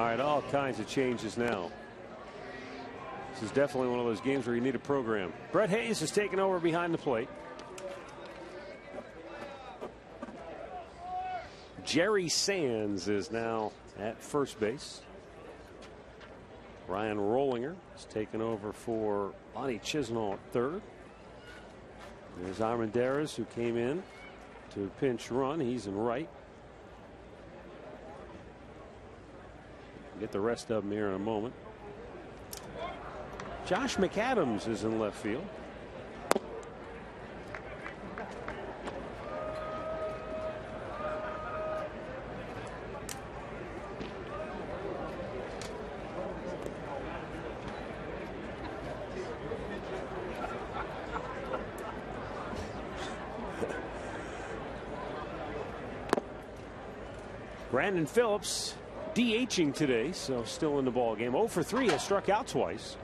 Speaker 3: All right, all kinds of changes now. This is definitely one of those games where you need a program. Brett Hayes is taking over behind the plate. Jerry Sands is now at first base. Ryan Rohlinger is taking over for Lonnie Chisenhall at third. There's Armendariz who came in to pinch run. He's in right. Get the rest of them here in a moment. Josh McAdams is in left field. Brandon Phillips DHing today, so still in the ball game. 0 for 3 has struck out twice.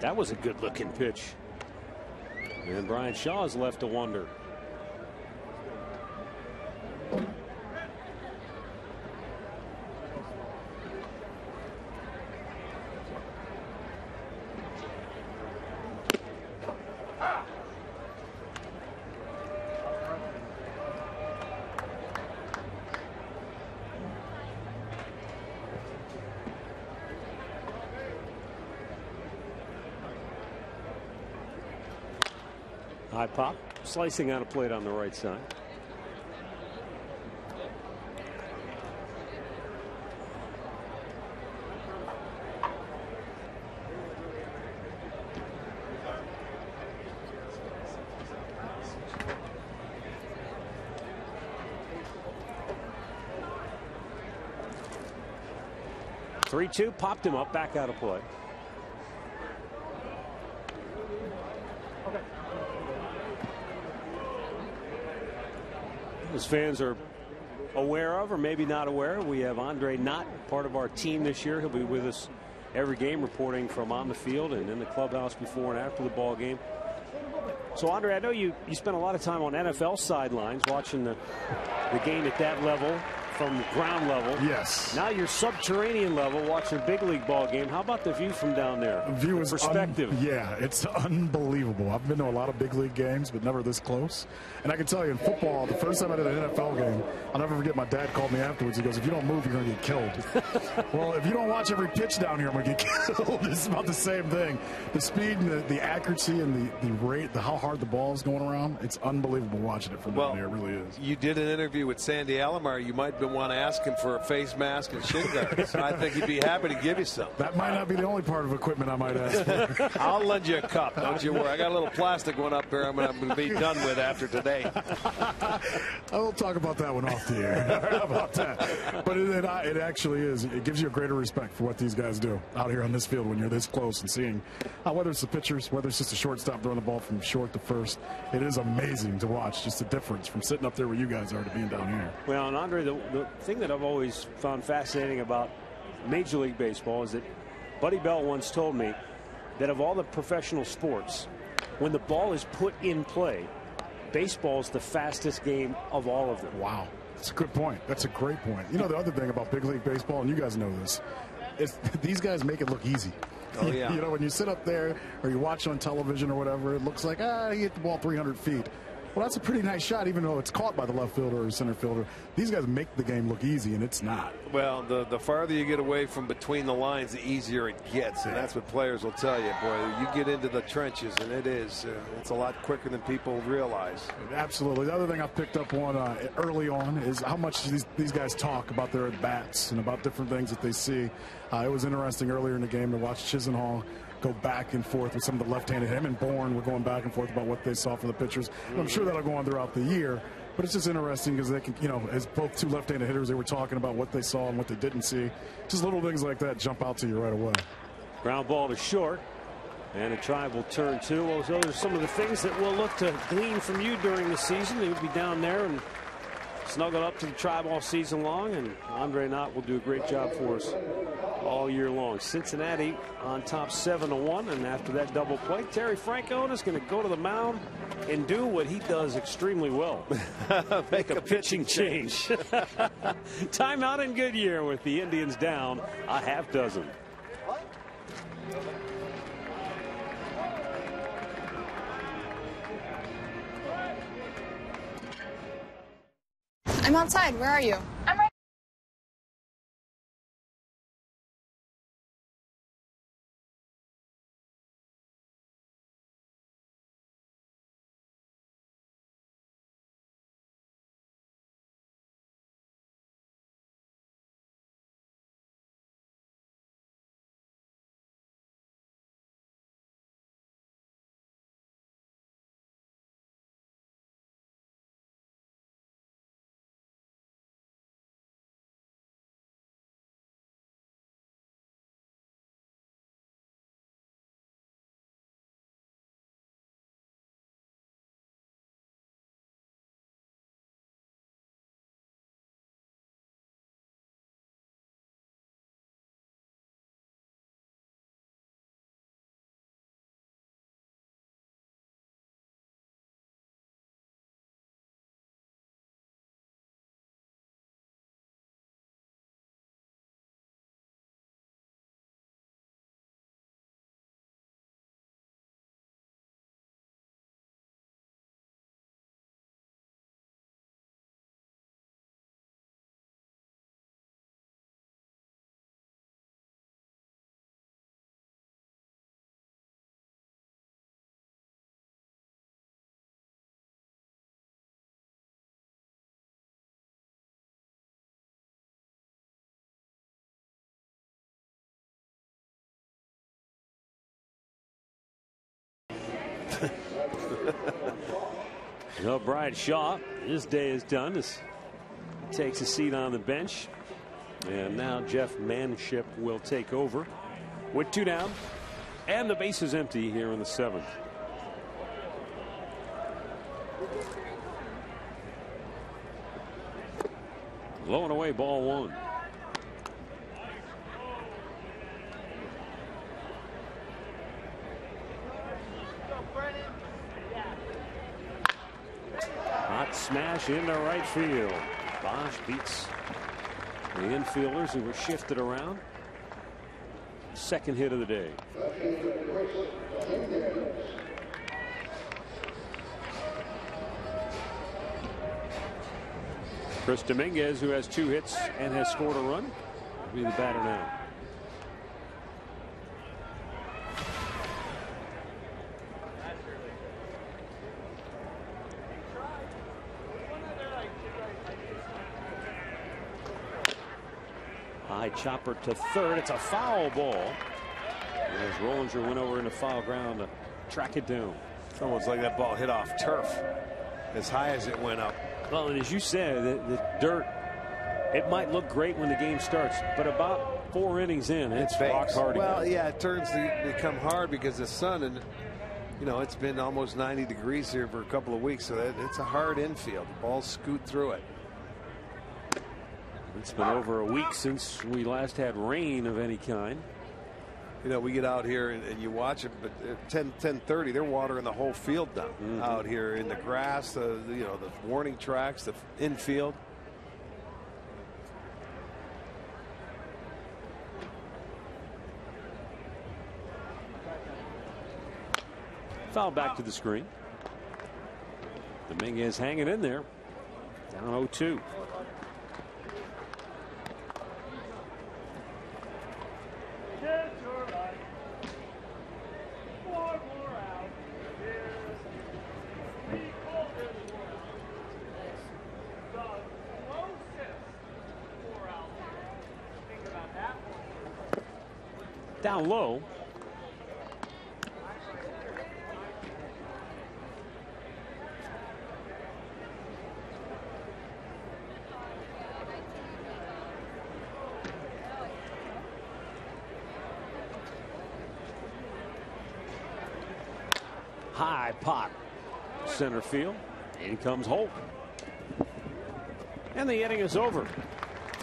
Speaker 3: That was a good looking pitch. And Bryan Shaw is left to wonder. Slicing out a plate on the right side. Three two popped him up back out of play. As fans are aware of or maybe not aware we have Andre Knott part of our team this year. He'll be with us every game reporting from on the field and in the clubhouse before and after the ball game. So Andre I know you you spent a lot of time on NFL sidelines watching the the game at that level from ground level.
Speaker 5: Yes.
Speaker 3: Now you're subterranean level watching a big league ball game. How about the view from down there?
Speaker 5: View is
Speaker 3: perspective.
Speaker 5: Un- yeah, it's unbelievable. I've been to a lot of big league games, but never this close. And I can tell you, in football, the first time I did an NFL game, I'll never forget. My dad called me afterwards. He goes, "If you don't move, you're going to get killed." well, if you don't watch every pitch down here, I'm going to get killed. it's about the same thing. The speed and the, the accuracy and the, the rate, the how hard the ball is going around. It's unbelievable watching it from
Speaker 4: well,
Speaker 5: down here. It really is.
Speaker 4: You did an interview with Sandy Alomar. You might want to ask him for a face mask and shin guards. I think he'd be happy to give you some.
Speaker 5: That might not be the only part of equipment I might ask for.
Speaker 4: I'll lend you a cup. Don't you worry. I got a little plastic one up here. I'm going to be done with after today.
Speaker 5: I will talk about that one off the air. about that? But it, it, it, actually is. It gives you a greater respect for what these guys do out here on this field when you're this close and seeing uh, whether it's the pitchers, whether it's just a shortstop throwing the ball from short to first. It is amazing to watch just the difference from sitting up there where you guys are to being down here.
Speaker 3: Well, and Andre, the, the thing that I've always found fascinating about Major League Baseball is that Buddy Bell once told me that of all the professional sports, when the ball is put in play, baseball is the fastest game of all of them.
Speaker 5: Wow. That's a good point. That's a great point. You know, the other thing about big league baseball, and you guys know this, is these guys make it look easy.
Speaker 4: Oh, yeah.
Speaker 5: you know, when you sit up there or you watch on television or whatever, it looks like, ah, you hit the ball 300 feet. Well, that's a pretty nice shot, even though it's caught by the left fielder or center fielder. These guys make the game look easy, and it's not.
Speaker 4: Well, the the farther you get away from between the lines, the easier it gets, and that's what players will tell you. Boy, you get into the trenches, and it is uh, it's a lot quicker than people realize.
Speaker 5: Absolutely. The other thing I picked up on uh, early on is how much these these guys talk about their at bats and about different things that they see. Uh, it was interesting earlier in the game to watch Chisenhall go back and forth with some of the left-handed. Him and Bourn were going back and forth about what they saw from the pitchers. And I'm sure that'll go on throughout the year. But it's just interesting because they can, you know, as both two left-handed hitters, they were talking about what they saw and what they didn't see. Just little things like that jump out to you right away.
Speaker 3: Ground ball to short. And a try will turn two. Well, those are some of the things that we'll look to glean from you during the season. You'll be down there and snuggled up to the tribe all season long, and Andre Knott will do a great job for us all year long. Cincinnati on top 7 to 1, and after that double play, Terry Francona is going to go to the mound and do what he does extremely well
Speaker 4: make
Speaker 3: a pitching change. Timeout in Goodyear with the Indians down a half dozen.
Speaker 10: I'm outside. Where are you?
Speaker 11: I'm right
Speaker 3: Shaw, his day is done. He takes a seat on the bench. And now Jeff Manship will take over with two down. And the base is empty here in the seventh. Low and away, ball one. Hot smash into right field. Boesch beats the infielders who were shifted around. Second hit of the day. Chris Dominguez, who has two hits and has scored a run, will be the batter now. High chopper to third. It's a foul ball. As Rohlinger went over into foul ground to track it down.
Speaker 4: It's almost like that ball hit off turf as high as it went up.
Speaker 3: Well, and as you said, the, the dirt, it might look great when the game starts, but about four innings in, it's,
Speaker 4: It
Speaker 3: rock hard
Speaker 4: Well,
Speaker 3: again.
Speaker 4: yeah, it turns to become hard because the sun and you know it's been almost 90 degrees here for a couple of weeks, so that, it's a hard infield. The balls scoot through it.
Speaker 3: It's been over a week since we last had rain of any kind.
Speaker 4: You know, we get out here and, and you watch it, but at 10, 10:30, they're watering the whole field down
Speaker 3: Mm-hmm.
Speaker 4: out here in the grass, the you know the warning tracks, the infield.
Speaker 3: Foul back to the screen. Dominguez hanging in there. Down 0-2. Down low. High pop. Center field. In comes Holt. And the inning is over.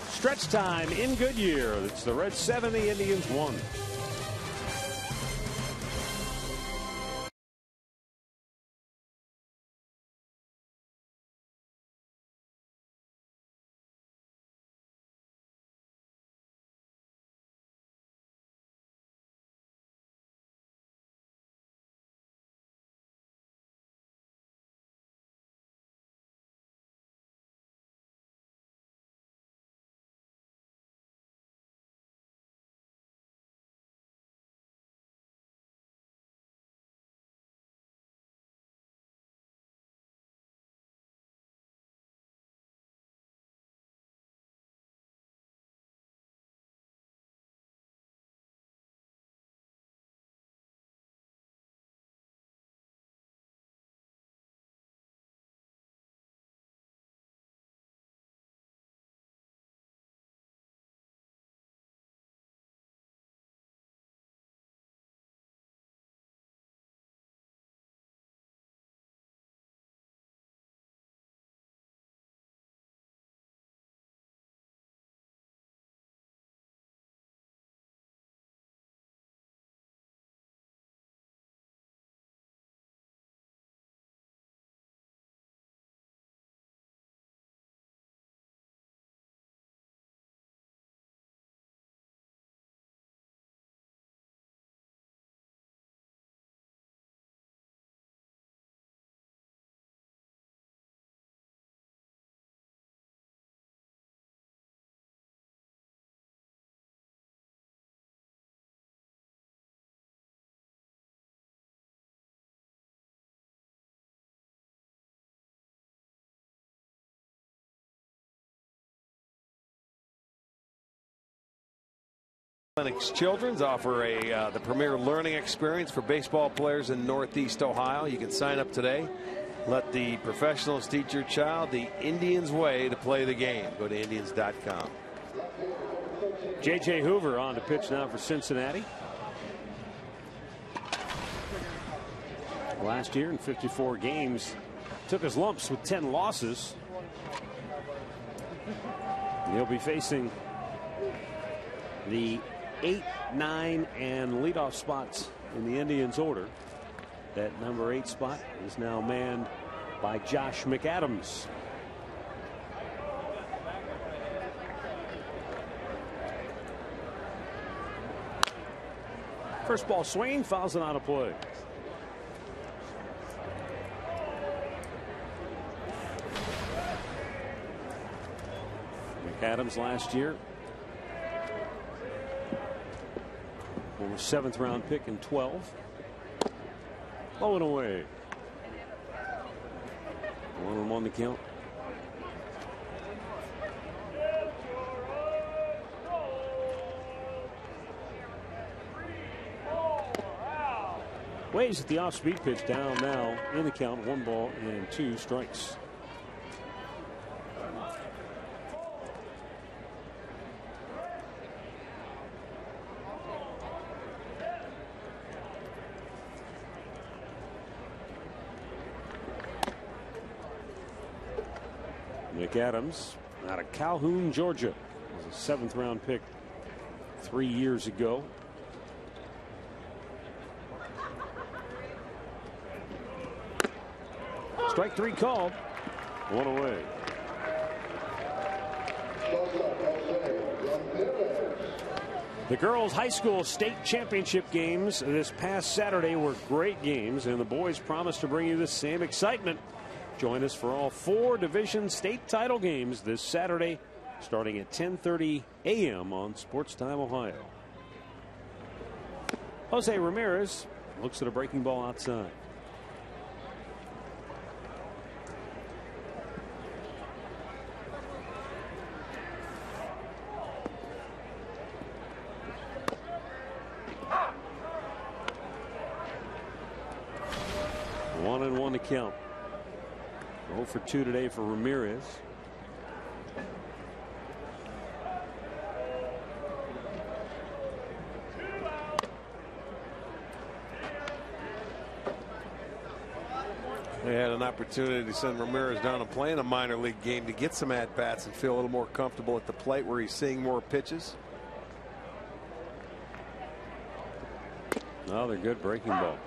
Speaker 3: Stretch time in Goodyear. It's the Reds 7, the Indians 1.
Speaker 4: Lennox Children's offer a uh, the premier learning experience for baseball players in Northeast Ohio. You can sign up today. Let the professionals teach your child the Indians way to play the game. Go to Indians.com.
Speaker 3: J.J. Hoover on to pitch now for Cincinnati. Last year in 54 games, took his lumps with 10 losses. He'll be facing the 8, 9, and leadoff spots in the Indians order. That number 8 spot is now manned by Josh McAdams. First ball swing, fouls it out of play. McAdams last year former seventh round pick in 12. Low and away. One on one to count. Waves at the off speed pitch down now in the count. One ball and two strikes. Adams out of Calhoun, Georgia. Was a seventh round pick three years ago. Strike three called. One away. The girls' high school state championship games this past Saturday were great games, and the boys promise to bring you the same excitement. Join us for all four division state title games this Saturday, starting at 10:30 a.m. on Sports Time Ohio. Jose Ramirez looks at a breaking ball outside. One and one to count. 0 for 2 today for Ramirez.
Speaker 4: They had an opportunity to send Ramirez down and play in a minor league game to get some at bats and feel a little more comfortable at the plate where he's seeing more pitches.
Speaker 3: Another good breaking ball.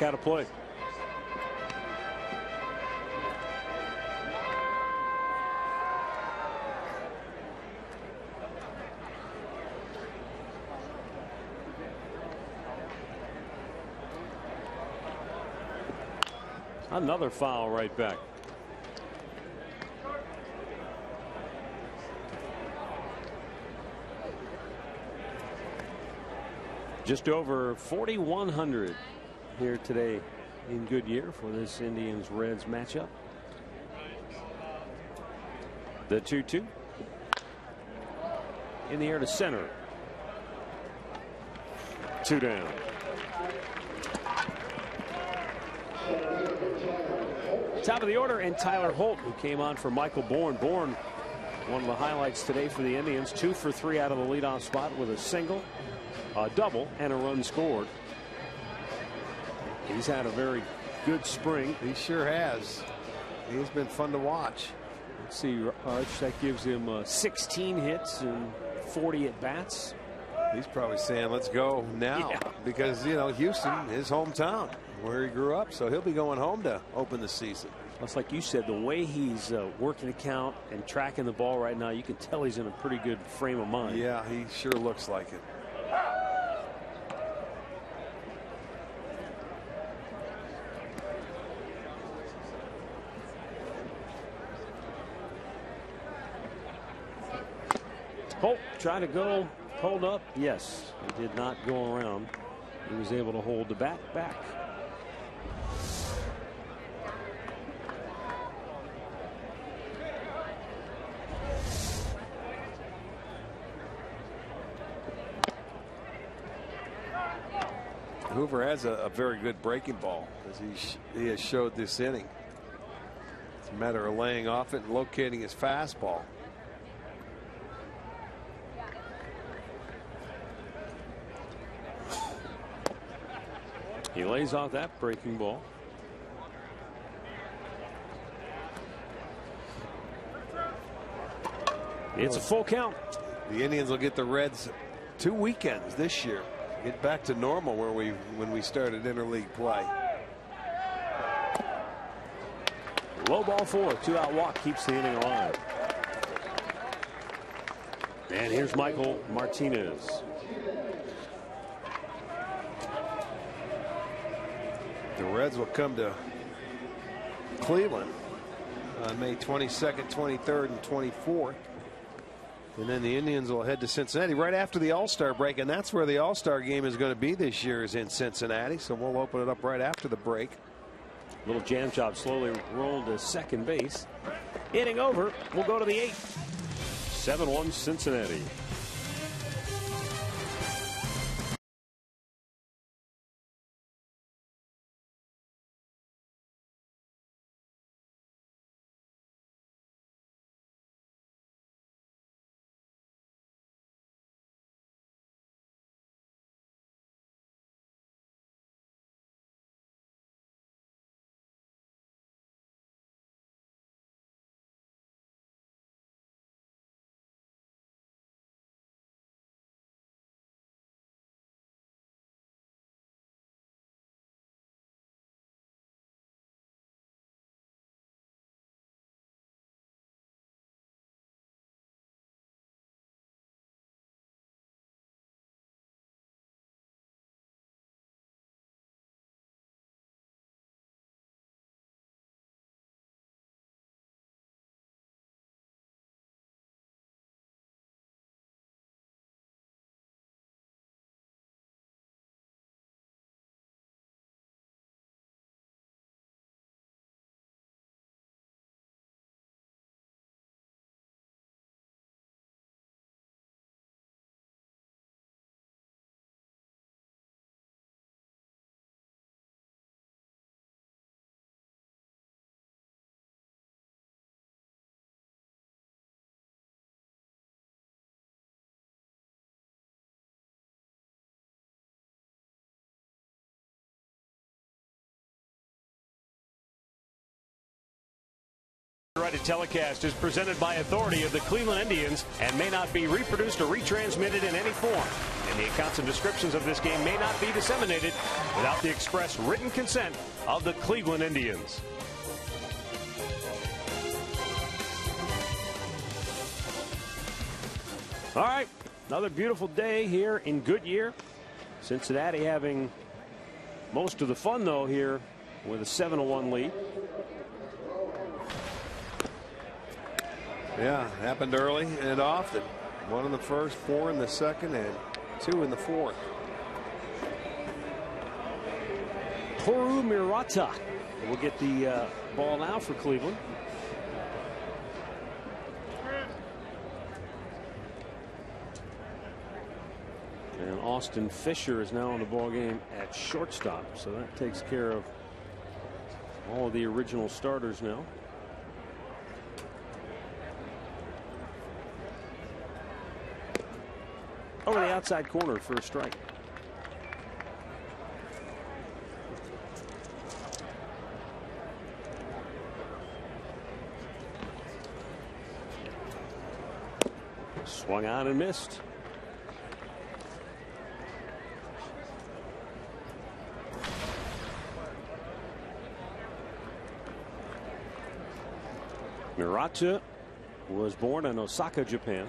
Speaker 3: Back out of play. Another foul right back. Just over 4,100 here today in Goodyear for this Indians Reds matchup. The 2 2 in the air to center. Two down. Top of the order, and Tyler Holt, who came on for Michael Bourn. Bourn one of the highlights today for the Indians. Two for three out of the leadoff spot with a single, a double, and a run scored. He's had a very good spring.
Speaker 4: He sure has. He's been fun to watch.
Speaker 3: Let's see, Arch, that gives him uh, 16 hits and 40 at bats.
Speaker 4: He's probably saying, let's go now.
Speaker 3: Yeah.
Speaker 4: Because, you know, Houston, his hometown, where he grew up. So he'll be going home to open the season.
Speaker 3: That's like you said, the way he's uh, working the count and tracking the ball right now, you can tell he's in a pretty good frame of mind.
Speaker 4: Yeah, he sure looks like it.
Speaker 3: Holt trying to go hold up? Yes. He did not go around. He was able to hold the bat back.
Speaker 4: Hoover has a, a very good breaking ball as he, he has showed this inning. It's a matter of laying off it and locating his fastball.
Speaker 3: He lays off that breaking ball. It's a full count.
Speaker 4: The Indians will get the Reds two weekends this year. Get back to normal where we when we started interleague play.
Speaker 3: Low ball four, two out walk keeps the inning alive. And here's Michael Martinez.
Speaker 4: Reds will come to Cleveland on May 22nd, 23rd, and 24th. And then the Indians will head to Cincinnati right after the All Star break. And that's where the All Star game is going to be this year, is in Cincinnati. So we'll open it up right after the break.
Speaker 3: Little jam job slowly rolled to second base. Inning over. We'll go to the eighth. 7 1 Cincinnati. Right telecast is presented by authority of the Cleveland Indians and may not be reproduced or retransmitted in any form. And the accounts and descriptions of this game may not be disseminated without the express written consent of the Cleveland Indians. All right, another beautiful day here in Goodyear. Cincinnati having most of the fun, though, here with a 7 1 lead.
Speaker 4: Yeah, happened early and often. One in the first, four in the second, and two in the fourth.
Speaker 3: Toru Murata will get the uh, ball now for Cleveland. And Austin Fisher is now in the ball game at shortstop, so that takes care of all of the original starters now. Over the outside corner for a strike. Swung on and missed. Murata was born in Osaka, Japan.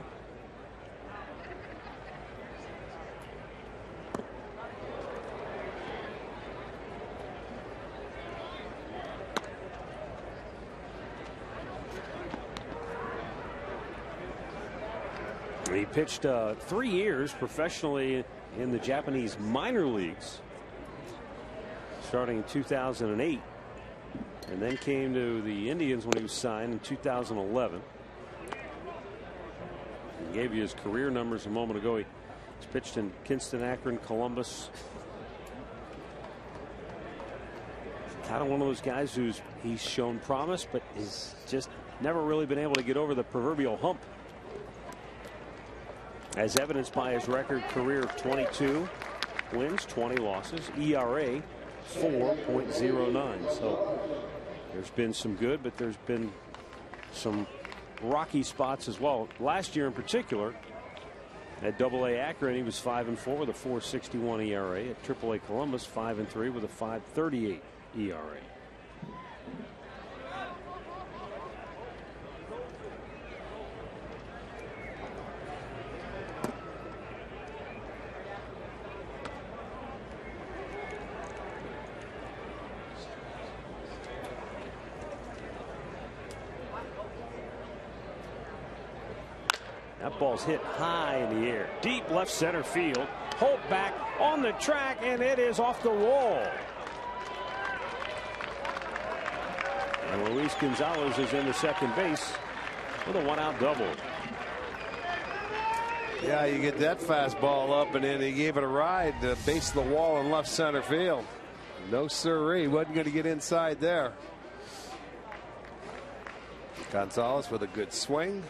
Speaker 3: Pitched uh, three years professionally in the Japanese minor leagues, starting in 2008, and then came to the Indians when he was signed in 2011. He gave you his career numbers a moment ago. He's pitched in Kinston, Akron, Columbus. Kind of one of those guys who's he's shown promise, but he's just never really been able to get over the proverbial hump. As evidenced by his record career of 22 wins, 20 losses, ERA 4.09. So there's been some good, but there's been some rocky spots as well. Last year in particular, at Double A Akron, he was five and four with a 4.61 ERA. At Triple A Columbus, five and three with a 5.38 ERA. That ball's hit high in the air. Deep left center field. Holt back on the track, and it is off the wall. And Luis Gonzalez is in the second base with a one out double.
Speaker 4: Yeah, you get that fastball up, and then he gave it a ride to base the wall in left center field. No siree, wasn't going to get inside there. Gonzalez with a good swing.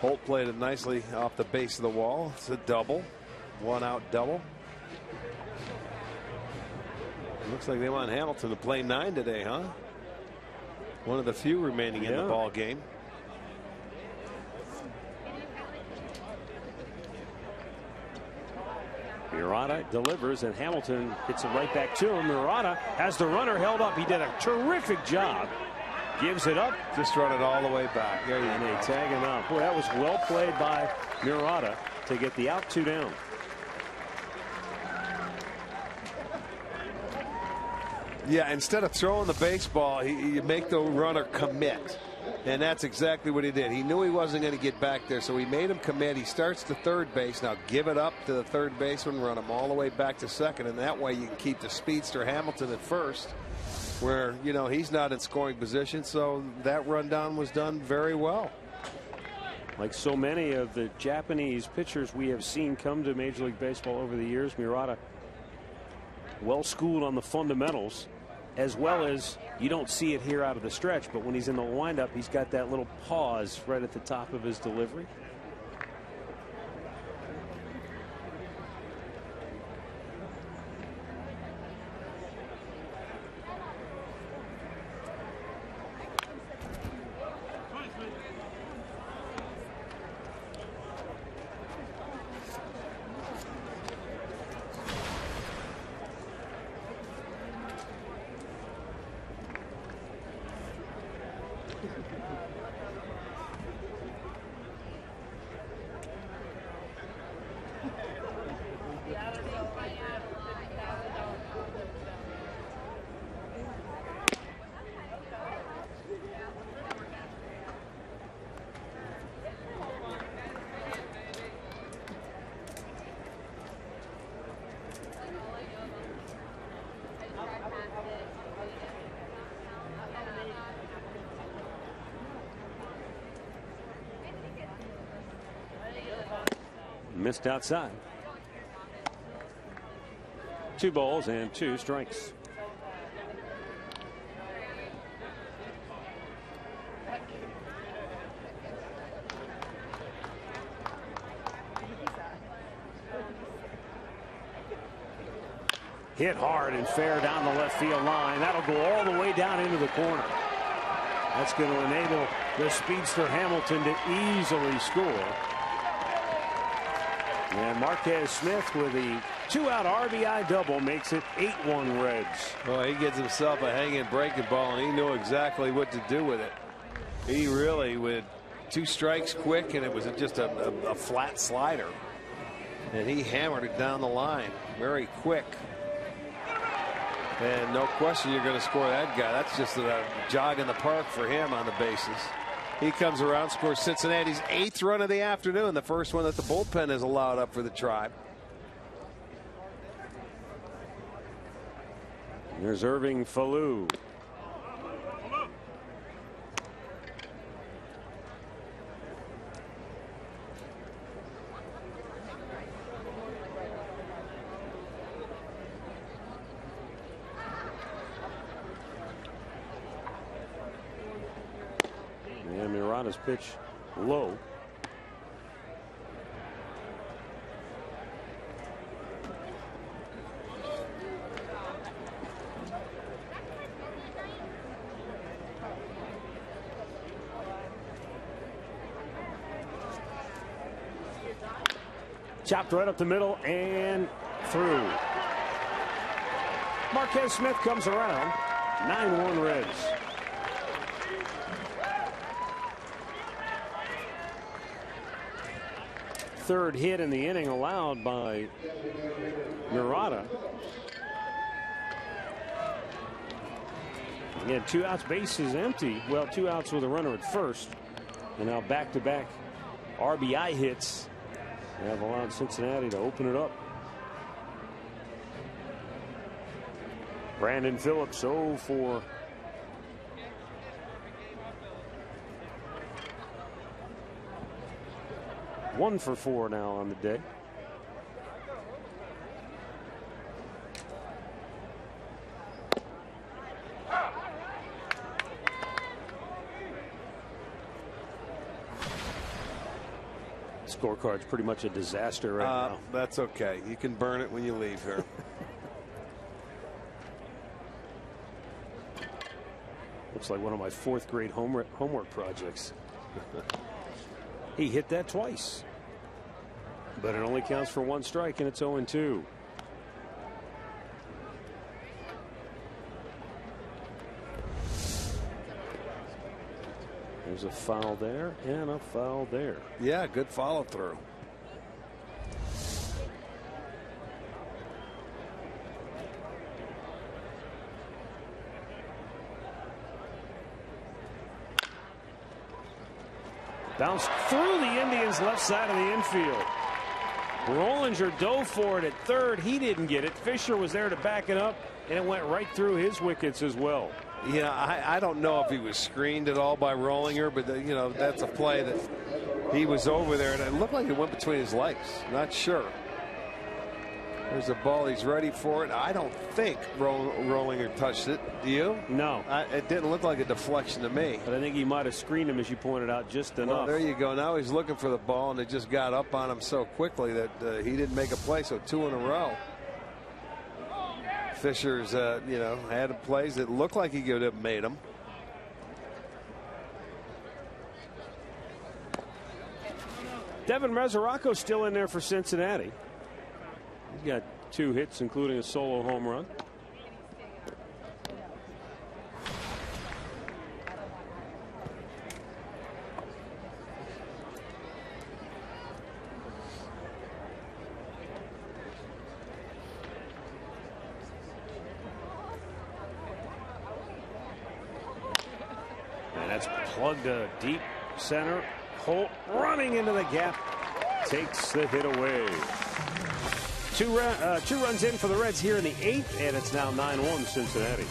Speaker 4: Holt played it nicely off the base of the wall. It's a double, one out double. Looks like they want Hamilton to play nine today, huh? One of the few remaining in
Speaker 3: Yeah.
Speaker 4: the ball game.
Speaker 3: Murata delivers, and Hamilton hits it right back to him. Murata has the runner held up. He did a terrific job. Gives it up.
Speaker 4: Just run it all the way back. There you
Speaker 3: And
Speaker 4: go.
Speaker 3: they tag him out. Boy, that was well played by Murata to get the out two down.
Speaker 4: Yeah, instead of throwing the baseball, he, you make the runner commit. And that's exactly what he did. He knew he wasn't going to get back there, so he made him commit. He starts to third base. Now give it up to the third baseman, run him all the way back to second, and that way you can keep the speedster Hamilton at first, where, you know, he's not in scoring position. So that rundown was done very well.
Speaker 3: Like so many of the Japanese pitchers we have seen come to Major League Baseball over the years, Murata well schooled on the fundamentals, as well as you don't see it here out of the stretch, but when he's in the windup, he's got that little pause right at the top of his delivery. Missed outside. Two balls and two strikes. Hit hard and fair down the left field line. That'll go all the way down into the corner. That's going to enable the speedster Hamilton to easily score. And Marquez Smith with the two out RBI double makes it 8 1 Reds.
Speaker 4: Well, he gets himself a hanging breaking ball, and he knew exactly what to do with it. He really, with two strikes quick, and it was just a, a, a flat slider. And he hammered it down the line very quick. And no question you're going to score that guy. That's just a jog in the park for him on the bases. He comes around, scores Cincinnati's eighth run of the afternoon, the first one that the bullpen has allowed up for the tribe.
Speaker 3: There's Irving Falu. And Murata's pitch low. Chopped right up the middle and through. Marquez Smith comes around. 9 1 Reds. Third hit in the inning allowed by Murata. Again, two outs, bases empty. Well, two outs with a runner at first. And now back to back RBI hits have allowed Cincinnati to open it up. Brandon Phillips 0 for one for four now on the day. Scorecard's pretty much a disaster right
Speaker 4: Uh,
Speaker 3: now.
Speaker 4: that's okay. You can burn it when you leave here.
Speaker 3: Looks like one of my fourth grade homework, homework projects. he hit that twice. But it only counts for one strike, and it's 0 2. There's a foul there and a foul there.
Speaker 4: yeah, good follow through.
Speaker 3: Bounced through the Indians' left side of the infield. Rohlinger dove for it at third. He didn't get it. Fisher was there to back it up, and it went right through his wickets as well.
Speaker 4: Yeah, I, I don't know if he was screened at all by Rohlinger, but the, you know that's a play that he was over there, and it looked like it went between his legs. Not sure. There's a ball. He's ready for it. I don't think Roll, Rohlinger touched it. Do you?
Speaker 3: No.
Speaker 4: I, it didn't look like a deflection to me.
Speaker 3: But I think he might have screened him, as you pointed out, just enough.
Speaker 4: Well, there you go. Now he's looking for the ball, and it just got up on him so quickly that uh, he didn't make a play. So two in a row. Fisher's, uh, you know, had plays that looked like he could have made them.
Speaker 3: Devin Mesoraco still in there for Cincinnati. Got two hits, including a solo home run. And that's plugged a deep center. Holt running into the gap takes the hit away. Two, uh, two runs in for the Reds here in the eighth, and it's now 9 1 Cincinnati.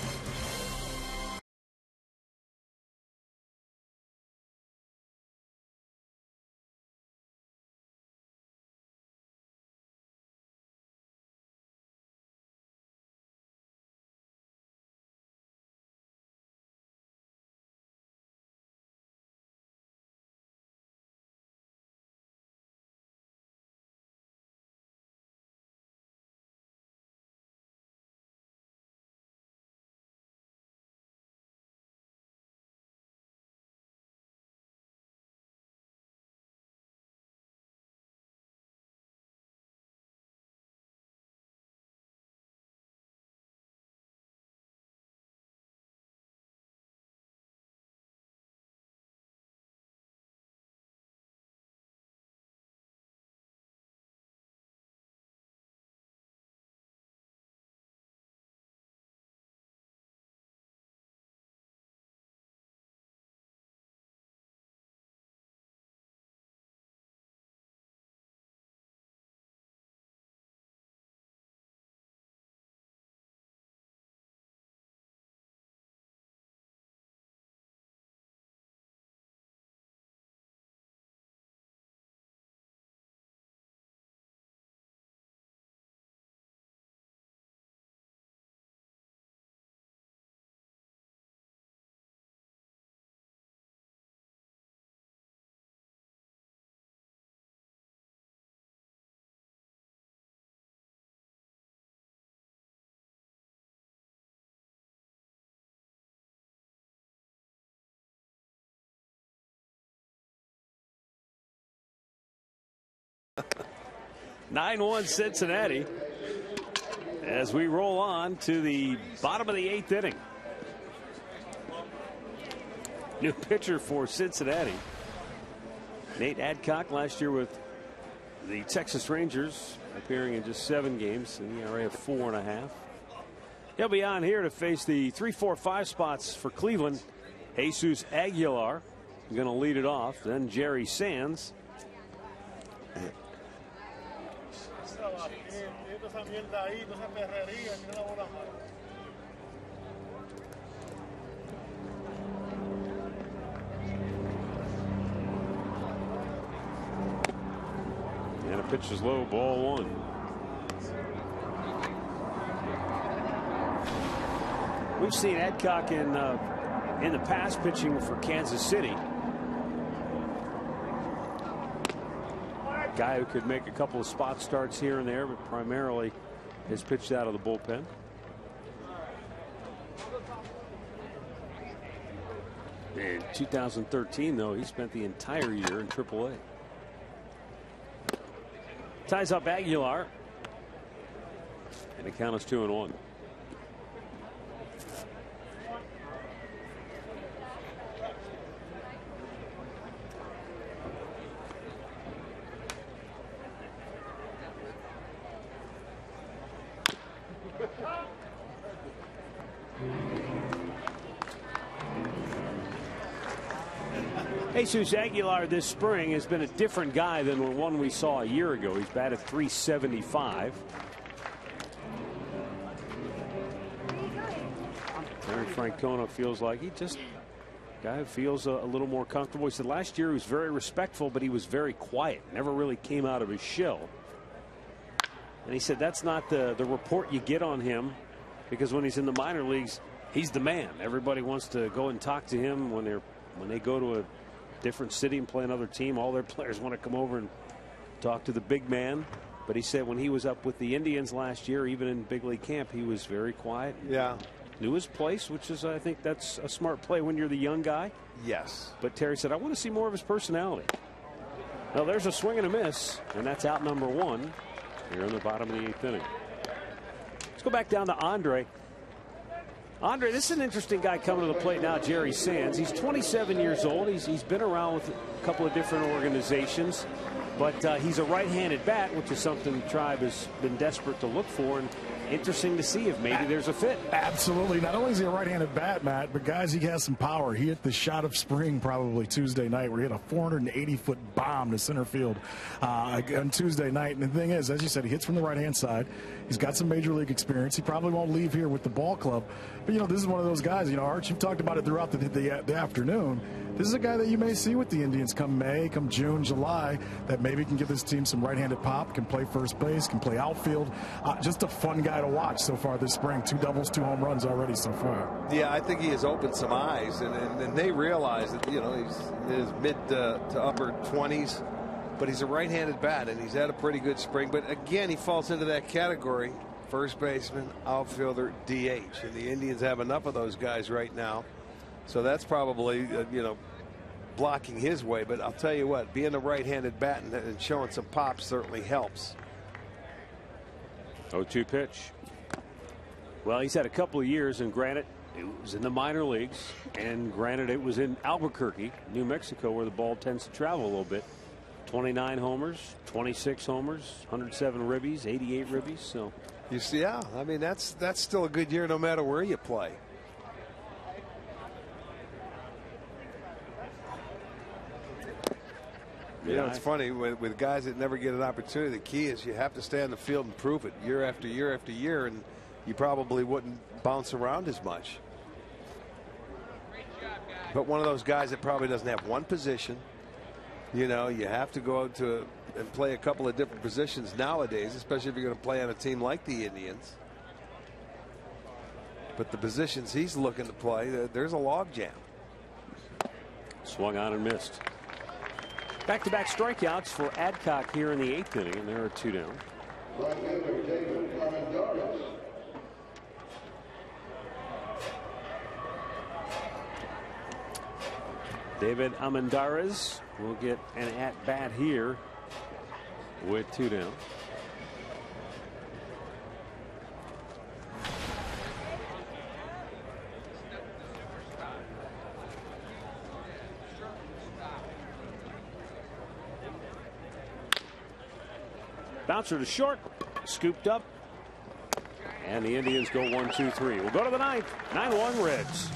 Speaker 3: 9 1 Cincinnati as we roll on to the bottom of the eighth inning. New pitcher for Cincinnati. Nate Adcock last year with the Texas Rangers appearing in just seven games, an ERA of four and a half. He'll be on here to face the three, four, five spots for Cleveland. Jesus Aguilar going to lead it off. Then Jerry Sands. And a pitch is low, ball one. We've seen Adcock in uh, in the past pitching for Kansas City. Guy who could make a couple of spot starts here and there, but primarily has pitched out of the bullpen. In 2013, though, he spent the entire year in AAA. Ties up Aguilar. And the count is two and one. Jesus Aguilar this spring has been a different guy than the one we saw a year ago. He's batted 375. Aaron Francona feels like he just guy who feels a, a, little more comfortable. He said last year he was very respectful, but he was very quiet. Never really came out of his shell. And he said that's not the the report you get on him because when he's in the minor leagues, he's the man. Everybody wants to go and talk to him when they're when they go to a different city and play another team. All their players want to come over and talk to the big man. But he said when he was up with the Indians last year, even in big league camp, he was very quiet.
Speaker 4: Yeah.
Speaker 3: Knew his place, which is, I think, that's a smart play when you're the young guy.
Speaker 4: Yes.
Speaker 3: But Terry said, I want to see more of his personality. Well, there's a swing and a miss, and that's out number one here in the bottom of the eighth inning. Let's go back down to Andre. Andre, this is an interesting guy coming to the plate now, Jerry Sands. He's 27 years old. He's, he's been around with a couple of different organizations, but uh, he's a right handed bat, which is something the tribe has been desperate to look for. And interesting to see if maybe there's a fit.
Speaker 5: Absolutely. Not only is he a right-handed bat, Matt, but guys, he has some power. He hit the shot of spring probably Tuesday night, where he hit a 480-foot bomb to center field uh, on Tuesday night. And the thing is, as you said, he hits from the right-hand side. He's got some major league experience. He probably won't leave here with the ball club. But you know, this is one of those guys. You know, Arch, you've talked about it throughout the, the, the afternoon. This is a guy that you may see with the Indians come May, come June, July, that maybe can give this team some right-handed pop, can play first base, can play outfield. Uh, just a fun guy to watch so far this spring. Two doubles, two home runs already so far.
Speaker 4: Yeah, I think he has opened some eyes, and, and, and they realize that you know he's in his mid to, to upper 20s, but he's a right-handed bat, and he's had a pretty good spring. But again, he falls into that category: first baseman, outfielder, DH, and the Indians have enough of those guys right now. So that's probably uh, you know blocking his way. But I'll tell you what, being a right-handed bat and, and showing some pop certainly helps.
Speaker 3: 0-2 pitch. Well, he's had a couple of years, and granted, it was in the minor leagues, and granted, it was in Albuquerque, New Mexico, where the ball tends to travel a little bit. 29 homers, 26 homers, 107 ribbies, 88 ribbies. So
Speaker 4: you see, yeah, I mean that's that's still a good year no matter where you play. You know, it's funny with, with guys that never get an opportunity. The key is you have to stay on the field and prove it year after year after year, and you probably wouldn't bounce around as much. But one of those guys that probably doesn't have one position. You know, you have to go out to and play a couple of different positions nowadays, especially if you're going to play on a team like the Indians. But the positions he's looking to play, there's a logjam.
Speaker 3: Swung on and missed. Back to back strikeouts for Adcock here in the eighth inning, and there are two down. David Armendariz will get an at bat here with two down. Bouncer to short, scooped up, and the Indians go one, two, three. We'll go to the ninth. 9 1 Reds.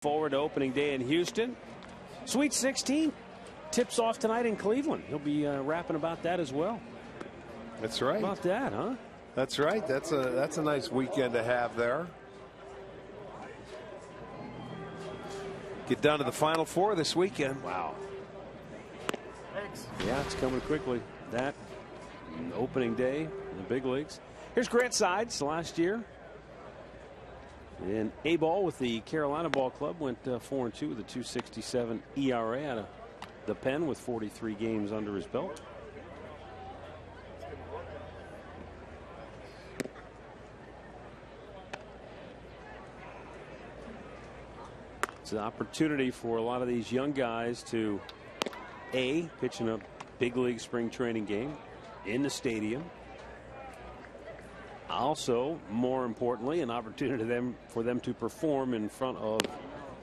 Speaker 3: Forward to opening day in Houston. Sweet 16 tips off tonight in Cleveland. He'll be uh, rapping about that as well.
Speaker 4: That's right.
Speaker 3: About that, huh?
Speaker 4: That's right. That's a that's a nice weekend to have there. Get down to the final four this weekend.
Speaker 3: Wow. Yeah, it's coming quickly. That opening day in the big leagues. Here's Grant Sides last year. And A ball with the Carolina Ball Club went uh, 4 and 2 with a 267 ERA out of the pen with 43 games under his belt. It's an opportunity for a lot of these young guys to A, pitch in a big league spring training game in the stadium. Also, more importantly, an opportunity them, for them to perform in front of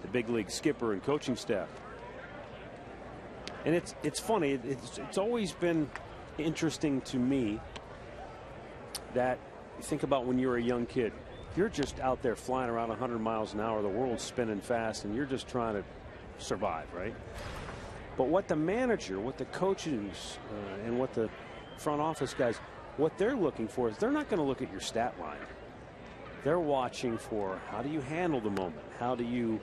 Speaker 3: the big league skipper and coaching staff. And it's it's funny. It's it's always been interesting to me that you think about when you're a young kid. You're just out there flying around 100 miles an hour. The world's spinning fast, and you're just trying to survive, right? But what the manager, what the coaches, uh, and what the front office guys, what they're looking for is they're not going to look at your stat line. They're watching for how do you handle the moment? How do you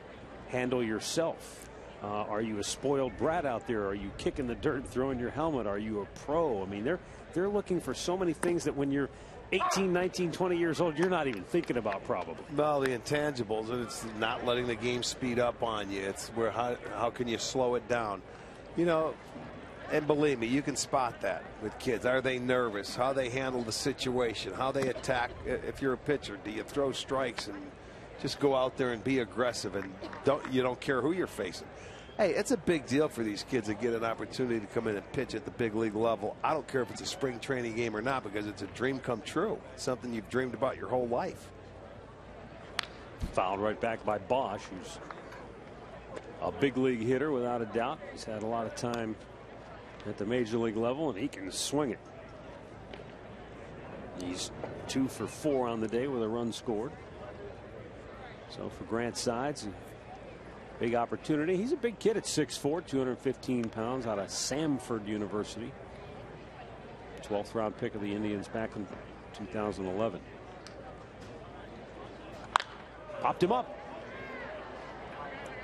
Speaker 3: handle yourself? Uh, are you a spoiled brat out there? Are you kicking the dirt, throwing your helmet? Are you a pro? I mean, they're they're looking for so many things that when you're 18, 19, 20 years old, you're not even thinking about probably.
Speaker 4: Well, the intangibles, and it's not letting the game speed up on you. It's where how, how can you slow it down? You know, and believe me, you can spot that with kids. Are they nervous? How they handle the situation? How they attack? If you're a pitcher, do you throw strikes and just go out there and be aggressive and don't you don't care who you're facing? Hey, it's a big deal for these kids to get an opportunity to come in and pitch at the big league level. I don't care if it's a spring training game or not because it's a dream come true. It's something you've dreamed about your whole life.
Speaker 3: Fouled right back by Boesch, who's a big league hitter without a doubt. He's had a lot of time at the major league level, and he can swing it. He's two for four on the day with a run scored. So for Grant Sides, big opportunity. He's a big kid at 6'4", 215 pounds out of Samford University. 12th round pick of the Indians back in 2011. Popped him up.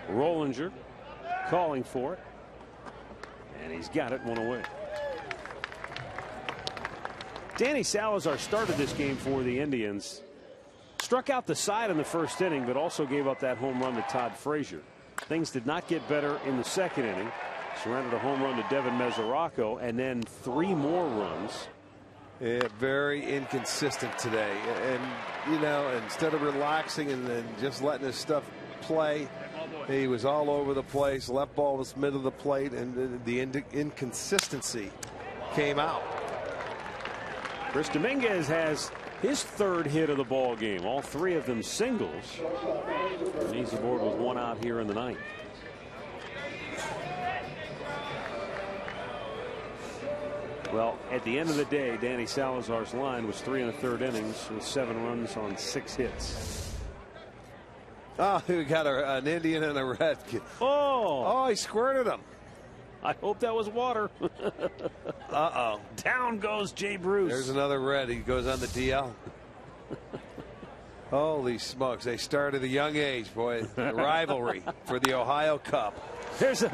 Speaker 3: Rohlinger calling for it. And he's got it one away. Danny Salazar started this game for the Indians. Struck out the side in the first inning, but also gave up that home run to Todd Frazier. Things did not get better in the second inning. Surrendered a home run to Devin Mesoraco and then three more runs.
Speaker 4: Yeah, very inconsistent today. And, you know, instead of relaxing and then just letting his stuff play, he was all over the place. Left ball was middle of the plate, and the inconsistency came out.
Speaker 3: Chris Dominguez has his third hit of the ball game. All three of them singles. An easy board with one out here in the ninth. Well, at the end of the day, Danny Salazar's line was three and a third innings with seven runs on six hits.
Speaker 4: Oh, we got a, an Indian and a red.
Speaker 3: Oh,
Speaker 4: oh, he squirted him.
Speaker 3: I hope that was water.
Speaker 4: uh oh.
Speaker 3: Down goes Jay Bruce.
Speaker 4: There's another red. He goes on the DL. Holy smokes. They start at a young age, boy. rivalry for the Ohio Cup.
Speaker 3: There's a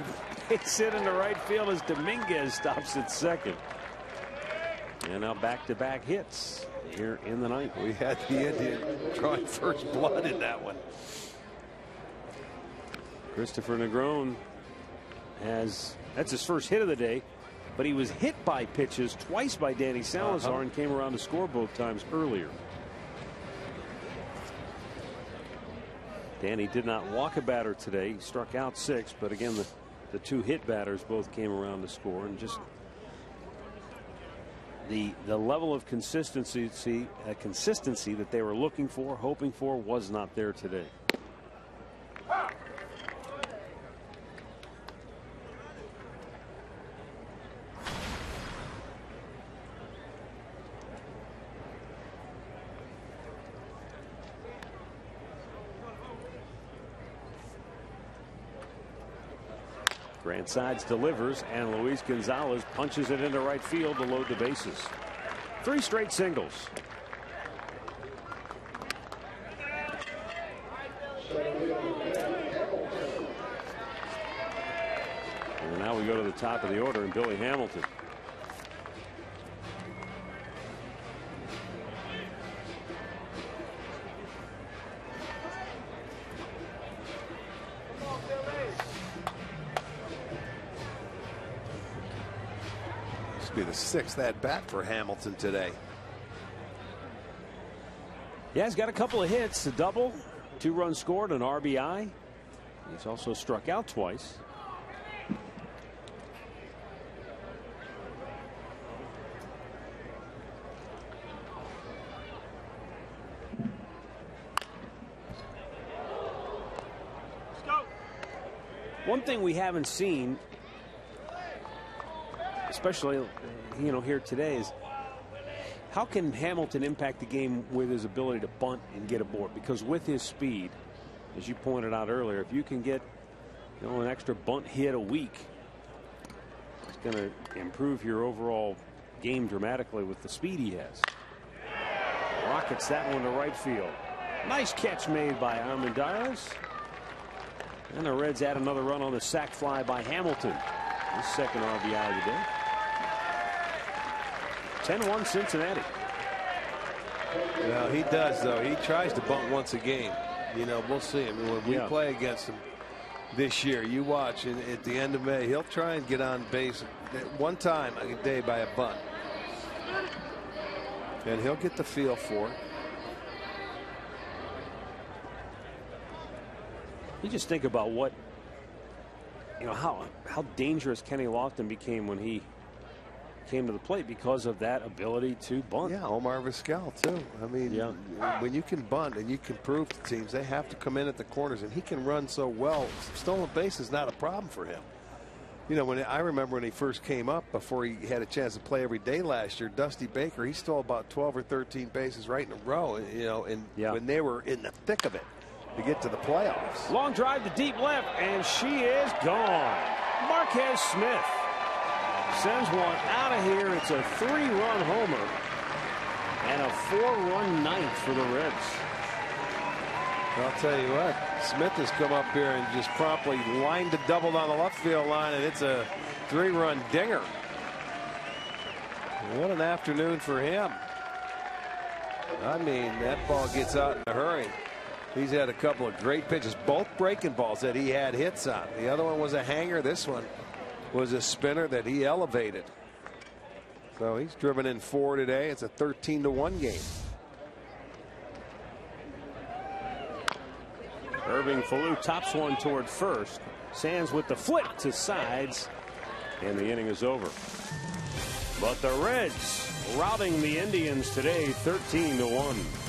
Speaker 3: base hit in the right field as Dominguez stops at second. And now back to back hits here in the ninth.
Speaker 4: We had the Indian drawing first blood in that one.
Speaker 3: Kristopher Negron has that's his first hit of the day, but he was hit by pitches twice by Danny Salazar uh -huh. and came around to score both times earlier. Danny did not walk a batter today. He struck out six, but again, the, the two hit batters both came around to score and just the the level of consistency uh, consistency that they were looking for, hoping for, was not there today. Grant Sides delivers, and Luis Gonzalez punches it into right field to load the bases. Three straight singles. And now we go to the top of the order and Billy Hamilton.
Speaker 4: Sixth at bat for Hamilton today.
Speaker 3: Yeah, he's got a couple of hits, a double, two runs scored, an RBI. He's also struck out twice. One thing we haven't seen especially uh, you know here today is how can Hamilton impact the game with his ability to bunt and get aboard because with his speed as you pointed out earlier if you can get you know an extra bunt hit a week it's going to improve your overall game dramatically with the speed he has. Rockets that one to right field. Nice catch made by Armendariz. And the Reds add another run on the sac fly by Hamilton. His second RBI today 10-1 Cincinnati.
Speaker 4: Well, he does, though. He tries to bunt once a game. You know, we'll see. I mean, when we yeah. play against him this year, you watch, and at the end of May, he'll try and get on base one time a day by a bunt. And he'll get the feel for it.
Speaker 3: You just think about what, you know, how how dangerous Kenny Lofton became when he came to the plate because of that ability to bunt.
Speaker 4: Yeah, Omar Vizquel too. I mean, yeah. when you can bunt and you can prove to teams they have to come in at the corners, and he can run so well. Stolen base is not a problem for him. You know, when I remember when he first came up before he had a chance to play every day last year, Dusty Baker, he stole about 12 or 13 bases right in a row, you know, and yeah. when they were in the thick of it to get to the playoffs.
Speaker 3: Long drive to deep left, and she is gone. Marquez Smith sends one out of here. It's a three-run homer and a four-run ninth for the Reds.
Speaker 4: I'll tell you what, Smith has come up here and just promptly lined a double down the left field line, and it's a three-run dinger. What an afternoon for him. I mean, that ball gets out in a hurry. He's had a couple of great pitches, both breaking balls that he had hits on. The other one was a hanger. This one was a spinner that he elevated. So he's driven in four today. It's a 13 to 1 game.
Speaker 3: Irving Falu tops one toward first. Sands with the flip to Sides. And the inning is over. But the Reds routing the Indians today 13 to 1.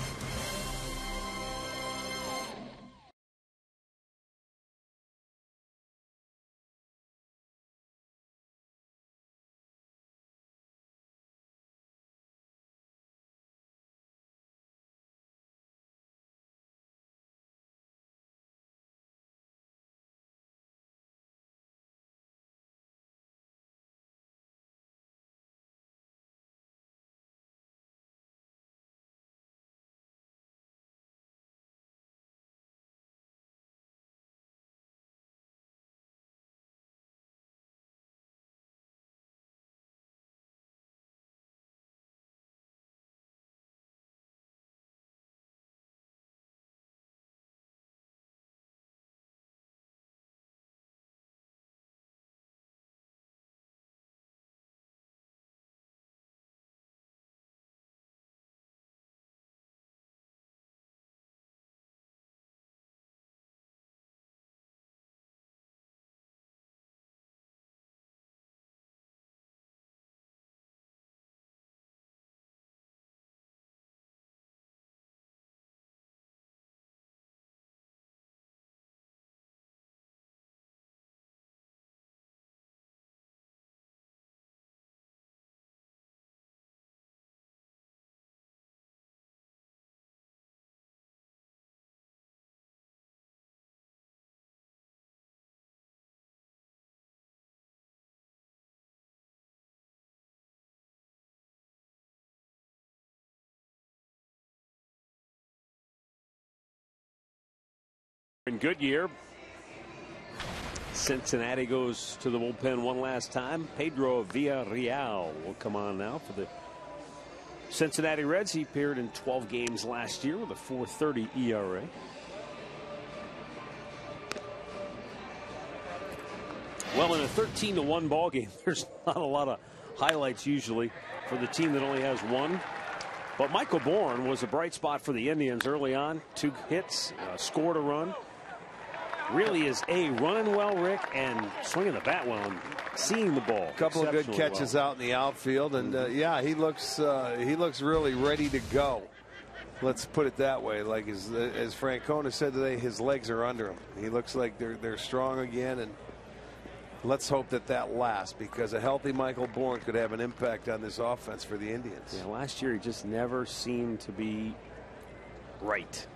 Speaker 3: In Goodyear, Cincinnati goes to the bullpen one last time. Pedro Villarreal will come on now for the Cincinnati Reds. He appeared in 12 games last year with a 4.30 ERA. Well, in a 13 to 1 ball game, there's not a lot of highlights usually for the team that only has one. But Michael Bourn was a bright spot for the Indians early on. Two hits, uh, scored a run really is a running well, Rick, and swinging the bat well and seeing the ball.
Speaker 4: A couple of good catches
Speaker 3: well.
Speaker 4: out in the outfield, and uh, yeah, he looks uh, he looks really ready to go. Let's put it that way. Like as as Francona said today, his legs are under him. He looks like they're they're strong again, and let's hope that that lasts because a healthy Michael Bourn could have an impact on this offense for the Indians.
Speaker 3: Yeah, last year he just never seemed to be right.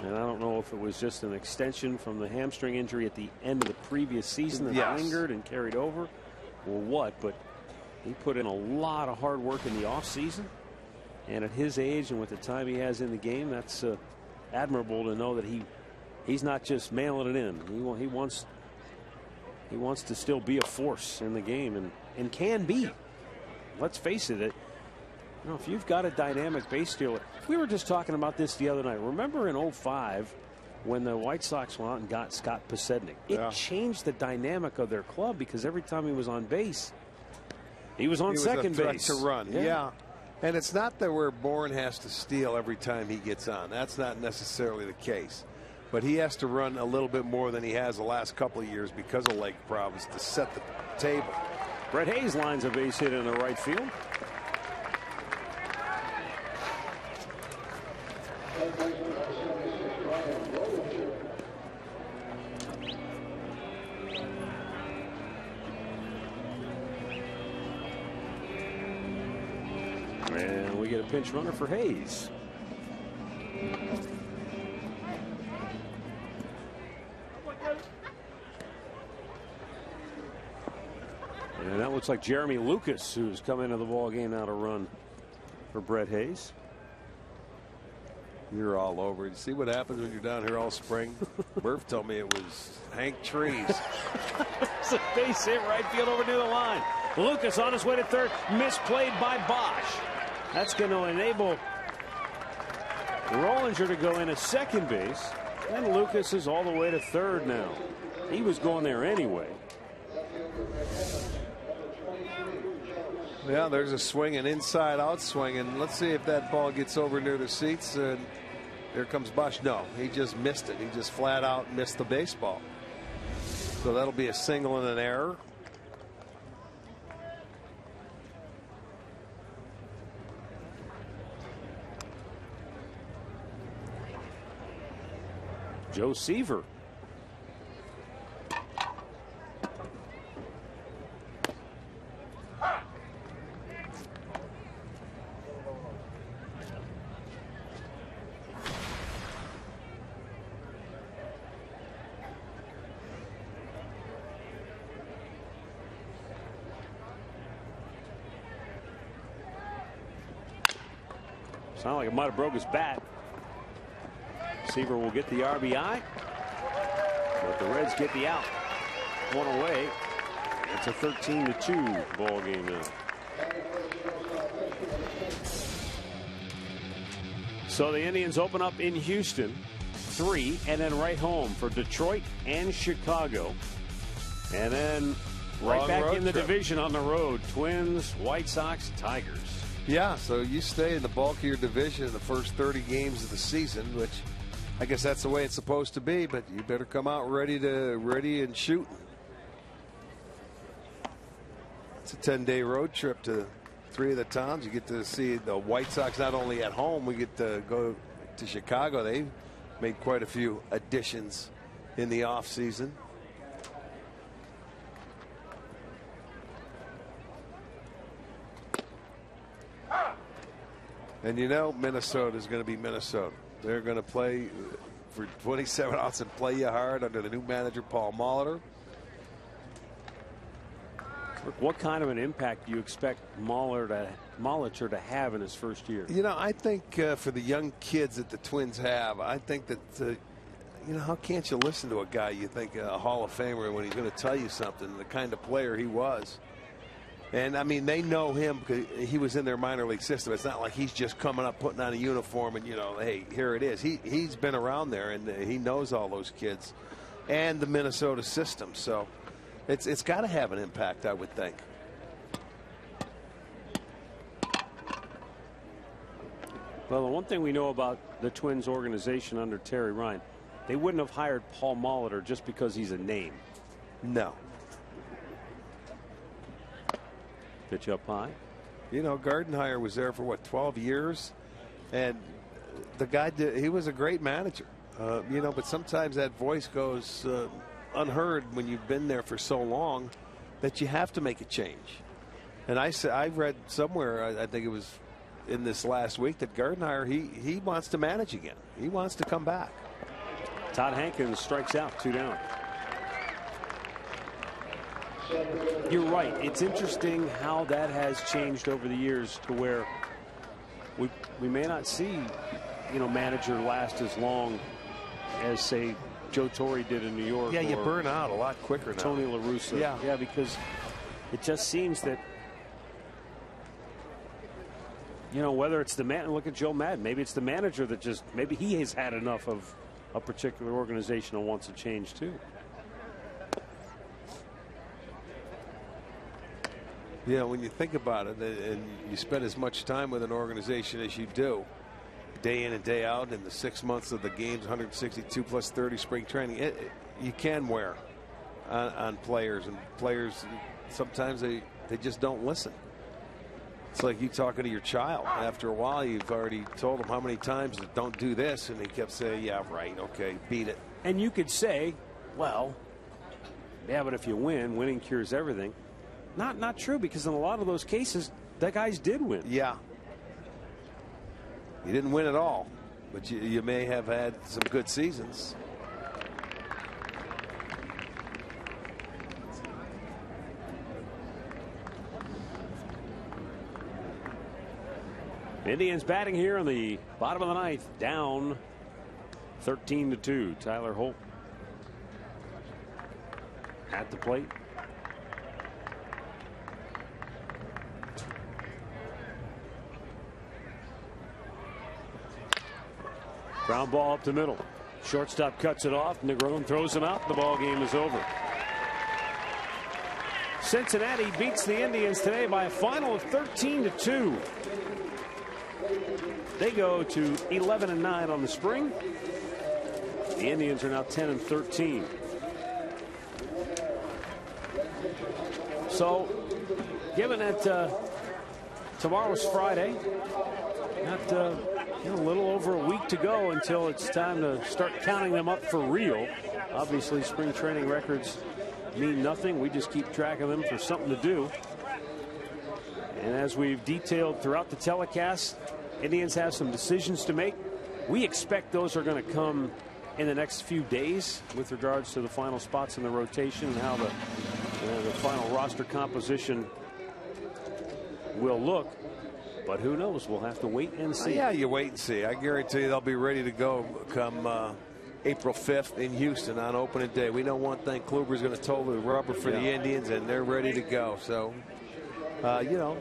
Speaker 3: And I don't know if it was just an extension from the hamstring injury at the end of the previous season that
Speaker 4: yes.
Speaker 3: lingered and carried over or what, but he put in a lot of hard work in the offseason. And at his age and with the time he has in the game, that's uh, admirable to know that he he's not just mailing it in. He, he wants he wants to still be a force in the game and, and can be. Let's face it, it you know, if you've got a dynamic base stealer, we were just talking about this the other night. Remember in 05 when the White Sox went out and got Scott Podsednik? It
Speaker 4: Yeah.
Speaker 3: changed the dynamic of their club because every time he was on base, he was on
Speaker 4: He was
Speaker 3: second
Speaker 4: threat
Speaker 3: base
Speaker 4: to run. Yeah. And it's not that where Bourn has to steal every time he gets on. That's not necessarily the case. But he has to run a little bit more than he has the last couple of years because of leg problems to set the table.
Speaker 3: Brett Hayes lines a base hit in the right field. And we get a pinch runner for Hayes. And that looks like Jeremy Lucas, who's come into the ball game now to run for Brett Hayes.
Speaker 4: You're all over. You see what happens when you're down here all spring? Murph told me it was Hank Trees.
Speaker 3: There's a base hit right field over near the line. Lucas on his way to third, misplayed by Boesch. That's going to enable Rohlinger to go in at second base. And Lucas is all the way to third now. He was going there anyway.
Speaker 4: Yeah, there's a swing, an inside out swing, and let's see if that ball gets over near the seats. And here comes Boesch. No, he just missed it. He just flat out missed the baseball. So that'll be a single and an error.
Speaker 3: Joe Seaver. Sound like it might have broke his bat. Seaver will get the RBI. But the Reds get the out. One away. It's a 13 to 2 ball game now. So the Indians open up in Houston, three, and then right home for Detroit and Chicago. And then right
Speaker 4: Long
Speaker 3: back in the
Speaker 4: trip.
Speaker 3: division on the road. Twins, White Sox, Tigers.
Speaker 4: Yeah, so you stay in the bulk of your division in the first 30 games of the season, which I guess that's the way it's supposed to be. But you better come out ready to ready and shoot. It's a 10-day road trip to three of the towns. You get to see the White Sox not only at home. We get to go to Chicago. They made quite a few additions in the off And you know, Minnesota is going to be Minnesota. They're going to play for 27 outs and play you hard under the new manager, Paul Molitor.
Speaker 3: Look, What kind of an impact do you expect Mahler to, Molitor to have in his first year?
Speaker 4: You know, I think uh, for the young kids that the Twins have, I think that, uh, you know, how can't you listen to a guy you think a Hall of Famer when he's going to tell you something, the kind of player he was. And I mean, they know him because he was in their minor league system. It's not like he's just coming up, putting on a uniform, and you know, hey, here it is. He he's been around there, and uh, he knows all those kids, and the Minnesota system. So, it's it's got to have an impact, I would think.
Speaker 3: Well, the one thing we know about the Twins organization under Terry Ryan, they wouldn't have hired Paul Molitor just because he's a name.
Speaker 4: No.
Speaker 3: Pitch up high.
Speaker 4: You know, Gardenhire was there for what 12 years, and the guy did, he was a great manager. Uh, you know, but sometimes that voice goes uh, unheard when you've been there for so long that you have to make a change. And I said I read somewhere, I, I think it was in this last week, that Gardenhire he he wants to manage again. He wants to come back.
Speaker 3: Todd Hankins strikes out, two down. You're right. It's interesting how that has changed over the years to where we we may not see, you know, manager last as long as say Joe Torre did in New York.
Speaker 4: Yeah, you burn out a lot quicker now.
Speaker 3: Tony La Russa.
Speaker 4: Yeah.
Speaker 3: yeah, because it just seems that you know whether it's the man. Look at Joe Maddon. Maybe it's the manager that just maybe he has had enough of a particular organization and wants to change too.
Speaker 4: Yeah, when you think about it, and you spend as much time with an organization as you do, day in and day out, in the six months of the games, 162 plus 30 spring training, it, it- you can wear on, on players, and players sometimes they they just don't listen. It's like you talking to your child. After a while, you've already told them how many times don't do this, and he kept saying, "Yeah, right, okay, beat it."
Speaker 3: And you could say, well, yeah, but if you win, winning cures everything. Not not true because in a lot of those cases, the guys did win.
Speaker 4: Yeah. You didn't win at all, but you, you may have had some good seasons.
Speaker 3: Indians batting here in the bottom of the ninth, down 13 to 2. Tyler Holt at the plate. Ground ball up the middle. Shortstop cuts it off. Negron throws him out. The ball game is over. Cincinnati beats the Indians today by a final of 13 to 2. They go to 11 and 9 on the spring. The Indians are now 10 and 13. So, given that uh, tomorrow's Friday, not uh, a little over a week to go until it's time to start counting them up for real. Obviously, spring training records mean nothing. We just keep track of them for something to do. And as we've detailed throughout the telecast, Indians have some decisions to make. We expect those are going to come in the next few days with regards to the final spots in the rotation and how the, uh, the final roster composition will look. But who knows? We'll have to wait and see.
Speaker 4: yeah, you wait and see. I guarantee you they'll be ready to go come uh, April 5th in Houston on opening day. We know one thing: Kluber's going to toe the rubber for yeah. the Indians, and they're ready to go. So, uh, you know,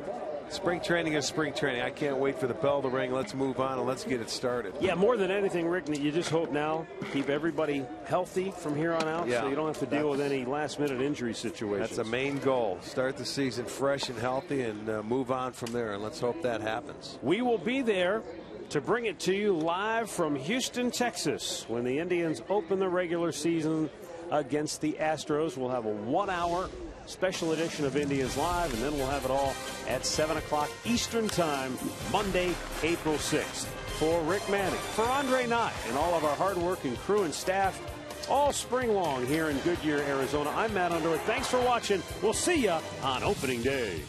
Speaker 4: spring training is spring training. I can't wait for the bell to ring. Let's move on and let's get it started.
Speaker 3: Yeah, more than anything, Rick, you just hope now keep everybody healthy from here on out, yeah, so you don't have to deal with any last-minute injury situations.
Speaker 4: That's a main goal. Start the season fresh and healthy, and uh, move on from there. And let's hope that happens.
Speaker 3: We will be there to bring it to you live from Houston, Texas, when the Indians open the regular season against the Astros. We'll have a one-hour special edition of Indians Live, and then we'll have it all at 7 o'clock Eastern Time, Monday, April 6th. For Rick Manning, for Andre Knott, and all of our hardworking crew and staff, all spring long here in Goodyear, Arizona. I'm Matt Underwood. Thanks for watching. We'll see you on opening day.